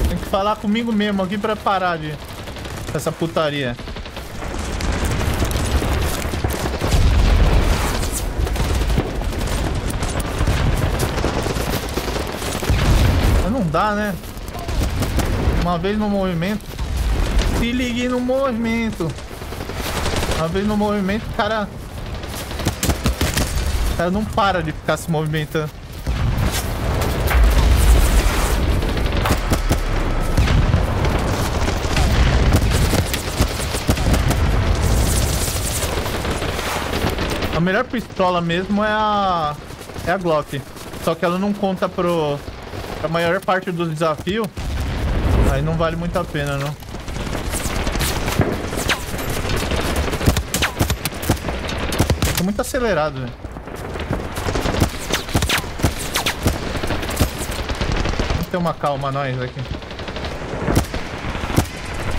[SPEAKER 1] Tem que falar comigo mesmo aqui pra parar de... Essa putaria. Dá, né? Uma vez no movimento. Se ligue no movimento. Uma vez no movimento, o cara. O cara não para de ficar se movimentando. A melhor pistola mesmo é a. É a Glock. Só que ela não conta pro. Pra maior parte dos desafios. Aí não vale muito a pena, não. Tô muito acelerado, velho. Vamos ter uma calma nós aqui.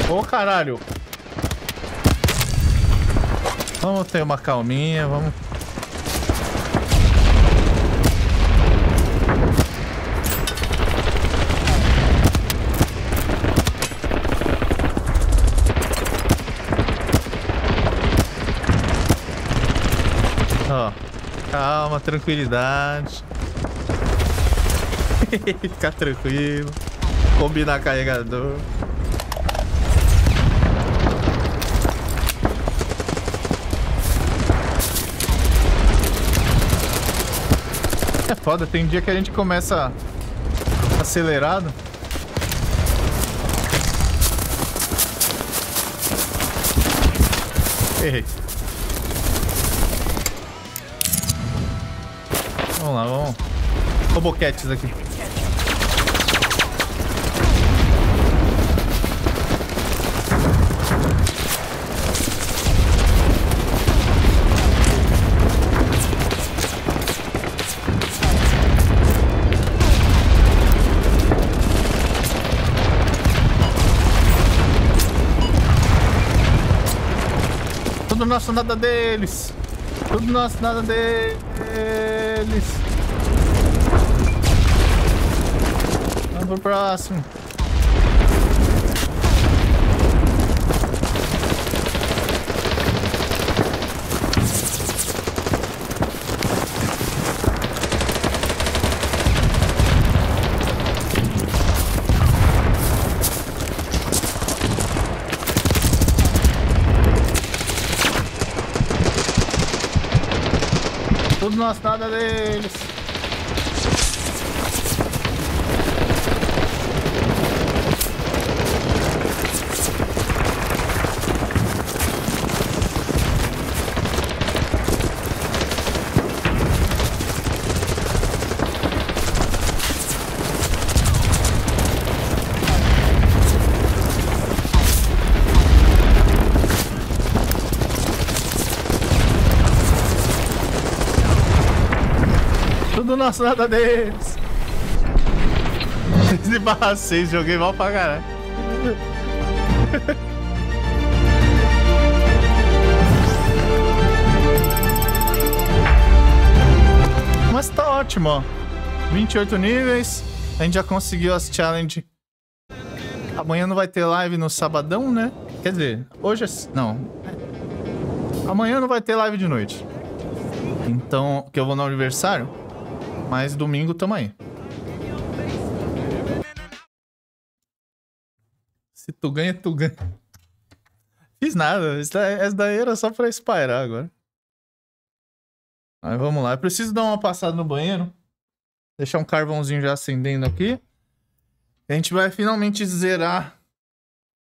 [SPEAKER 1] Ô caralho! Vamos ter uma calminha, vamos. Ó, calma, tranquilidade. Ficar tranquilo. Combinar carregador. É foda, tem dia que a gente começa acelerado. Errei. Vamos lá, vamos. Roboquetes aqui. Tudo nosso, nada deles. Tudo nosso, nada deles. Pro próximo. Nosso, nada deles. 13 barra 6, joguei mal pra caralho. Mas tá ótimo, ó. 28 níveis. A gente já conseguiu as challenge. Amanhã não vai ter live no sabadão, né? Quer dizer, hoje é... Não. Amanhã não vai ter live de noite. Então, que eu vou no aniversário. Mas domingo tamo aí. Se tu ganha, tu ganha. Fiz nada. Essa daí- era só pra espairar agora. Mas vamos lá. Eu preciso dar uma passada no banheiro. Deixar um carvãozinho já acendendo aqui. A gente vai finalmente zerar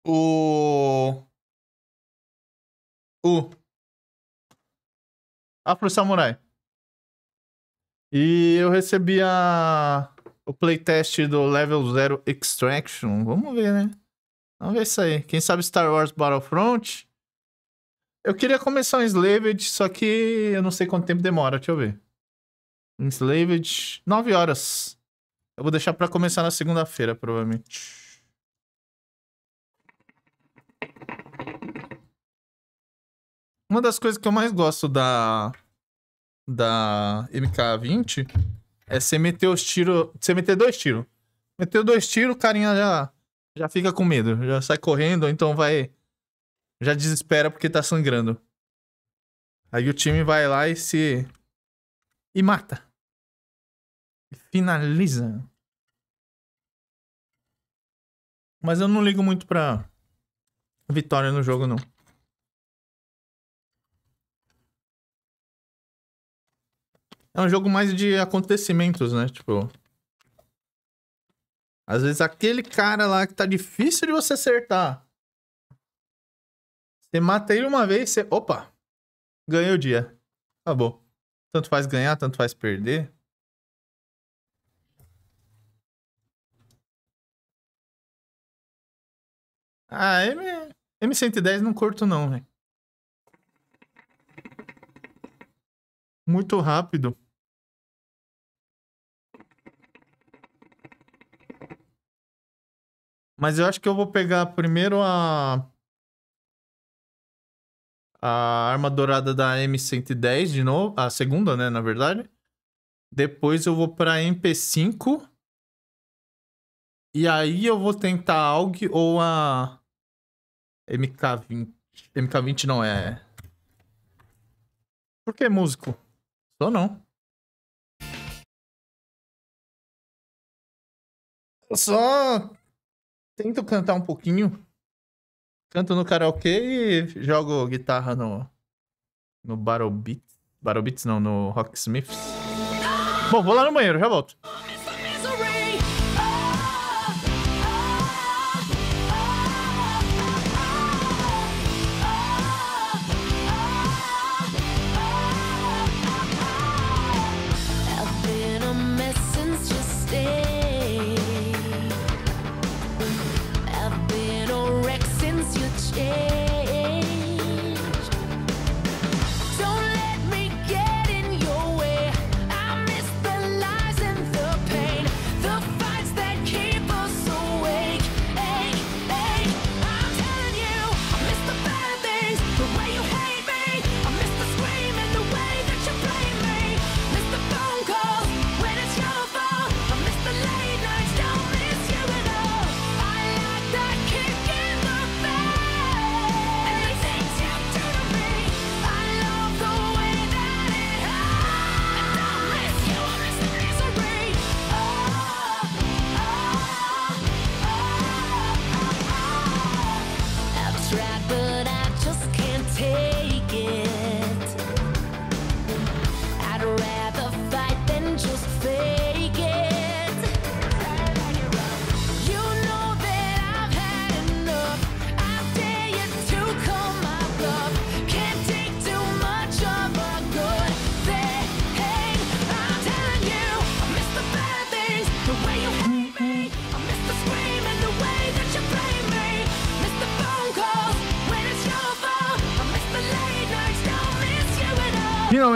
[SPEAKER 1] o. O. Afro Samurai. E eu recebi a... o playtest do Level Zero Extraction. Vamos ver, né? Vamos ver isso aí. Quem sabe Star Wars Battlefront? Eu queria começar um Enslaved, só que eu não sei quanto tempo demora. Deixa eu ver. Enslaved, 9 horas. Eu vou deixar pra começar na segunda-feira, provavelmente. Uma das coisas que eu mais gosto da da MK20 é você meter os tiros. Você meter dois tiros. Meteu dois tiros, o carinha já, já fica com medo. Já sai correndo, ou então vai. Já desespera porque tá sangrando. Aí o time vai lá e se. E mata. E finaliza. Mas eu não ligo muito pra vitória no jogo, não. É um jogo mais de acontecimentos, né? Tipo. Às vezes aquele cara lá que tá difícil de você acertar. Você mata ele uma vez, você. Opa! Ganhei o dia. Acabou. Tanto faz ganhar, tanto faz perder. Ah, M... M110 não curto não, velho. Muito rápido. Mas eu acho que eu vou pegar primeiro a. A arma dourada da M110 de novo. A segunda, né? Na verdade. Depois eu vou pra MP5. E aí eu vou tentar a AUG ou a. MK20. MK20 não é. Por que músico? Sou não. Só tento cantar um pouquinho. Canto no karaokê e jogo guitarra no no Battle Beats. Battle Beats não, no Rocksmiths. Bom, vou lá no banheiro, já volto.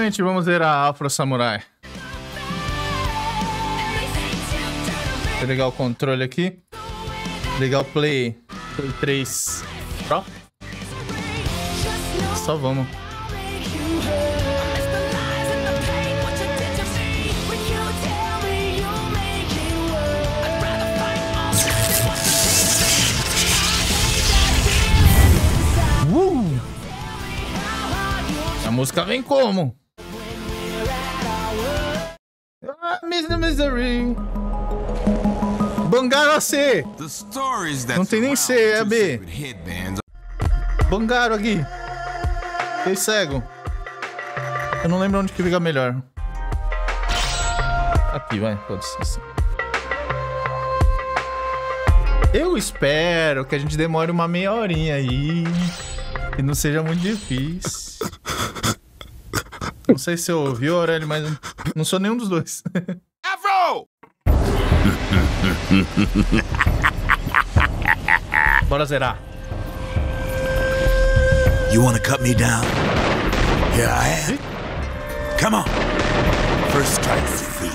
[SPEAKER 1] Finalmente vamos ver a Afro Samurai. Vou ligar o controle aqui. Ligar o Play. Play 3 Pro. Só vamos. Uh! A música vem como? Misery.
[SPEAKER 9] Stories that
[SPEAKER 1] Não tem nem C, é
[SPEAKER 9] surround
[SPEAKER 1] B. Bangaro aqui. Fiquei cego. Eu não lembro onde que fica melhor. Aqui, vai. Foda-se. Eu espero que a gente demore uma meia horinha aí. E não seja muito difícil. Não sei se eu ouvi, Aurélio, mas não sou nenhum dos dois. Bora zerar.
[SPEAKER 10] You wanna cut me down? Here I am. Come on. First strike's free.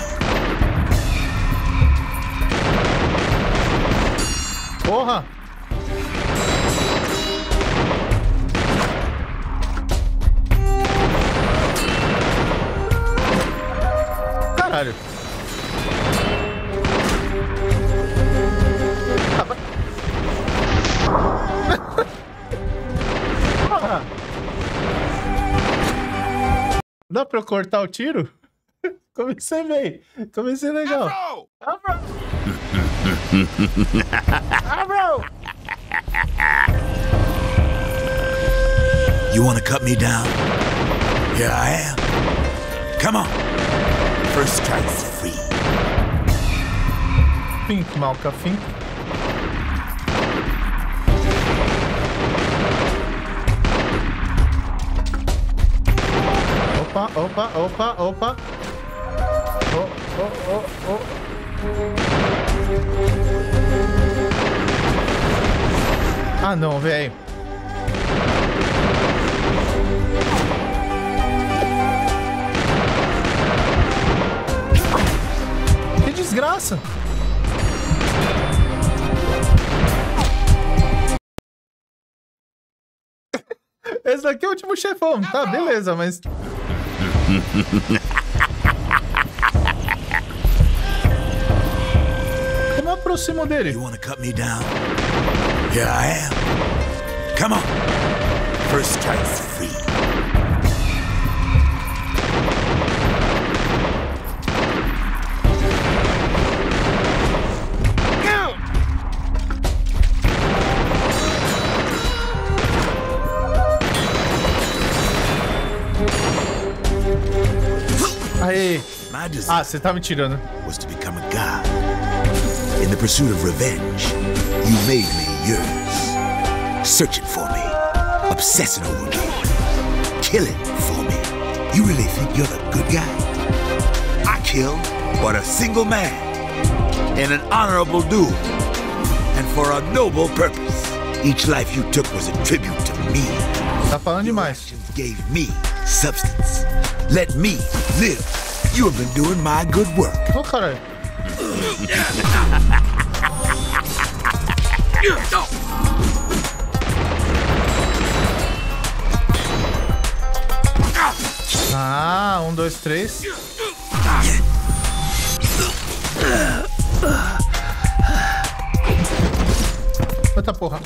[SPEAKER 1] Porra! Caralho. Porra. Dá pra eu cortar o tiro? Comecei bem. Comecei legal.
[SPEAKER 9] Afro!
[SPEAKER 1] Abro!
[SPEAKER 10] You wanna cut me down? Here I am. Come on. First strike's free.
[SPEAKER 1] Fink, malca, fink. Opa, opa, opa, opa. Oh, oh, oh, oh. Ah, não, velho. Que desgraça. Esse daqui é o último chefão, tá? Beleza, mas. Eu aproximo dele?
[SPEAKER 10] You wanna cut me down? Here I am. Come on. First strike's
[SPEAKER 1] Aê! Ah, você tá me tirando.
[SPEAKER 10] was to become a god. In the pursuit of revenge, you made me yours. Searching for me, obsessing over me, killing for me. You really think you're the good guy? I killed but a single man in an honorable duel and for a noble purpose. Each life you took was a tribute to me.
[SPEAKER 1] Tá falando demais.
[SPEAKER 10] gave me substance. Let me live. You have been doing my good work.
[SPEAKER 1] Ô, caralho. Ah, um, dois, três. Eita porra.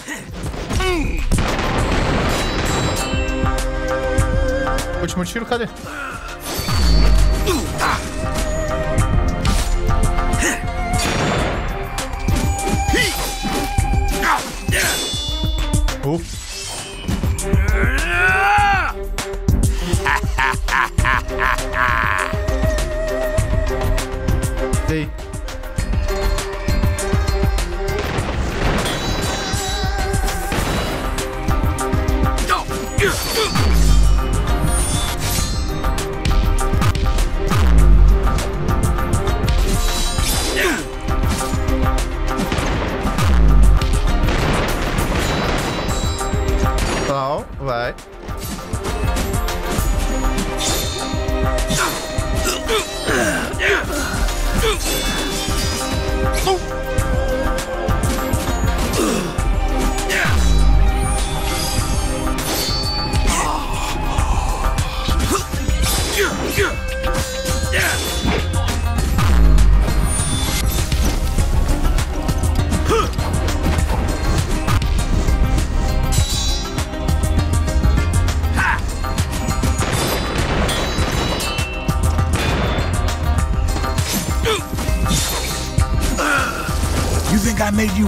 [SPEAKER 1] Último tiro, cadê? Uf.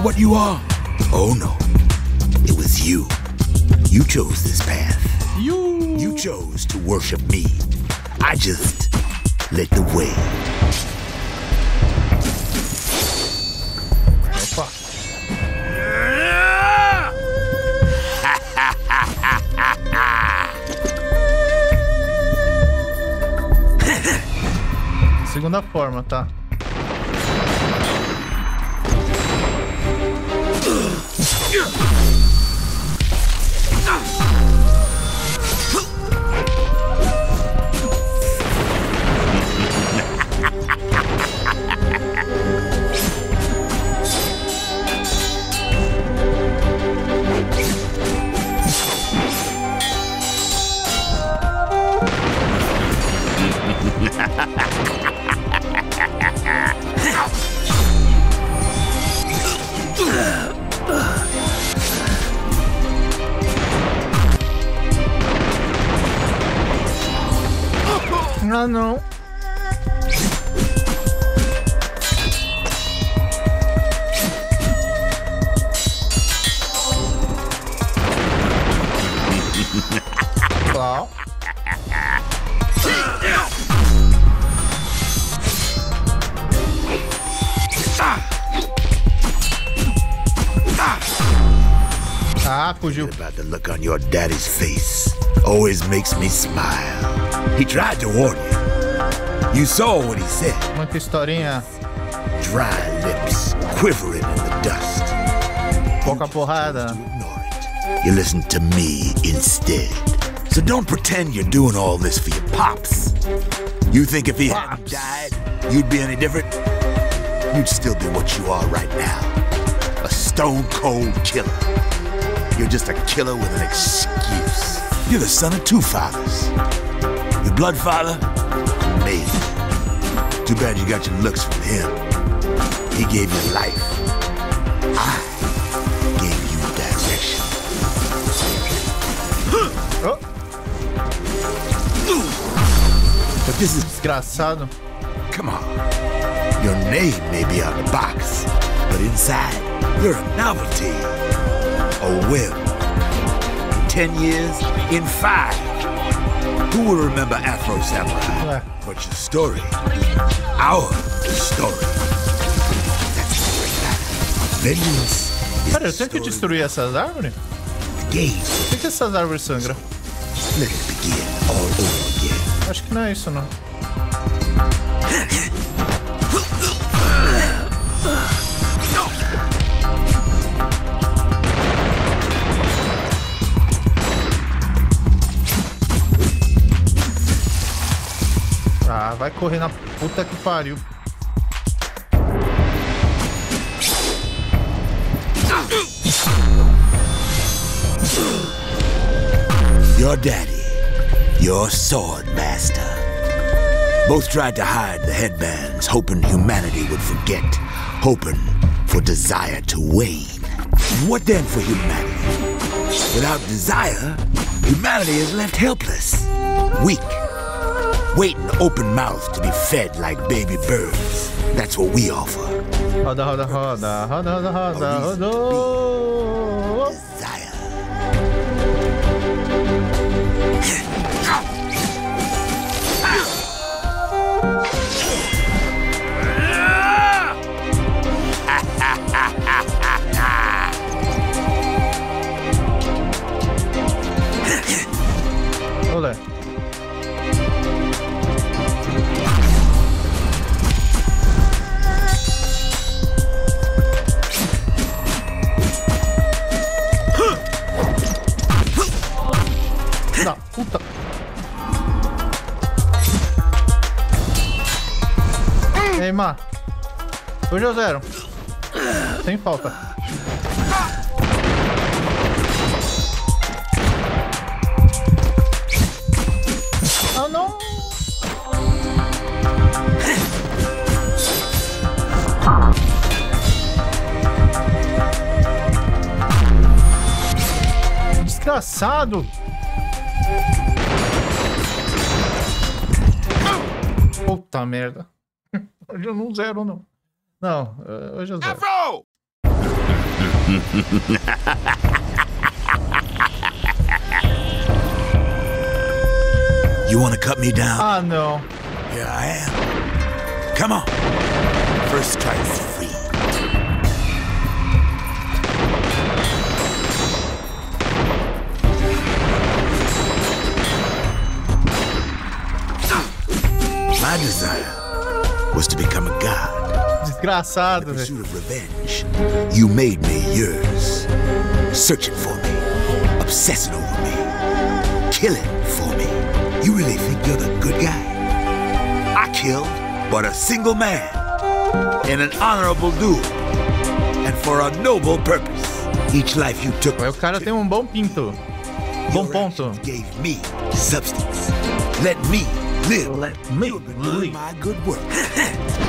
[SPEAKER 10] What you are? Oh no. It was you. You chose this path.
[SPEAKER 1] You.
[SPEAKER 10] You chose to worship me. I just lit the way.
[SPEAKER 1] Opa. Segunda forma, tá? Ah, não. Claro. Ah, fugiu.
[SPEAKER 10] About the look on your daddy's face always makes me smile. He tried to warn you. You saw what he said.
[SPEAKER 1] Muita historinha.
[SPEAKER 10] Dry lips quivering in the dust.
[SPEAKER 1] Pouca porrada.
[SPEAKER 10] You listen to me instead. So don't pretend you're doing all this for your pops. You think if he hadn't died, you'd be any different? You'd still be what you are right now. A stone cold killer. You're just a killer with an excuse. You're the son of two fathers. Your blood father, me. Too bad you got your looks from him. He gave you life. I gave you direction.
[SPEAKER 1] Oh,
[SPEAKER 10] But this is
[SPEAKER 1] desgraçado.
[SPEAKER 10] Come on. Your name may be on the box, but inside, you're a novelty. A whim. In ten years, in five, who will remember Afro Samurai? But your story, our story. That's what we got. Vengeance
[SPEAKER 1] Pera, eu
[SPEAKER 10] the
[SPEAKER 1] tenho que destruir essas árvores?
[SPEAKER 10] game.
[SPEAKER 1] Por que, que essas árvores sangram?
[SPEAKER 10] Let it begin all over again.
[SPEAKER 1] Acho que não é isso, não. Correr na puta que pariu.
[SPEAKER 10] Your daddy, your sword master. Both tried to hide the headbands, hoping humanity would forget, hoping for desire to wane. What then for humanity? Without desire, humanity is left helpless, weak, waiting open mouth to be fed like baby birds. That's what we offer.
[SPEAKER 1] 好的，好的，好的，好
[SPEAKER 10] 的，
[SPEAKER 1] 好的，好的，好的。Hoje é zero. Sem falta. Ah, não! Desgraçado! Puta merda. Hoje eu não zero, não. Não, hoje eu zero.
[SPEAKER 10] You wanna cut me down?
[SPEAKER 1] Ah, no.
[SPEAKER 10] Here I am. Come on. First strike's free. My desire was to become a god.
[SPEAKER 1] Desgraçado, velho.
[SPEAKER 10] Pursuit of revenge. You made me yours. Searching for me. Obsessing over me. Killing for me. You really think you're the good guy? I killed but a single man in an honorable duel and for a noble purpose. Each life you took
[SPEAKER 1] Mas o cara tem um bom pinto. Bom
[SPEAKER 10] your
[SPEAKER 1] ponto.
[SPEAKER 10] gave me substance. Let me live.
[SPEAKER 1] Let me
[SPEAKER 10] You've been doing
[SPEAKER 1] live.
[SPEAKER 10] my good work.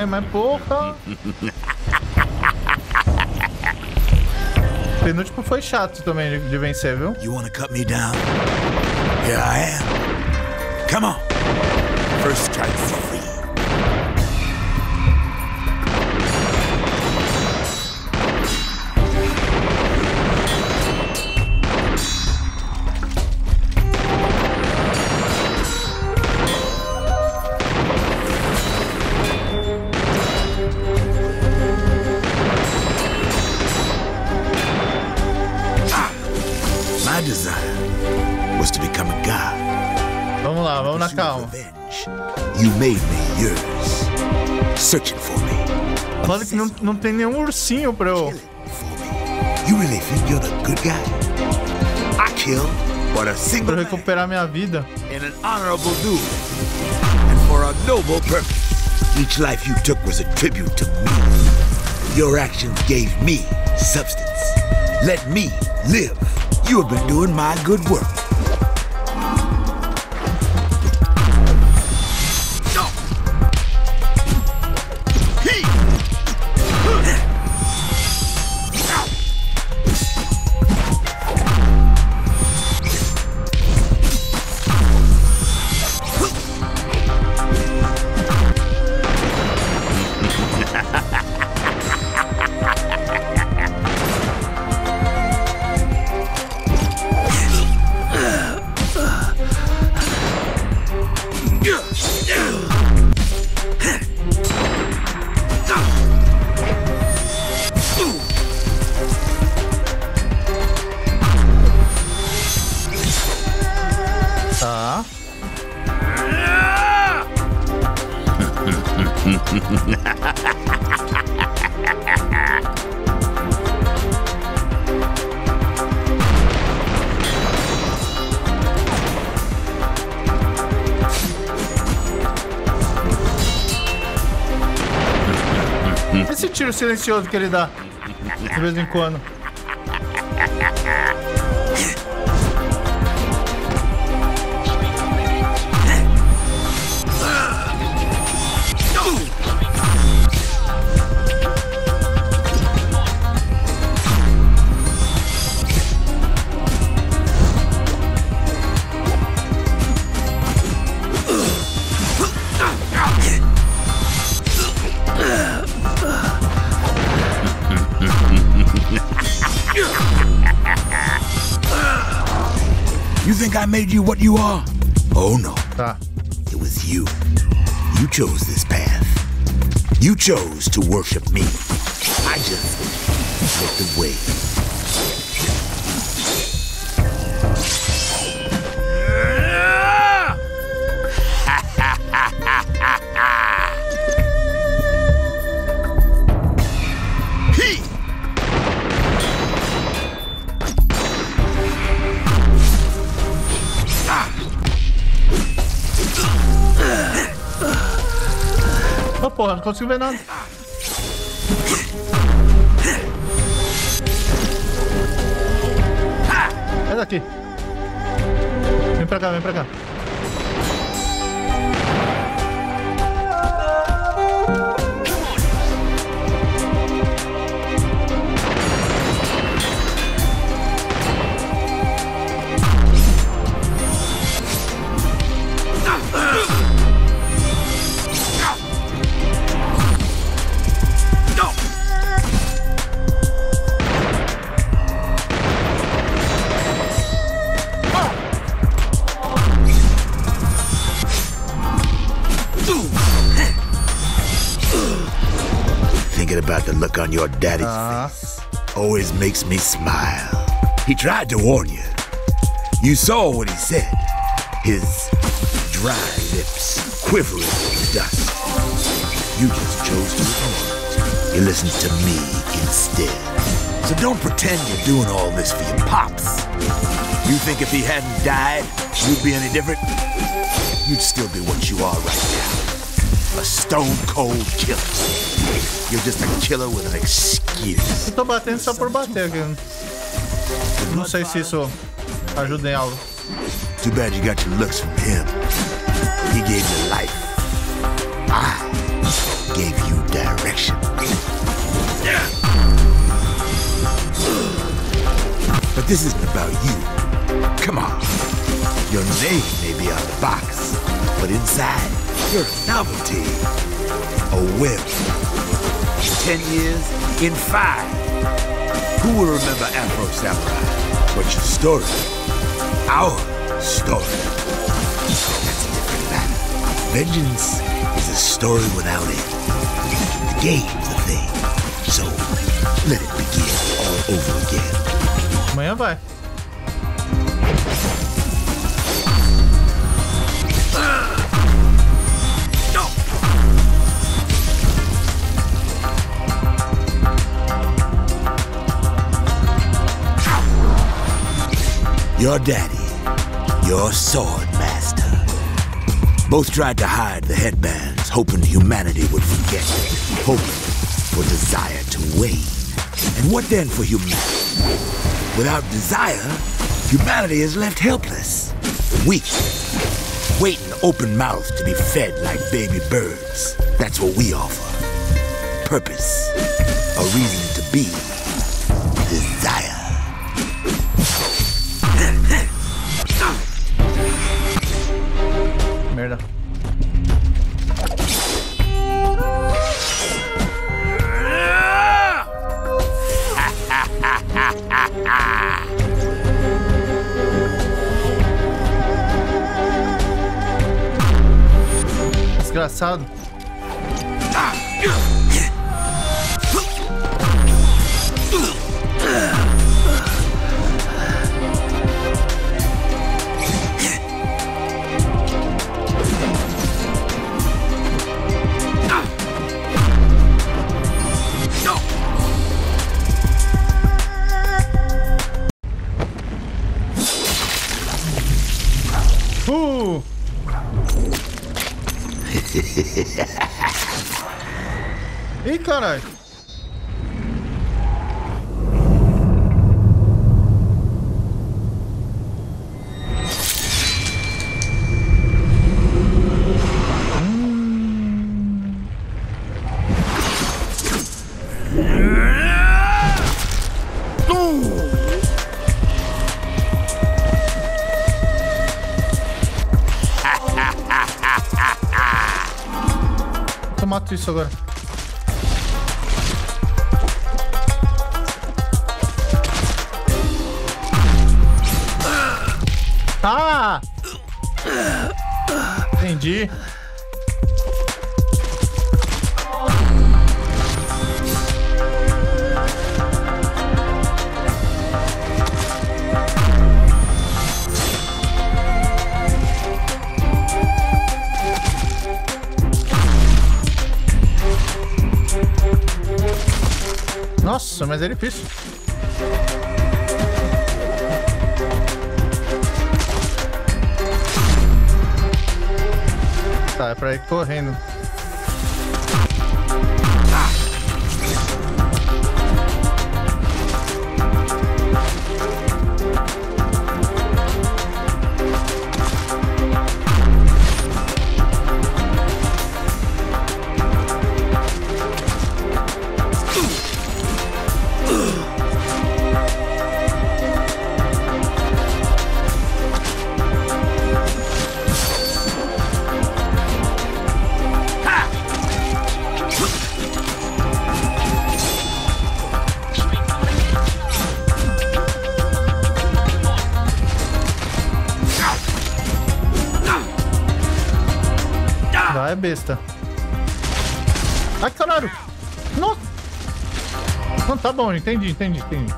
[SPEAKER 1] né? Mas porra. Penúltimo foi chato também de, vencer, viu?
[SPEAKER 10] You wanna cut me down? Here I am. Come on. First strike's
[SPEAKER 1] não, não tem nenhum ursinho pra eu. Pra eu recuperar minha vida.
[SPEAKER 10] in an honorable duel and for a noble purpose. Each life you took was a tribute to me. Your actions gave me substance. Let me live. You have been doing my good work.
[SPEAKER 1] Silencioso que ele dá. De vez em quando.
[SPEAKER 10] Made you what you are? Oh no,
[SPEAKER 1] Tá.
[SPEAKER 10] it was you. You chose this path. You chose to worship me. I just lit the
[SPEAKER 1] consigo ver nada. Sai daqui. Vem pra cá, vem pra cá.
[SPEAKER 10] Daddy's
[SPEAKER 1] Ah.
[SPEAKER 10] face always makes me smile. He tried to warn you. You saw what he said. His dry lips quivering with dust. You just chose to ignore it. You listened to me instead. So don't pretend you're doing all this for your pops. You think if he hadn't died, you'd be any different? You'd still be what you are right now. A stone cold killer. You're just a killer with an excuse.
[SPEAKER 1] Eu tô batendo só por bater aqui. Não sei se isso ajuda em algo.
[SPEAKER 10] Too bad you got your looks from him. He gave you life. I gave you direction. But this isn't about you. Come on. Your name may be on the box, but inside, you're a novelty. A whim. In ten years, in five, who will remember Afro Samurai? But your story our story. That's a different matter. Vengeance is a story without end. The game's a thing. So let it begin all over again.
[SPEAKER 1] Amanhã vai.
[SPEAKER 10] Your daddy, your sword master. Both tried to hide the headbands, hoping humanity would forget, hoping for desire to wane. And what then for humanity? Without desire, humanity is left helpless, weak, waiting open mouthed to be fed like baby birds. That's what we offer. Purpose, a reason to be,
[SPEAKER 1] Eu mas é difícil. Besta. Ai, caralho! Nossa! Não, tá bom, entendi, entendi, entendi.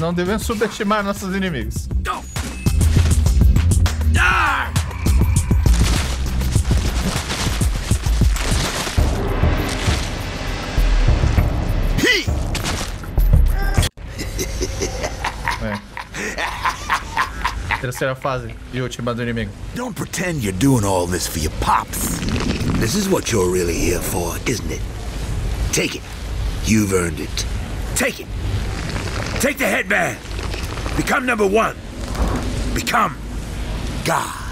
[SPEAKER 1] Não devemos subestimar nossos inimigos. Terceira fase e última do inimigo.
[SPEAKER 10] Don't pretend you're doing all this for your pops. This is what you're really here for, isn't it? Take it. You've earned it. Take it. Take the headband. Become number one. Become God.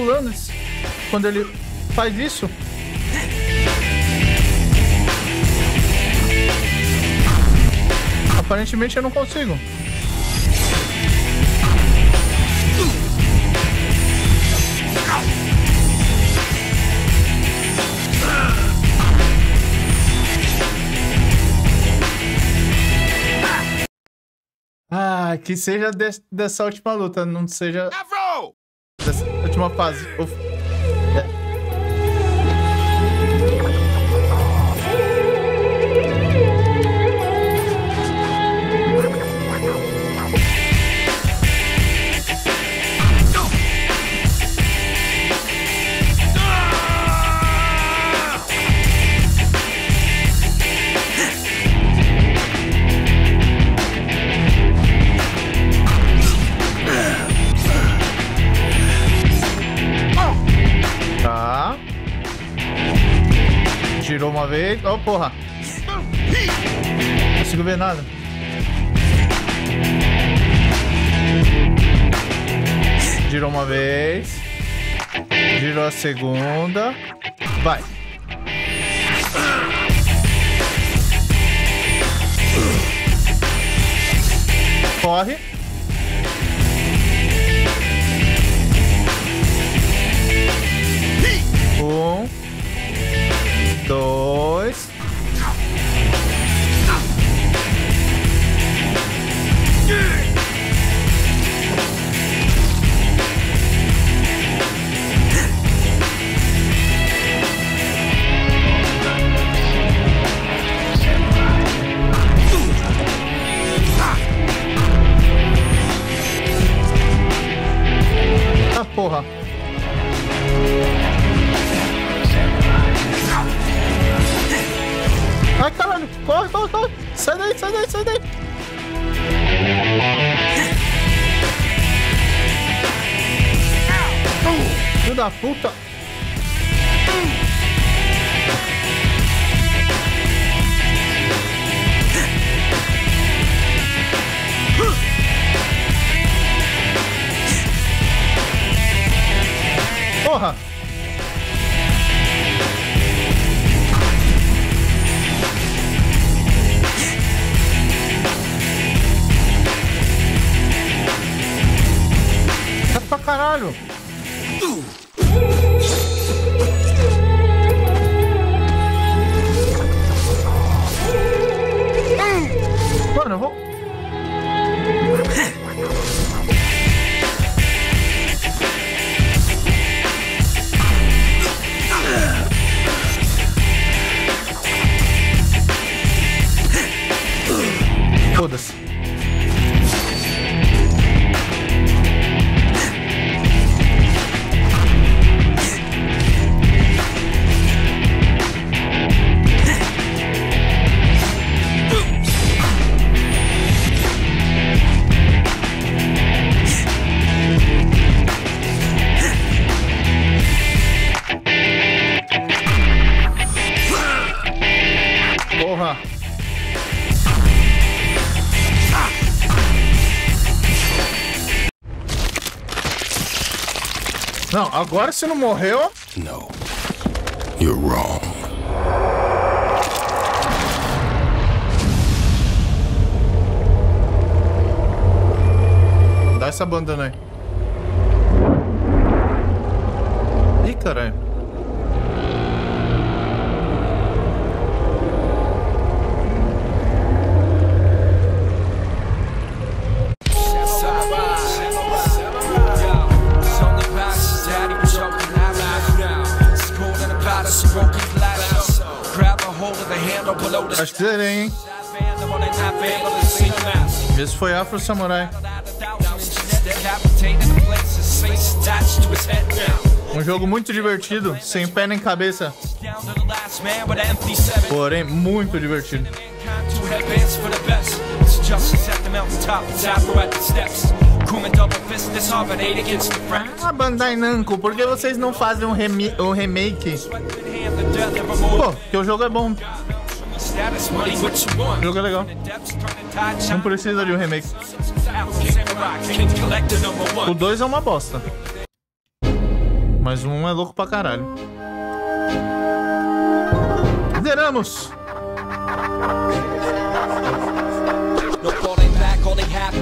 [SPEAKER 1] Pulando quando ele faz isso. Aparentemente eu não consigo. Ah, que seja des- dessa última luta, não seja dessa última fase. Girou uma vez. Ó, porra. Não consigo ver nada. Girou uma vez. Girou a segunda. Vai. Corre. Um. Dois. Ah, porra. Caralho. Corre, corre, corre. Sai daí, sai daí, sai daí. Filho da puta. Porra! Pra agora você não morreu.
[SPEAKER 10] No. You're wrong.
[SPEAKER 1] Dá essa bandana aí. Afro Samurai. Um jogo muito divertido, sem pé nem cabeça. Porém, muito divertido. Ah, Bandai Namco, por que vocês não fazem um, remi um remake? Pô, que o jogo é bom. O jogo é legal. Não precisa de um remake. O 2 é uma bosta. Mas um é louco pra caralho. Zeramos!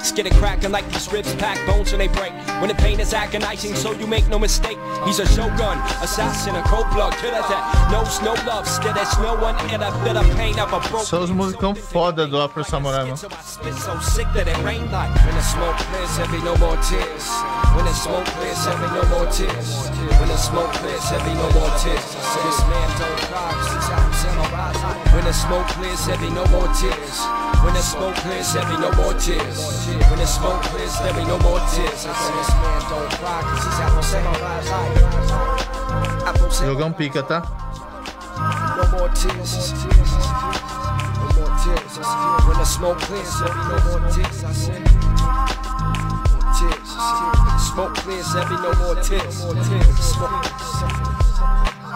[SPEAKER 11] the sword up out and then I stab you with a handle. The blade in hand are ancient, he chopping him in half. And tied his spine in a knot, then dropping him back. Skid it cracking like these ribs pack bones when they break. When the pain is agonizing, so you make no mistake. He's a shogun, assassin, a cold blood killer that knows no love. Still, there's no one in a bit of pain of a broken.
[SPEAKER 1] São os musicão foda do Afro Samurai, mano.
[SPEAKER 11] so sick that it rained like When the smoke clears, heavy, no more tears When the smoke clears, heavy, no more tears When the smoke clears, heavy, no more tears This man don't cry, 'cause he's out in my rise When the smoke clears, heavy, no more tears When the smoke clears, heavy, no more tears When the smoke clears, heavy, no more tears I said this man don't cry, 'cause he's out in my rise
[SPEAKER 1] Jogão pica, tá?
[SPEAKER 11] No more tears No more tears tears. I said, when the smoke clears, there be no more tears. I said, tears. Smoke clears, there be no more tears. Smoke.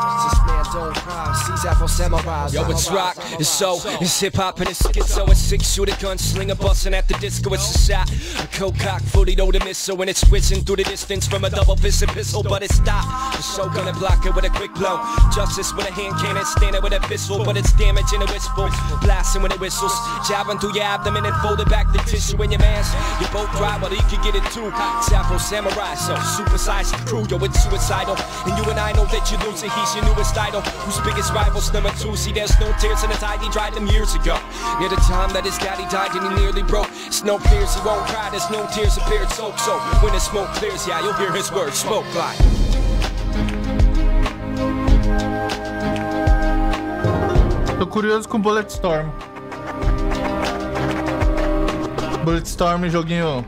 [SPEAKER 11] This man don't cry, sees Afro samurai. Yo, it's rock, it's so, it's hip hop and it's schizo. It's six shooter gunslinger busting at the disco. It's a shot, a cold cock, fully loaded missile, and it's whizzing through the distance from a double fisted pistol. But it's stopped. The show gonna block it with a quick blow. Justice with a hand cannon, standing with a pistol, but it's damaging a whistle. Blasting when it whistles, jabbing through your abdomen and folding back the tissue in your mask. You both dry, but you can get it too. It's Afro samurai, so supersize the crew. Yo, it's suicidal, and you and I know that you're losing. He's your newest idol. Whose biggest rivals? Number two. See, there's no tears in his eye. He dried them years ago. Near the time that his daddy died and he nearly broke. It's no fears, he won't cry. There's no tears appeared. So, so when the smoke clears, yeah, you'll hear his words. Smoke like.
[SPEAKER 1] Tô curioso com Bulletstorm. Bulletstorm, joguinho.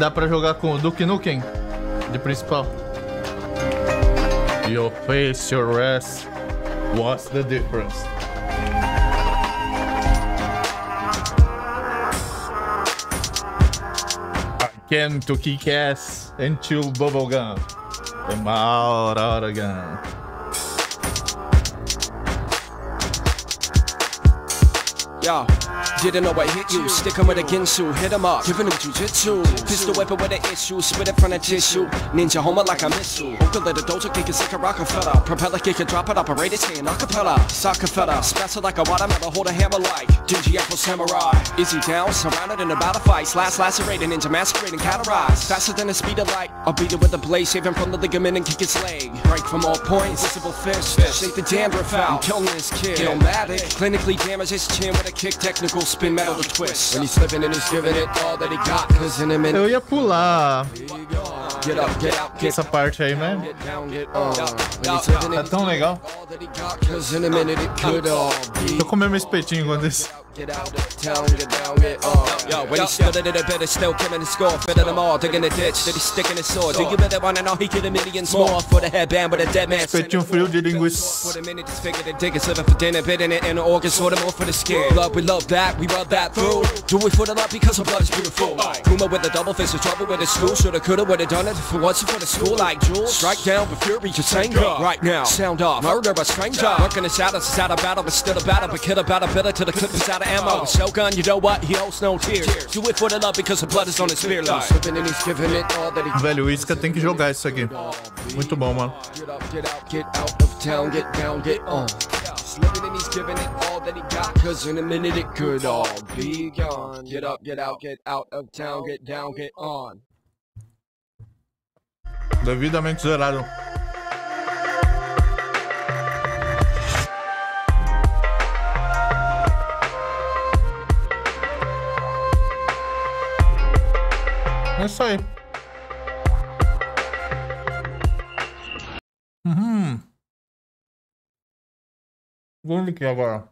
[SPEAKER 1] Dá pra jogar com o Duke Nukem de principal. Your face, your ass. What's the difference? I came to kick ass and chew bubblegum. I'm out, out again.
[SPEAKER 11] Yo, didn't know I hit you. Stick him with a Ginsu, hit him up, giving him jujitsu. Pistol weapon with an issue, spit it from the tissue. Ninja homer like a missile. Ukulele doja kick is like a Rockefeller. Propeller kick it, drop it, operate it, saying acapella. Soccer fella, special like a watermelon, hold a hammer like Dingy Apple Samurai. Is he down? Surrounded in a battle fight. Slash lacerating, ninja masquerading, categorize. Faster than the speed of light. I'll beat it with a blade, shaving from the ligament and kick his leg. Break from all points, visible fist. Shake the dandruff out. I'm killing this kid. Illmatic. Clinically damage his chin with a kick, technical spin metal to twist. When he's slipping and he's giving it all that he got. Cause in a minute.
[SPEAKER 1] Eu ia pular
[SPEAKER 11] Get up, get out, get
[SPEAKER 1] essa parte aí, né?
[SPEAKER 11] Get down, get on. When he's living
[SPEAKER 1] Tá tão legal.
[SPEAKER 11] all that he got. Cause in a minute it could all be.
[SPEAKER 1] Tô comendo meu espetinho enquanto isso.
[SPEAKER 11] Get out of town, get down, get on. Yo, when he stood at it, better still killing the score. Better them all, digging the ditch. Did he stick in his sword? Do you really wanna know he get a millions more for the headband with a dead man?
[SPEAKER 1] Espetinho frio de linguiça.
[SPEAKER 11] For the minute, just figured the diggers living for dinner, bidding it in the organs, sort of more for the skin. Love, we love that, we rub that through. Do it for the love because our blood is beautiful. Kuma with a double fist of trouble with his school. Shoulda, coulda, woulda done it for once for the school like Jules. Strike down with fury, just anger. Right now, sound off, murder a stranger. Working the shadows, it's out of battle, but still a battle. But kill about a bitter to the clip is out of ammo. Shogun, you know what? He owes no tears. Do it for the love because the blood is on his spear line.
[SPEAKER 1] Velho, o Isca tem que jogar isso aqui. Muito bom, mano.
[SPEAKER 11] Get up, get out, get out of town, get down, get on. Slipping and he's giving it all that he got, cause in a minute it could all be gone. Get up, get out, get out of town, get down, get on.
[SPEAKER 1] Devidamente zerado. É isso aí. Uhum. Vamos aqui agora.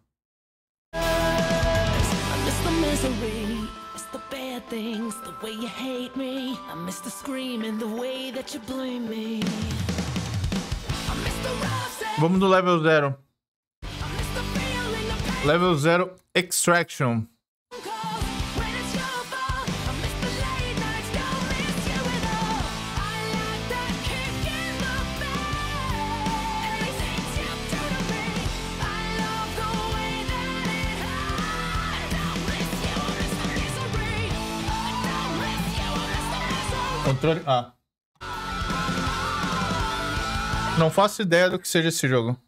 [SPEAKER 2] The bad things, the way you hate me. I miss the screaming, the way that you blame me.
[SPEAKER 1] Vamos no level 0.
[SPEAKER 2] I miss the feeling of pain
[SPEAKER 1] Level 0 Extraction. Controle A. Não faço ideia do que seja esse jogo.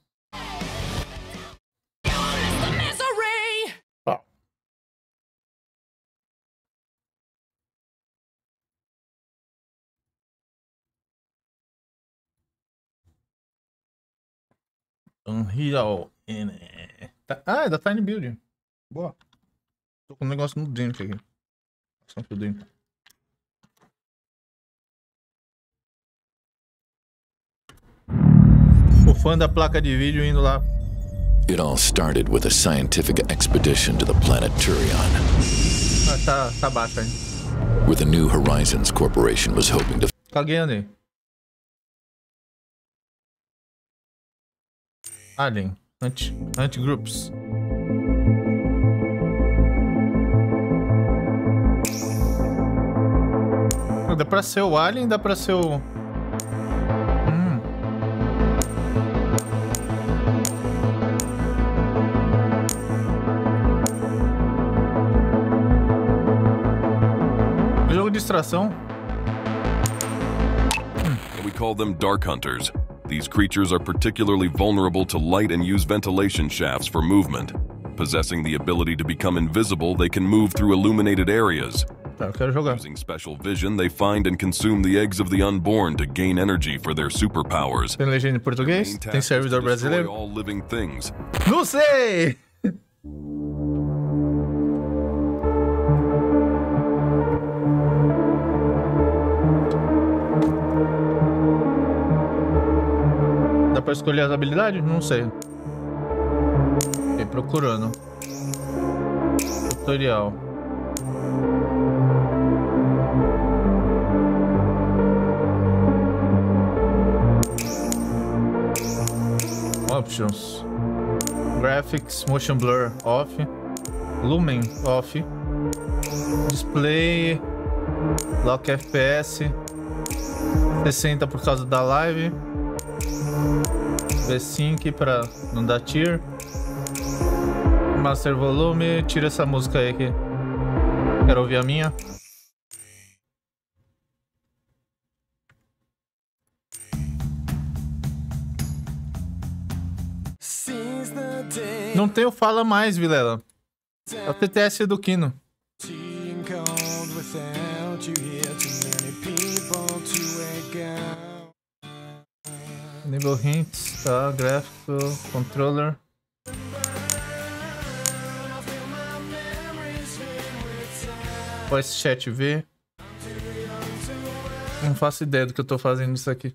[SPEAKER 1] Ó. Unreal. N- Tá- Ah, é da Tiny Building. Boa. Tô com um negócio no dente aqui. Só dente. O fã da placa de vídeo indo lá.
[SPEAKER 12] It all started with a scientific expedition to the planet Turion.
[SPEAKER 1] Ah, tá, tá baixo, aí.
[SPEAKER 12] Where the New Horizons Corporation was hoping to.
[SPEAKER 1] Caguei ali. Alien. Anti, anti-groups. Dá pra ser o Alien, dá pra ser o. distração.
[SPEAKER 13] We call them dark hunters. These creatures are particularly vulnerable to light and use ventilation shafts for movement. Possessing the ability to become invisible, they can move through illuminated areas. Using special vision, they find and consume the eggs of the unborn to gain energy for their superpowers.
[SPEAKER 1] Tem legenda em português? Tem servidor brasileiro?
[SPEAKER 13] all living things.
[SPEAKER 1] Não sei! Dá pra escolher as habilidades? Não sei. Fiquei procurando. Tutorial. Options. Graphics, motion blur off, lumen off, display, lock FPS, 60 por causa da live, V-Sync pra não dar tier, master volume, tira essa música aí que quero ouvir a minha. Não tenho fala mais, Vilela. É o TTS do Kino. Nível hints, tá? Gráfico, controller. Voice chat V. Não faço ideia do que eu tô fazendo isso aqui.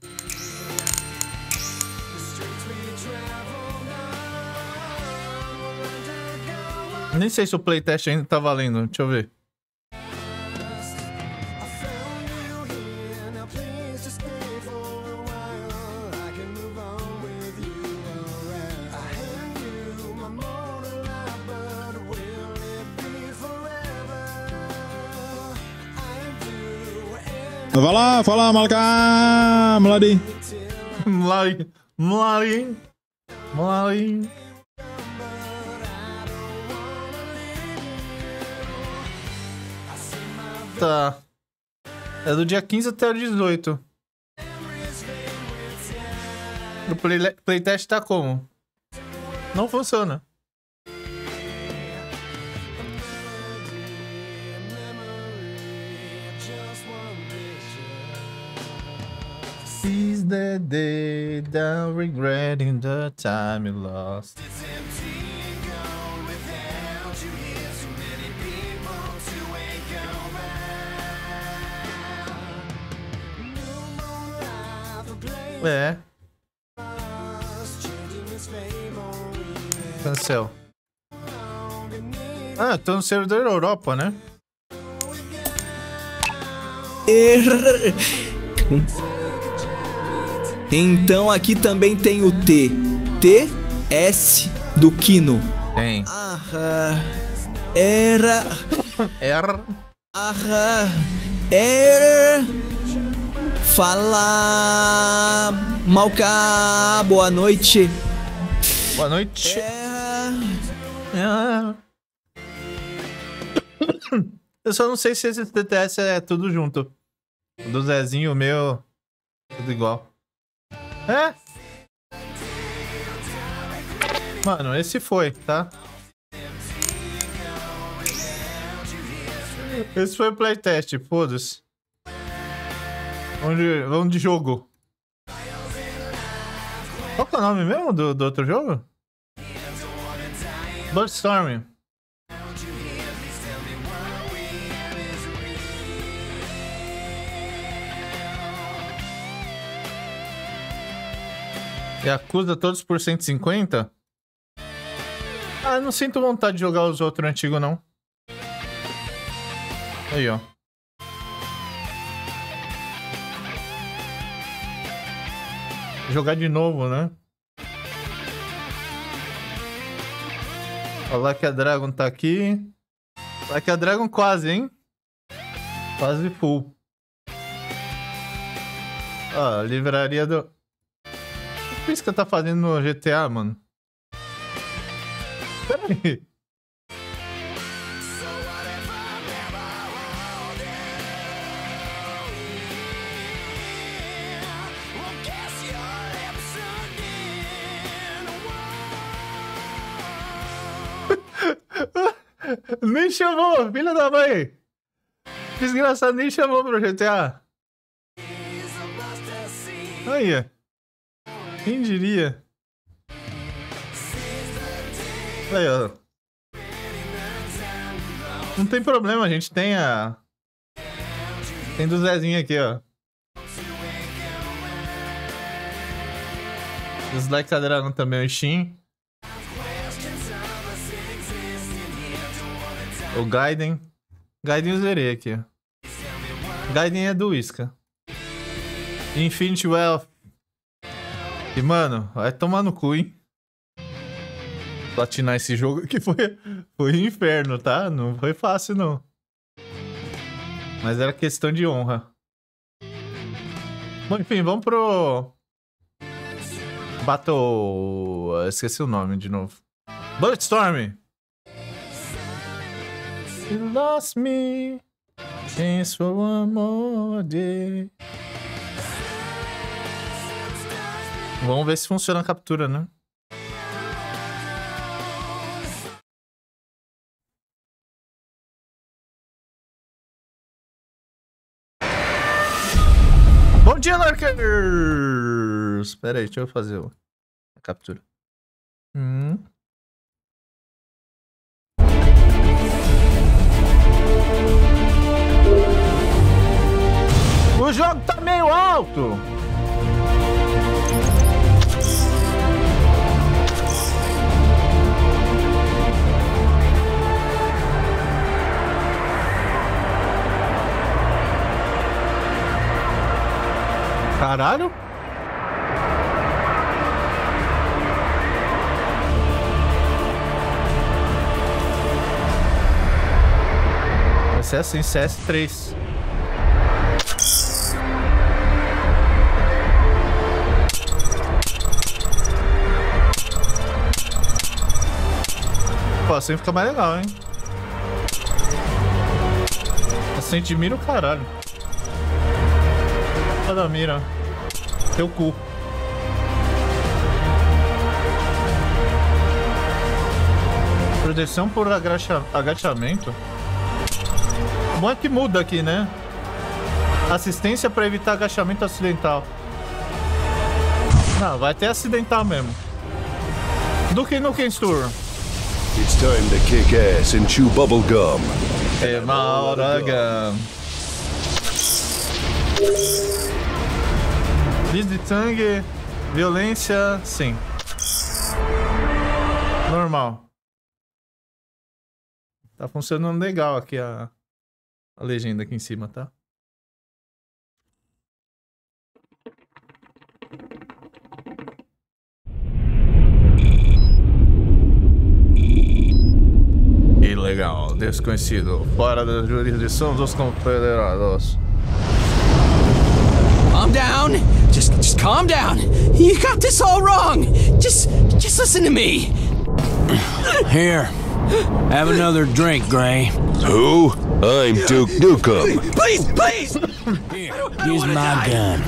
[SPEAKER 1] Nem sei se o playtest ainda tá valendo. Deixa eu ver.
[SPEAKER 14] Vai lá, fala, Malca! Melody.
[SPEAKER 1] Mlari. Mlari. Mlari. Tá. É do dia 15 até o 18. O play, playtest tá como? Não funciona. Seize the day down regretting the time you lost. É. Cancel. Ah, tô no servidor Europa, né?
[SPEAKER 15] Er- Então aqui também tem o T. T, S do Kino.
[SPEAKER 1] Tem.
[SPEAKER 15] Aham. Era.
[SPEAKER 1] Era.
[SPEAKER 15] Aham. Era. Fala. Malca. Boa noite.
[SPEAKER 1] Boa noite.
[SPEAKER 15] É.
[SPEAKER 1] Eu só não sei se esse TTS é tudo junto. O do Zezinho, o meu, tudo igual. É? Mano, esse foi, tá? Esse foi o playtest, foda-se. Vamos vamos de jogo. Qual que é o nome mesmo do, do outro jogo? Bloodstorm. E acusa todos por 150? Ah, não sinto vontade de jogar os outros antigos, não. Aí, ó. Jogar de novo, né? Olha lá que a Dragon tá aqui. Lá que a Dragon quase, hein? Quase full. Ó, livraria do. O que isso que tá fazendo no GTA, mano? Peraí. Nem chamou, filha da mãe! Desgraçado, nem chamou pro GTA. Aí. Quem diria? Aí, ó. Não tem problema, a gente tem a. Tem do Zezinho aqui, ó. Os Like Dragon também, o Shin. O Gaiden. Gaiden eu zerei aqui. Gaiden é do Iska. Infinity Wealth. E, mano, vai tomar no cu, hein? Platinar esse jogo aqui foi, foi um inferno, tá? Não foi fácil, não. Mas era questão de honra. Bom, enfim, vamos pro... Battle... Esqueci o nome de novo. Bulletstorm! You lost me. Thanks for one more day. Vamos ver se funciona a captura, né? Bom dia, Lurkers! Espera aí, deixa eu fazer a captura. Hum. O jogo tá meio alto! Caralho? Vai ser assim, CS3. Pô, assim fica mais legal, hein? Assim de mira o caralho. Olha da mira. Teu cu. Proteção por agacha- agachamento. Bom é que muda aqui, né? Assistência para evitar agachamento acidental. Não, vai ter acidental mesmo. Duke Nukem Tour.
[SPEAKER 16] It's time to kick ass and chew bubble gum.
[SPEAKER 1] É uma hora, gam. Bis de sangue, violência, sim. Normal. Tá funcionando legal aqui a, a legenda aqui em cima, tá? Ilegal, desconhecido, fora da jurisdição dos confederados.
[SPEAKER 11] Calm down. Just just calm down. You got this all wrong. Just just listen to me.
[SPEAKER 5] Here, have another drink, Gray.
[SPEAKER 16] Who? I'm Duke Nukem.
[SPEAKER 11] Please, please.
[SPEAKER 5] Use my gun.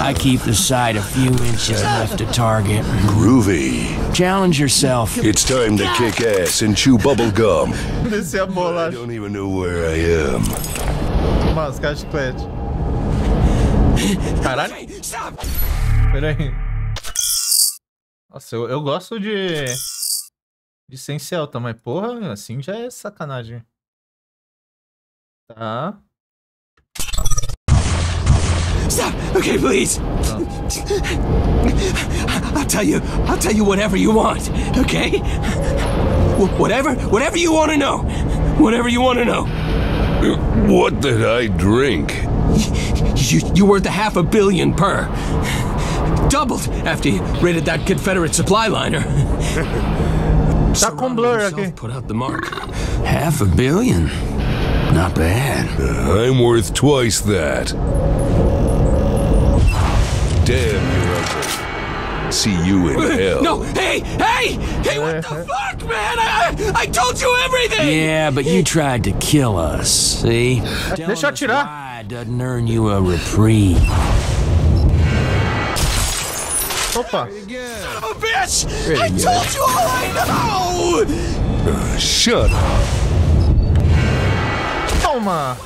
[SPEAKER 5] I keep the sight a few inches left to target.
[SPEAKER 16] Groovy.
[SPEAKER 5] Challenge yourself.
[SPEAKER 16] It's time to kick ass and chew bubble gum.
[SPEAKER 1] Descer a bola.
[SPEAKER 16] I don't even know where I am.
[SPEAKER 1] Mascar chiclete. Caralho. Pera aí. Nossa, eu, eu gosto de. De sem Celta, mas porra, assim já é sacanagem. Tá.
[SPEAKER 11] Stop. Okay, please. I'll tell you. I'll tell you whatever you want. Okay? Wh- Whatever. Whatever you want to know. Whatever you want to know.
[SPEAKER 16] What did I drink?
[SPEAKER 11] You, you worth a half a billion per. Doubled after you raided that Confederate supply liner.
[SPEAKER 1] Tá com blur aqui.
[SPEAKER 11] Put out the mark.
[SPEAKER 5] Half a billion. Not bad.
[SPEAKER 16] Uh, I'm worth twice that. Damn you okay. See you in hell.
[SPEAKER 5] No, hey, hey, hey, what the fuck, man? I, I, I told you everything! Yeah, but you tried to kill us, see?
[SPEAKER 1] Deixa eu atirar.
[SPEAKER 5] Why doesn't earn you a reprieve.
[SPEAKER 1] Opa.
[SPEAKER 5] Son of a bitch! I told you all I know!
[SPEAKER 16] Uh, shut up.
[SPEAKER 1] Toma.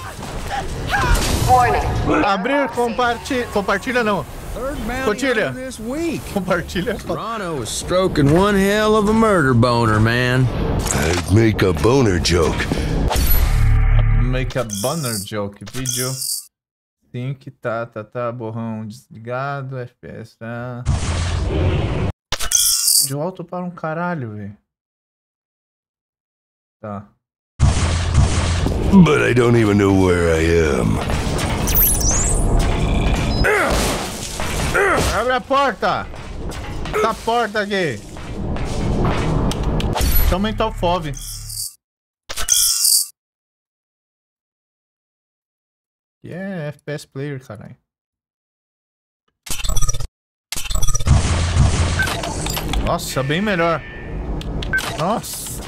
[SPEAKER 1] Abrir, compartilha. Compartilha não. Compartilha.
[SPEAKER 5] this week.
[SPEAKER 1] Compartilha.
[SPEAKER 5] Toronto is stroking one hell of a murder boner, man.
[SPEAKER 16] I'd make a boner joke.
[SPEAKER 1] Make a banner joke. Vídeo. Sync, tá, tá, tá. Borrão desligado. FPS, tá. De alto para um caralho, velho. Tá.
[SPEAKER 16] But I don't even know where I am.
[SPEAKER 1] Abre a porta! Essa porta aqui! Deixa eu aumentar FOV. Que é FPS player, caralho. Nossa, bem melhor. Nossa.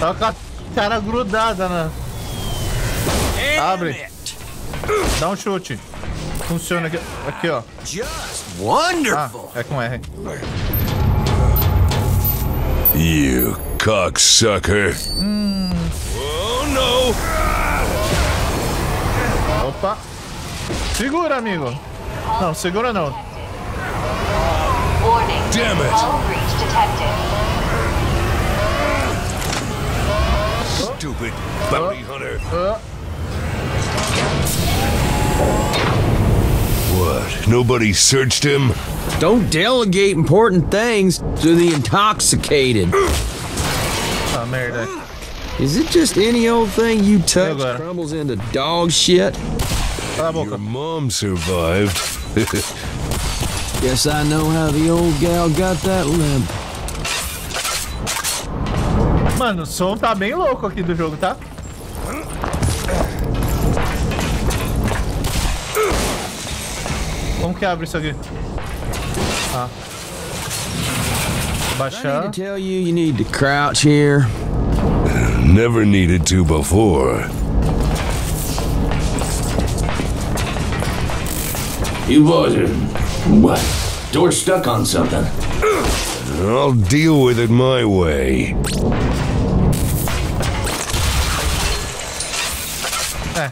[SPEAKER 1] Tá com a cara grudada na. Abre. Dá um chute. Funciona aqui, aqui ó.
[SPEAKER 5] Wonderful!
[SPEAKER 1] Ah, é com R.
[SPEAKER 16] You cocksucker.
[SPEAKER 5] Oh, no!
[SPEAKER 1] Opa. Segura, amigo. Não, segura não.
[SPEAKER 16] Damn it.
[SPEAKER 2] Hull breach detected.
[SPEAKER 16] Stupid bounty hunter.
[SPEAKER 1] Ah,
[SPEAKER 16] What? Nobody searched him?
[SPEAKER 5] Don't delegate important things to the intoxicated.
[SPEAKER 1] ah, merda.
[SPEAKER 5] Is it just any old thing you touch
[SPEAKER 1] agora?
[SPEAKER 5] crumbles into dog shit?
[SPEAKER 1] Cala a boca.
[SPEAKER 16] Your mom survived.
[SPEAKER 5] Guess I know how the old gal got that limp.
[SPEAKER 1] Mano, o som tá bem louco aqui do jogo, tá? Como que abre isso aqui? Ah.
[SPEAKER 5] I
[SPEAKER 1] Baixar.
[SPEAKER 5] need to tell you, you need to crouch here.
[SPEAKER 16] Never needed to before.
[SPEAKER 17] You boys are. What? Door stuck on something.
[SPEAKER 16] I'll deal with it my way.
[SPEAKER 1] É.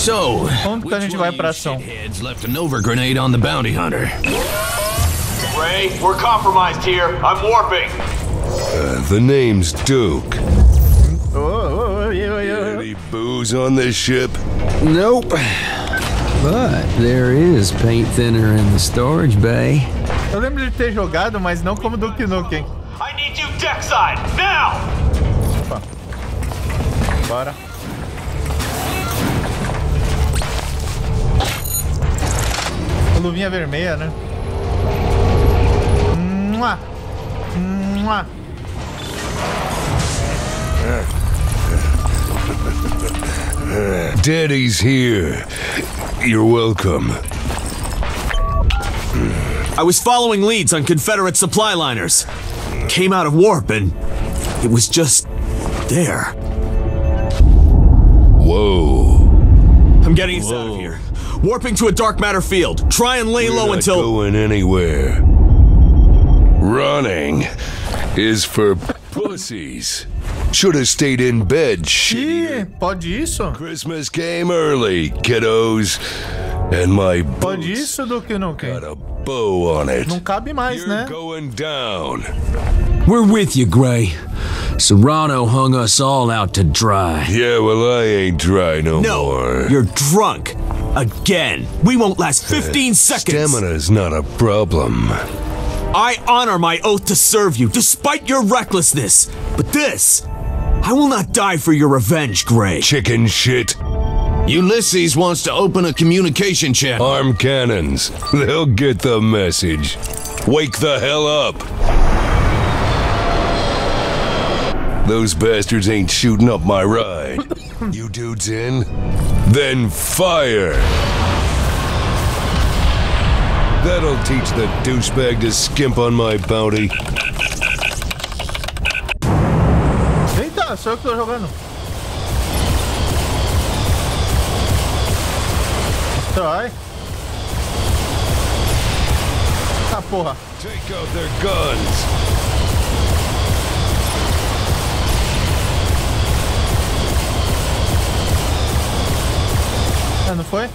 [SPEAKER 17] So,
[SPEAKER 1] Como que a gente vai pra ação?
[SPEAKER 17] heads left a Nova grenade on the bounty hunter.
[SPEAKER 18] Ray, we're compromised here. I'm warping.
[SPEAKER 16] Uh, the name's Duke.
[SPEAKER 1] Ô, ô, ô, eu, eu.
[SPEAKER 16] Any booze on this ship?
[SPEAKER 5] Nope. But there is paint thinner in the storage bay.
[SPEAKER 1] Eu lembro de ter jogado, mas não como Duke Nukem.
[SPEAKER 18] I need you deckside now.
[SPEAKER 1] Opa. Bora. A luvinha vermelha, né? Mua. Mua.
[SPEAKER 16] Daddy's here. You're welcome.
[SPEAKER 19] I was following leads on Confederate supply liners. Came out of warp and it was just there.
[SPEAKER 16] Whoa.
[SPEAKER 19] I'm getting us out of here. Warping to a dark matter field. Try and lay
[SPEAKER 16] We're
[SPEAKER 19] low
[SPEAKER 16] not
[SPEAKER 19] until.
[SPEAKER 16] going anywhere. Running is for pussies. Should have stayed in bed, shitty.
[SPEAKER 1] Ih, pode isso?
[SPEAKER 16] Christmas came early, kiddos. And my
[SPEAKER 1] Pode
[SPEAKER 16] boots
[SPEAKER 1] isso, Duke Nukem?
[SPEAKER 16] got a bow on it.
[SPEAKER 1] Não cabe mais,
[SPEAKER 16] You're
[SPEAKER 1] né?
[SPEAKER 16] going down.
[SPEAKER 5] We're with you, Gray. Serrano hung us all out to dry.
[SPEAKER 16] Yeah, well, I ain't dry no,
[SPEAKER 19] No,
[SPEAKER 16] more.
[SPEAKER 19] you're drunk. Again. We won't last uh, 15 seconds.
[SPEAKER 16] Stamina's not a problem.
[SPEAKER 19] I honor my oath to serve you, despite your recklessness. But this, I will not die for your revenge, Gray.
[SPEAKER 16] Chicken shit.
[SPEAKER 17] Ulysses wants to open a communication channel.
[SPEAKER 16] Arm cannons. They'll get the message. Wake the hell up. Those bastards ain't shooting up my ride. you dudes in? Then fire. That'll teach the douchebag to skimp on my bounty.
[SPEAKER 1] Eita, sou eu que tô jogando. Destrói. Ah, porra.
[SPEAKER 16] Take out their guns.
[SPEAKER 1] Ah, não foi?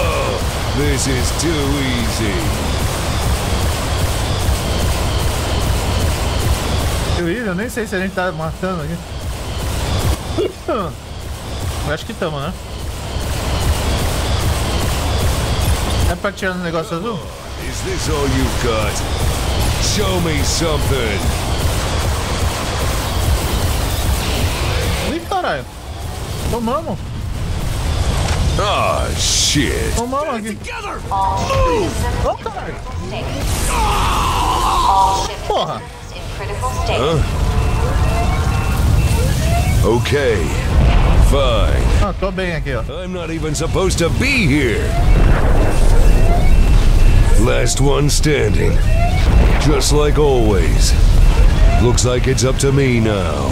[SPEAKER 16] this is too easy.
[SPEAKER 1] Eu, eu nem sei se a gente tá matando aqui. Eu acho que tamo, né? É pra tirar no negócio azul?
[SPEAKER 16] Is this all you've got? Show me something.
[SPEAKER 1] Ih, caralho. Tomamos.
[SPEAKER 16] Ah, shit.
[SPEAKER 1] Tomamos aqui.
[SPEAKER 16] Move!
[SPEAKER 1] Ô, caralho. Porra.
[SPEAKER 16] Huh? Okay. Fine.
[SPEAKER 1] Ah, tô bem aqui, ó.
[SPEAKER 16] I'm not even supposed to be here. Last one standing. Just like always. Looks like it's up to me now.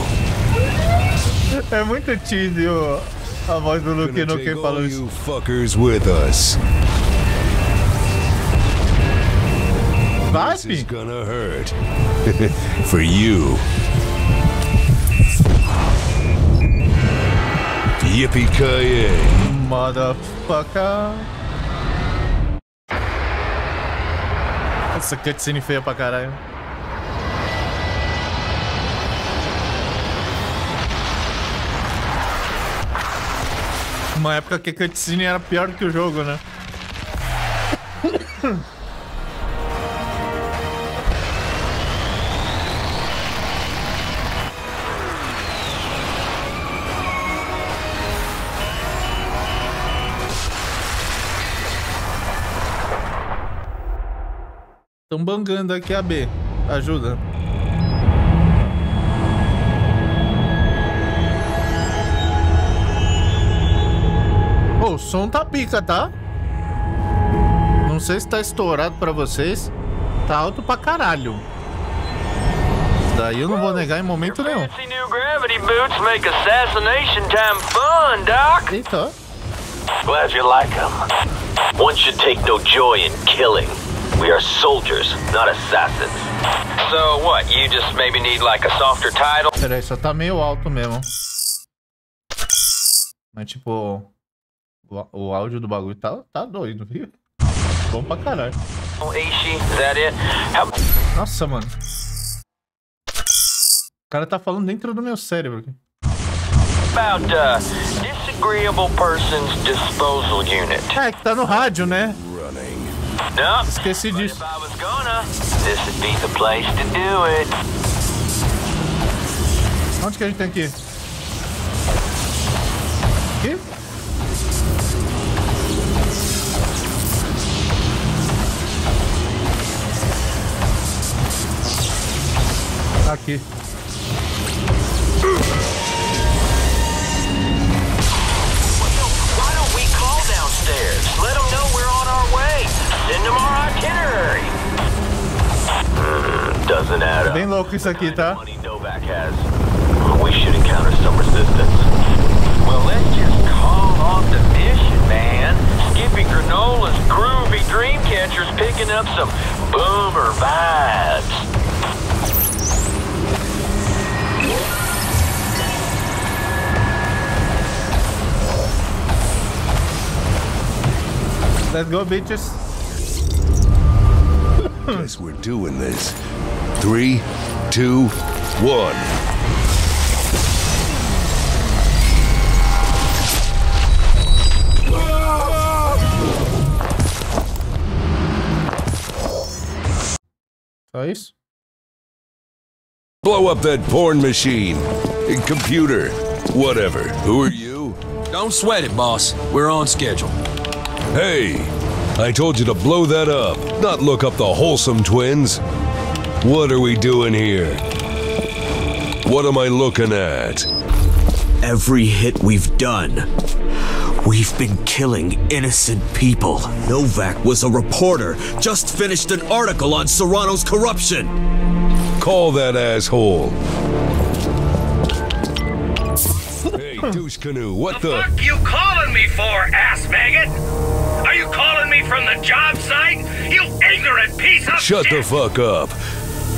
[SPEAKER 1] É muito cheesy o- a voz do Luke no que falou isso.
[SPEAKER 16] you fuckers with us.
[SPEAKER 1] Vai,
[SPEAKER 16] This is gonna hurt. For you. Yippee-ki-yay.
[SPEAKER 1] Motherfucker. Essa cutscene feia pra caralho. Uma época que a cutscene era pior que o jogo, né? Estão bangando aqui a B. Ajuda. Ô, o som tá pica, tá? Não sei se tá estourado pra vocês. Tá alto pra caralho. Daí eu não vou negar em momento nenhum. Eita.
[SPEAKER 18] Glad you like them. One should take no joy in killing. We are soldiers, not assassins. So what? You just maybe need like a softer title?
[SPEAKER 1] Peraí, só tá meio alto mesmo. Mas tipo. O, o áudio do bagulho tá, tá doido, viu? Bom pra caralho. Nossa, mano. O cara tá falando dentro do meu cérebro aqui.
[SPEAKER 18] about uh, disagreeable persons disposal unit?
[SPEAKER 1] É, que tá no rádio, né? Esqueci disso.
[SPEAKER 18] Gonna.
[SPEAKER 1] Onde que a gente tem que ir?
[SPEAKER 18] Hmm, add
[SPEAKER 1] É bem louco isso aqui, tá?
[SPEAKER 18] Money Novak has. We should encounter some resistance. Well, let's just call off the mission, man. Skippy Granola's groovy dreamcatcher's picking up some boomer vibes.
[SPEAKER 1] Let's go, bitches.
[SPEAKER 16] Guess we're doing this. Three, two, one.
[SPEAKER 1] Isso?
[SPEAKER 16] Blow up that porn machine. Computer. Whatever. Who are you?
[SPEAKER 5] Don't sweat it, boss. We're on schedule.
[SPEAKER 16] Hey, I told you to blow that up, not look up the wholesome twins. What are we doing here? What am I looking at?
[SPEAKER 19] every hit we've done. We've been killing innocent people. Novak was a reporter, just finished an article on Serrano's corruption.
[SPEAKER 16] Call that asshole. Hey, douche canoe, what the?
[SPEAKER 18] fuck you calling me for, ass maggot? Are you calling me from the job site? You ignorant piece of shit!
[SPEAKER 16] Shut
[SPEAKER 18] shit!
[SPEAKER 16] the fuck up.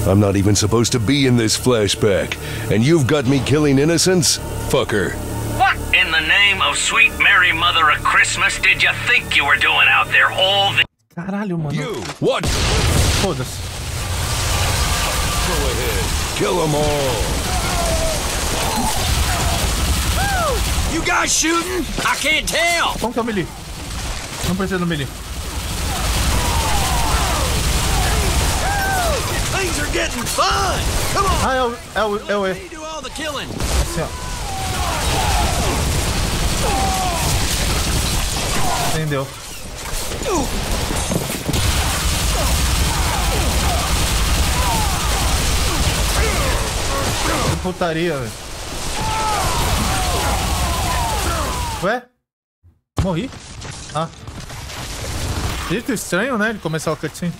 [SPEAKER 16] I'm not even supposed to be in this flashback, and you've got me killing innocents? Fucker.
[SPEAKER 18] What in the name of sweet Mary Mother of Christmas did you think you were doing out there all the
[SPEAKER 1] Caralho, mano.
[SPEAKER 16] You, what?
[SPEAKER 1] Foda-se.
[SPEAKER 16] Kill them all.
[SPEAKER 5] You guys shooting? I can't tell.
[SPEAKER 1] Como que é o melee? Não precisa do melee.
[SPEAKER 5] Things are getting fun. Come on.
[SPEAKER 1] Ah, é o, é o, é o E. Assim, ó. Entendeu? Que putaria, velho. Ué? Morri? Ah. Jeito estranho, né? De começar o cutscene.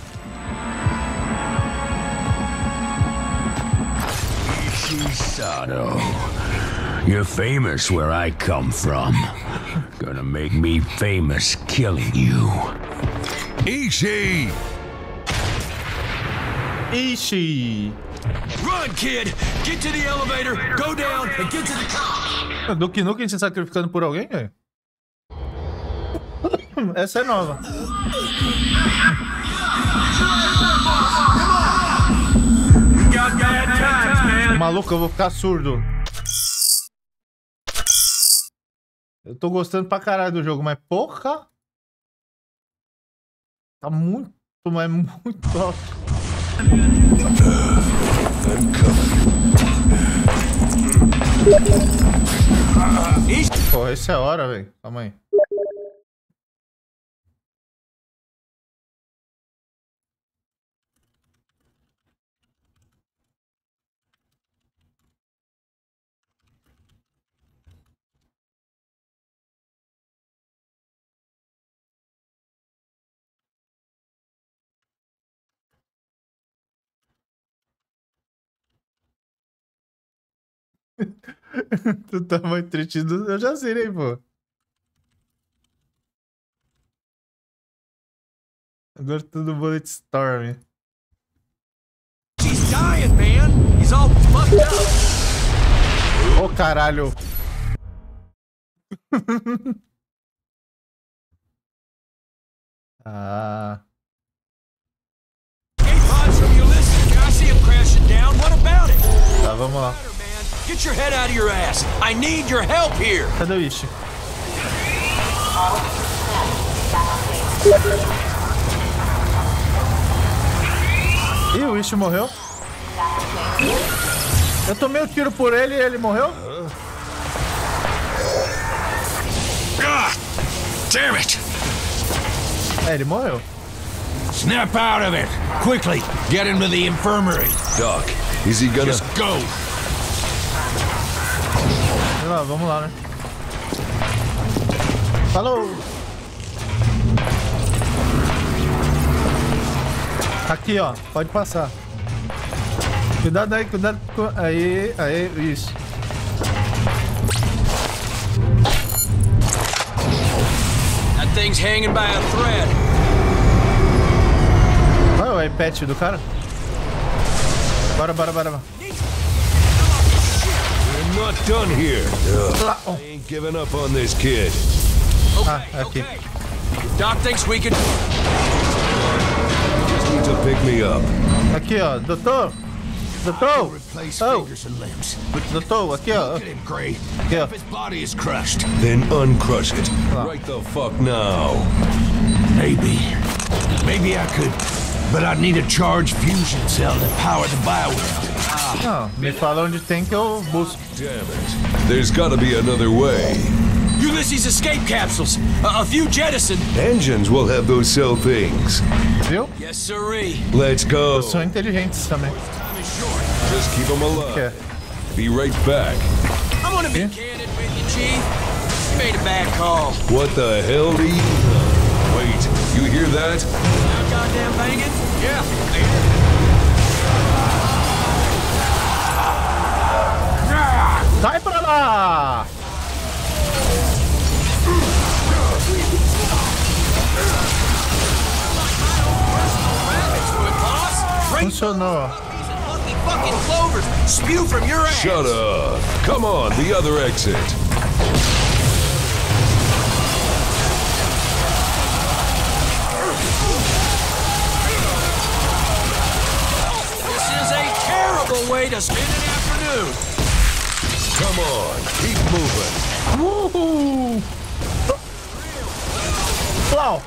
[SPEAKER 17] Sato. You're famous where I come from. Gonna make me famous killing you.
[SPEAKER 16] Ishi!
[SPEAKER 1] Ixi!
[SPEAKER 5] Run, kid. Get to the elevator, go down, and get to the top.
[SPEAKER 1] Duke Nukem se sacrificando por alguém, velho? Essa é nova. Maluco, eu vou ficar surdo. Eu tô gostando pra caralho do jogo, mas porra! Tá muito, mas muito alto. Porra, isso é hora, velho. Calma aí. tu tá mais triste do... Eu já zerei, pô. Agora tudo Bullet Storm.
[SPEAKER 5] He's dying, man. He's all fucked up.
[SPEAKER 1] Ô caralho. ah.
[SPEAKER 5] Eight pods from Ulysses. I see him crashing down. What about it?
[SPEAKER 1] Tá, vamos lá.
[SPEAKER 5] Get your head out of your ass. I need your help here.
[SPEAKER 1] Cadê o Ishi? Ih, o Ishi morreu? Eu tomei o tiro por ele e ele morreu?
[SPEAKER 17] Ah! Damn it!
[SPEAKER 1] É, ele morreu.
[SPEAKER 17] Snap out of it! Quickly! Get him to the infirmary!
[SPEAKER 16] Doc, is he gonna.
[SPEAKER 17] Just go!
[SPEAKER 1] Sei lá, vamos lá, né? Falou! Aqui, ó. Pode passar. Cuidado aí, cuidado com... Aí, aí, isso.
[SPEAKER 5] That thing's hanging by a thread.
[SPEAKER 1] Olha o iPad do cara. Bora, bora, bora. bora.
[SPEAKER 16] We're not done here. Ugh.
[SPEAKER 1] oh.
[SPEAKER 16] I ain't giving up on this kid.
[SPEAKER 1] Ah, aqui.
[SPEAKER 5] Doc thinks we can.
[SPEAKER 16] Just need to pick me up.
[SPEAKER 1] Aqui, ó. Doutor! Doutor!
[SPEAKER 17] Replace
[SPEAKER 1] Oh.
[SPEAKER 17] fingers and limbs.
[SPEAKER 1] Doutor, aqui, ó.
[SPEAKER 17] Look at him, Gray.
[SPEAKER 1] Aqui, ó.
[SPEAKER 17] His body is crushed.
[SPEAKER 16] Then uncrush it. Right the fuck now.
[SPEAKER 17] Maybe. Maybe I could. But I'd need a charged fusion cell to power the biowell.
[SPEAKER 1] Não, ah, me fala onde tem que eu busco.
[SPEAKER 16] Damn it. There's gotta be another way.
[SPEAKER 5] Ulysses escape capsules. A, a few jettisoned.
[SPEAKER 16] Engines will have those cell things.
[SPEAKER 1] Viu?
[SPEAKER 5] Yes, sirree.
[SPEAKER 16] Let's go.
[SPEAKER 1] São inteligentes também.
[SPEAKER 16] Just keep them
[SPEAKER 1] Que é?
[SPEAKER 16] alive. Be right back.
[SPEAKER 5] I'm gonna be candid with you, Chief. You made a bad call.
[SPEAKER 16] What the hell do you... Wait, you hear that?
[SPEAKER 5] Now goddamn banging? Yeah, I hear it.
[SPEAKER 1] Sai pra lá! Funcionou.
[SPEAKER 5] Fucking clovers spew from your ass.
[SPEAKER 16] Shut up. Come on, the other exit.
[SPEAKER 5] Terrible way to spend an afternoon.
[SPEAKER 16] Come on, keep moving.
[SPEAKER 1] Uhul! Flau!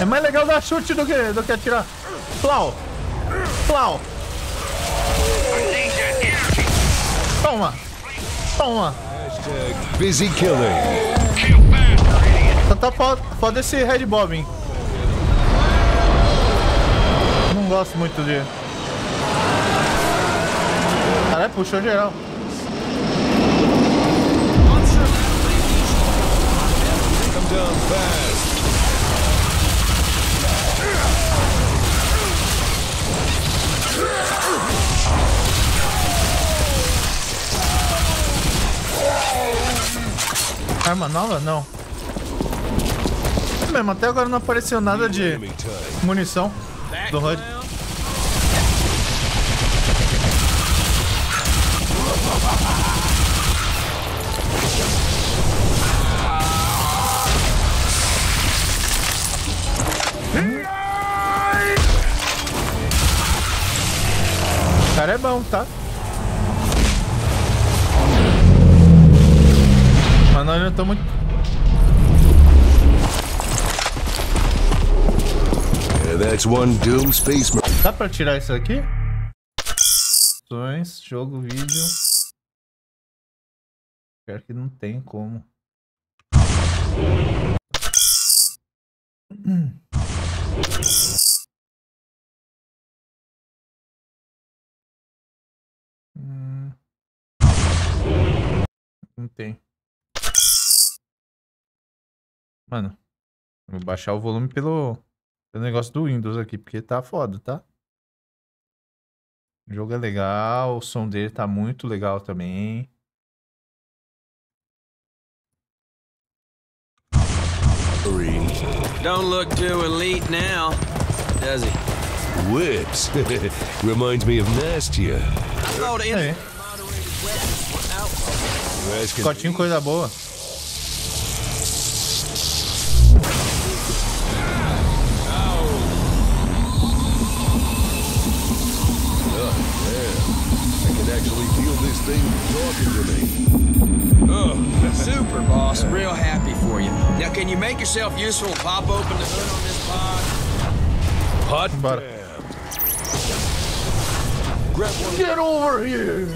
[SPEAKER 1] É mais legal dar chute do que, do que atirar. Flau! Flau! Toma! Toma!
[SPEAKER 16] Busy killing.
[SPEAKER 1] Só tá foda, foda esse Red Bob, hein? Não gosto muito de. Caralho, puxou geral. Arma nova? Não. É mesmo, até agora não apareceu nada de munição do HUD. O cara é bom, tá? Mas nós já estamos
[SPEAKER 16] Yeah, that's one doomed space.
[SPEAKER 1] Dá pra tirar isso aqui? Jogo, vídeo. Pior que não tem como. Hum. Não tem. Mano, vou baixar o volume pelo, pelo negócio do Windows aqui, porque tá foda, tá? O jogo é legal, o som dele tá muito legal também.
[SPEAKER 5] Don't look too elite now, does he?
[SPEAKER 16] Whips. Reminds me of Nastia.
[SPEAKER 5] I thought in
[SPEAKER 1] Aí,
[SPEAKER 5] moderated
[SPEAKER 16] can actually feel this thing talking to me.
[SPEAKER 5] Oh, super, boss. Real happy for you. Now, can you make yourself useful and pop open the hood on this pod?
[SPEAKER 16] Hot
[SPEAKER 1] Bora.
[SPEAKER 16] damn. Grab one.
[SPEAKER 1] Get over here!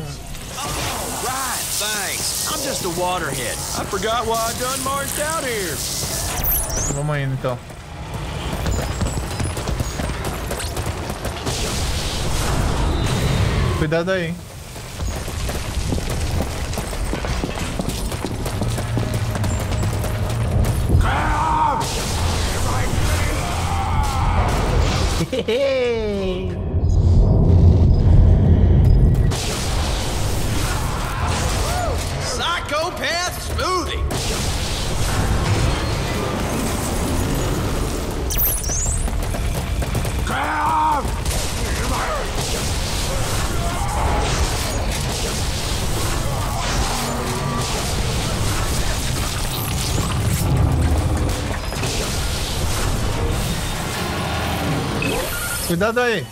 [SPEAKER 5] Right, thanks. I'm just a waterhead. I forgot why I done marched out here.
[SPEAKER 1] Vamos indo então. Cuidado aí, hein? Cuidado aí.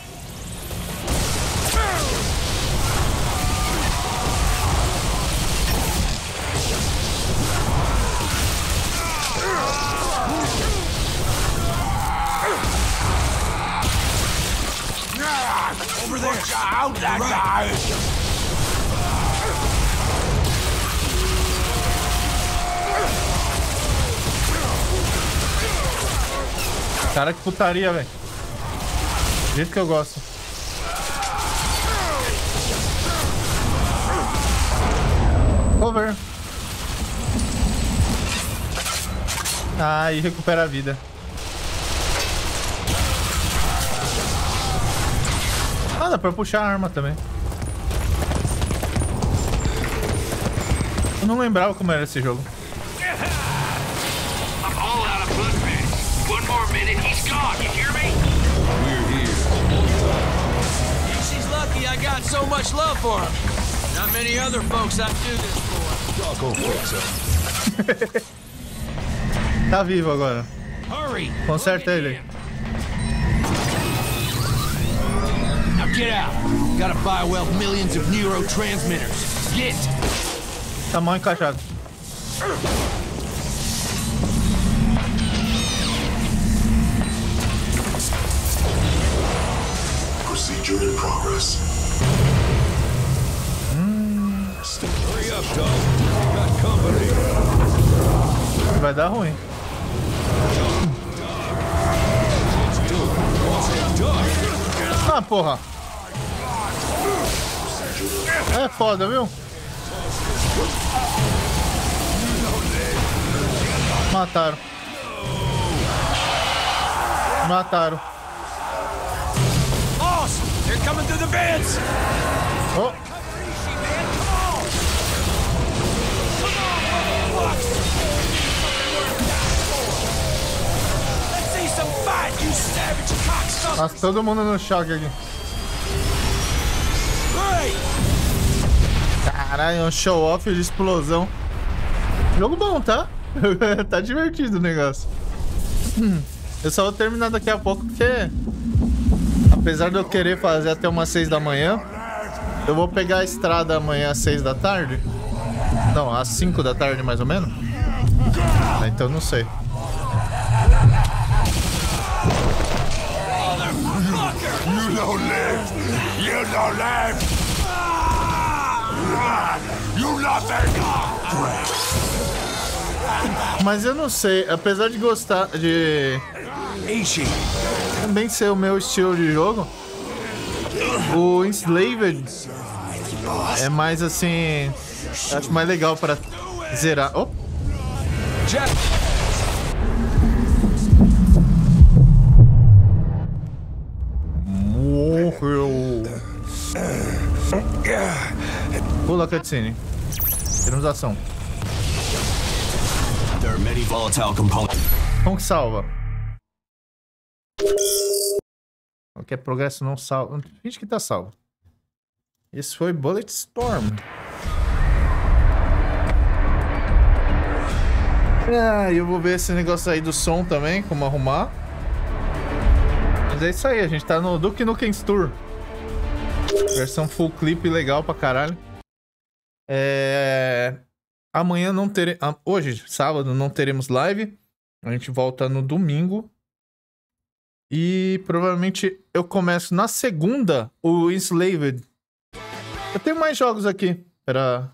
[SPEAKER 5] Out that guy.
[SPEAKER 1] Cara, que putaria, velho. Jeito que eu gosto. Over. Ah, e recupera a vida. Ah, dá pra puxar a arma também. Eu não lembrava como era esse jogo.
[SPEAKER 5] Got so much love for him. Not many other folks I'd do this for.
[SPEAKER 16] Taco fix
[SPEAKER 1] Tá vivo agora.
[SPEAKER 5] Hurry!
[SPEAKER 1] Conserta ele.
[SPEAKER 5] Now get out. Gotta buy well millions of neurotransmitters. Get!
[SPEAKER 1] Tá mal encaixado.
[SPEAKER 3] Procedure in progress.
[SPEAKER 1] Vai dar ruim. Ah, porra. É foda, viu? Mataram. Mataram.
[SPEAKER 5] Boss! They're coming through the vents!
[SPEAKER 1] Nossa, todo mundo no choque aqui. Caralho, um show off de explosão. Jogo bom, tá? tá divertido o negócio. Hum, Eu só vou terminar daqui a pouco porque. Apesar de eu querer fazer até umas 6 da manhã, eu vou pegar a estrada amanhã às 6 da tarde. Não, às 5 da tarde mais ou menos. Ah, Então não sei.
[SPEAKER 3] You don't live! You don't live! You nothing!
[SPEAKER 1] Mas eu não sei, apesar de gostar de. Também ser o meu estilo de jogo. O Enslaved é mais assim. Acho mais legal pra zerar. Oh, morreu. Pula a cutscene. Temos ação.
[SPEAKER 19] There are many volatile components.
[SPEAKER 1] Como que salva? Qualquer progresso não salva. Finge que tá salvo. Esse foi Bullet Storm. Ah, eu vou ver esse negócio aí do som também, como arrumar. Mas é isso aí, a gente tá no Duke Nukem Tour. Versão full clip legal pra caralho. É... Amanhã não teremos. Hoje, sábado, não teremos live. A gente volta no domingo. E provavelmente eu começo na segunda o Enslaved. Eu tenho mais jogos aqui pra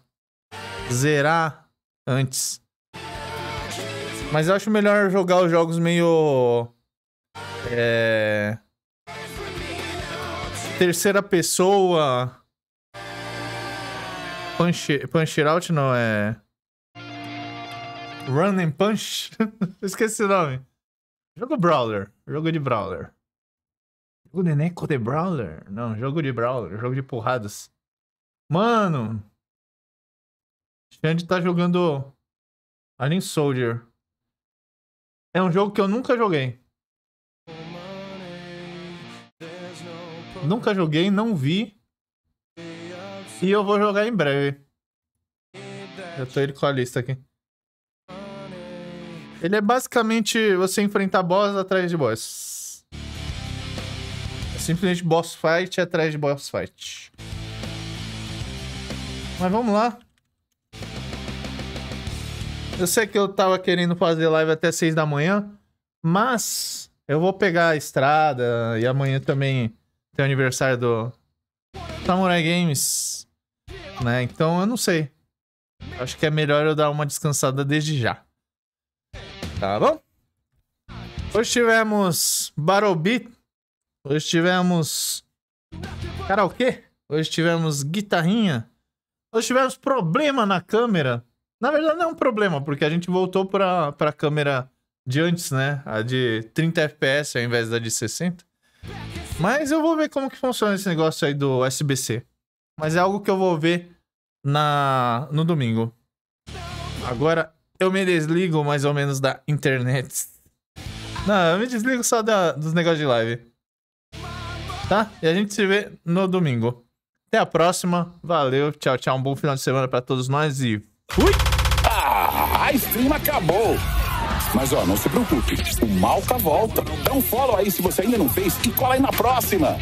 [SPEAKER 1] zerar antes. Mas eu acho melhor jogar os jogos meio. É. Terceira pessoa. Punch, punch Out não é. Run and Punch? Esqueci o nome. Jogo Brawler. Jogo de Brawler. Jogo de Neko de Brawler? Não, jogo de Brawler. Jogo de porradas. Mano. Xande tá jogando Alien Soldier. É um jogo que eu nunca joguei. Nunca joguei, não vi. E eu vou jogar em breve. Eu tô ele com a lista aqui. Ele é basicamente você enfrentar boss atrás de boss. É simplesmente boss fight atrás de boss fight. Mas vamos lá. Eu sei que eu tava querendo fazer live até 6 da manhã, mas eu vou pegar a estrada e amanhã também tem o aniversário do Samurai Games, né? Então eu não sei. Acho que é melhor eu dar uma descansada desde já. Tá bom? Hoje tivemos Beat. Hoje tivemos karaokê. Hoje tivemos guitarrinha. nós tivemos problema na câmera. Na verdade, não é um problema, porque a gente voltou pra, pra câmera de antes, né? A de 30 FPS ao invés da de 60. Mas eu vou ver como que funciona esse negócio aí do SBC. Mas é algo que eu vou ver na no domingo. Agora eu me desligo mais ou menos da internet. Não, eu me desligo só da, dos negócios de live. Tá? E a gente se vê no domingo. Até a próxima. Valeu. Tchau, tchau. Um bom final de semana pra todos nós e fui!
[SPEAKER 20] Ah, a stream acabou. Mas ó, não se preocupe, o Malca volta. Dá um follow aí se você ainda não fez e cola aí na próxima.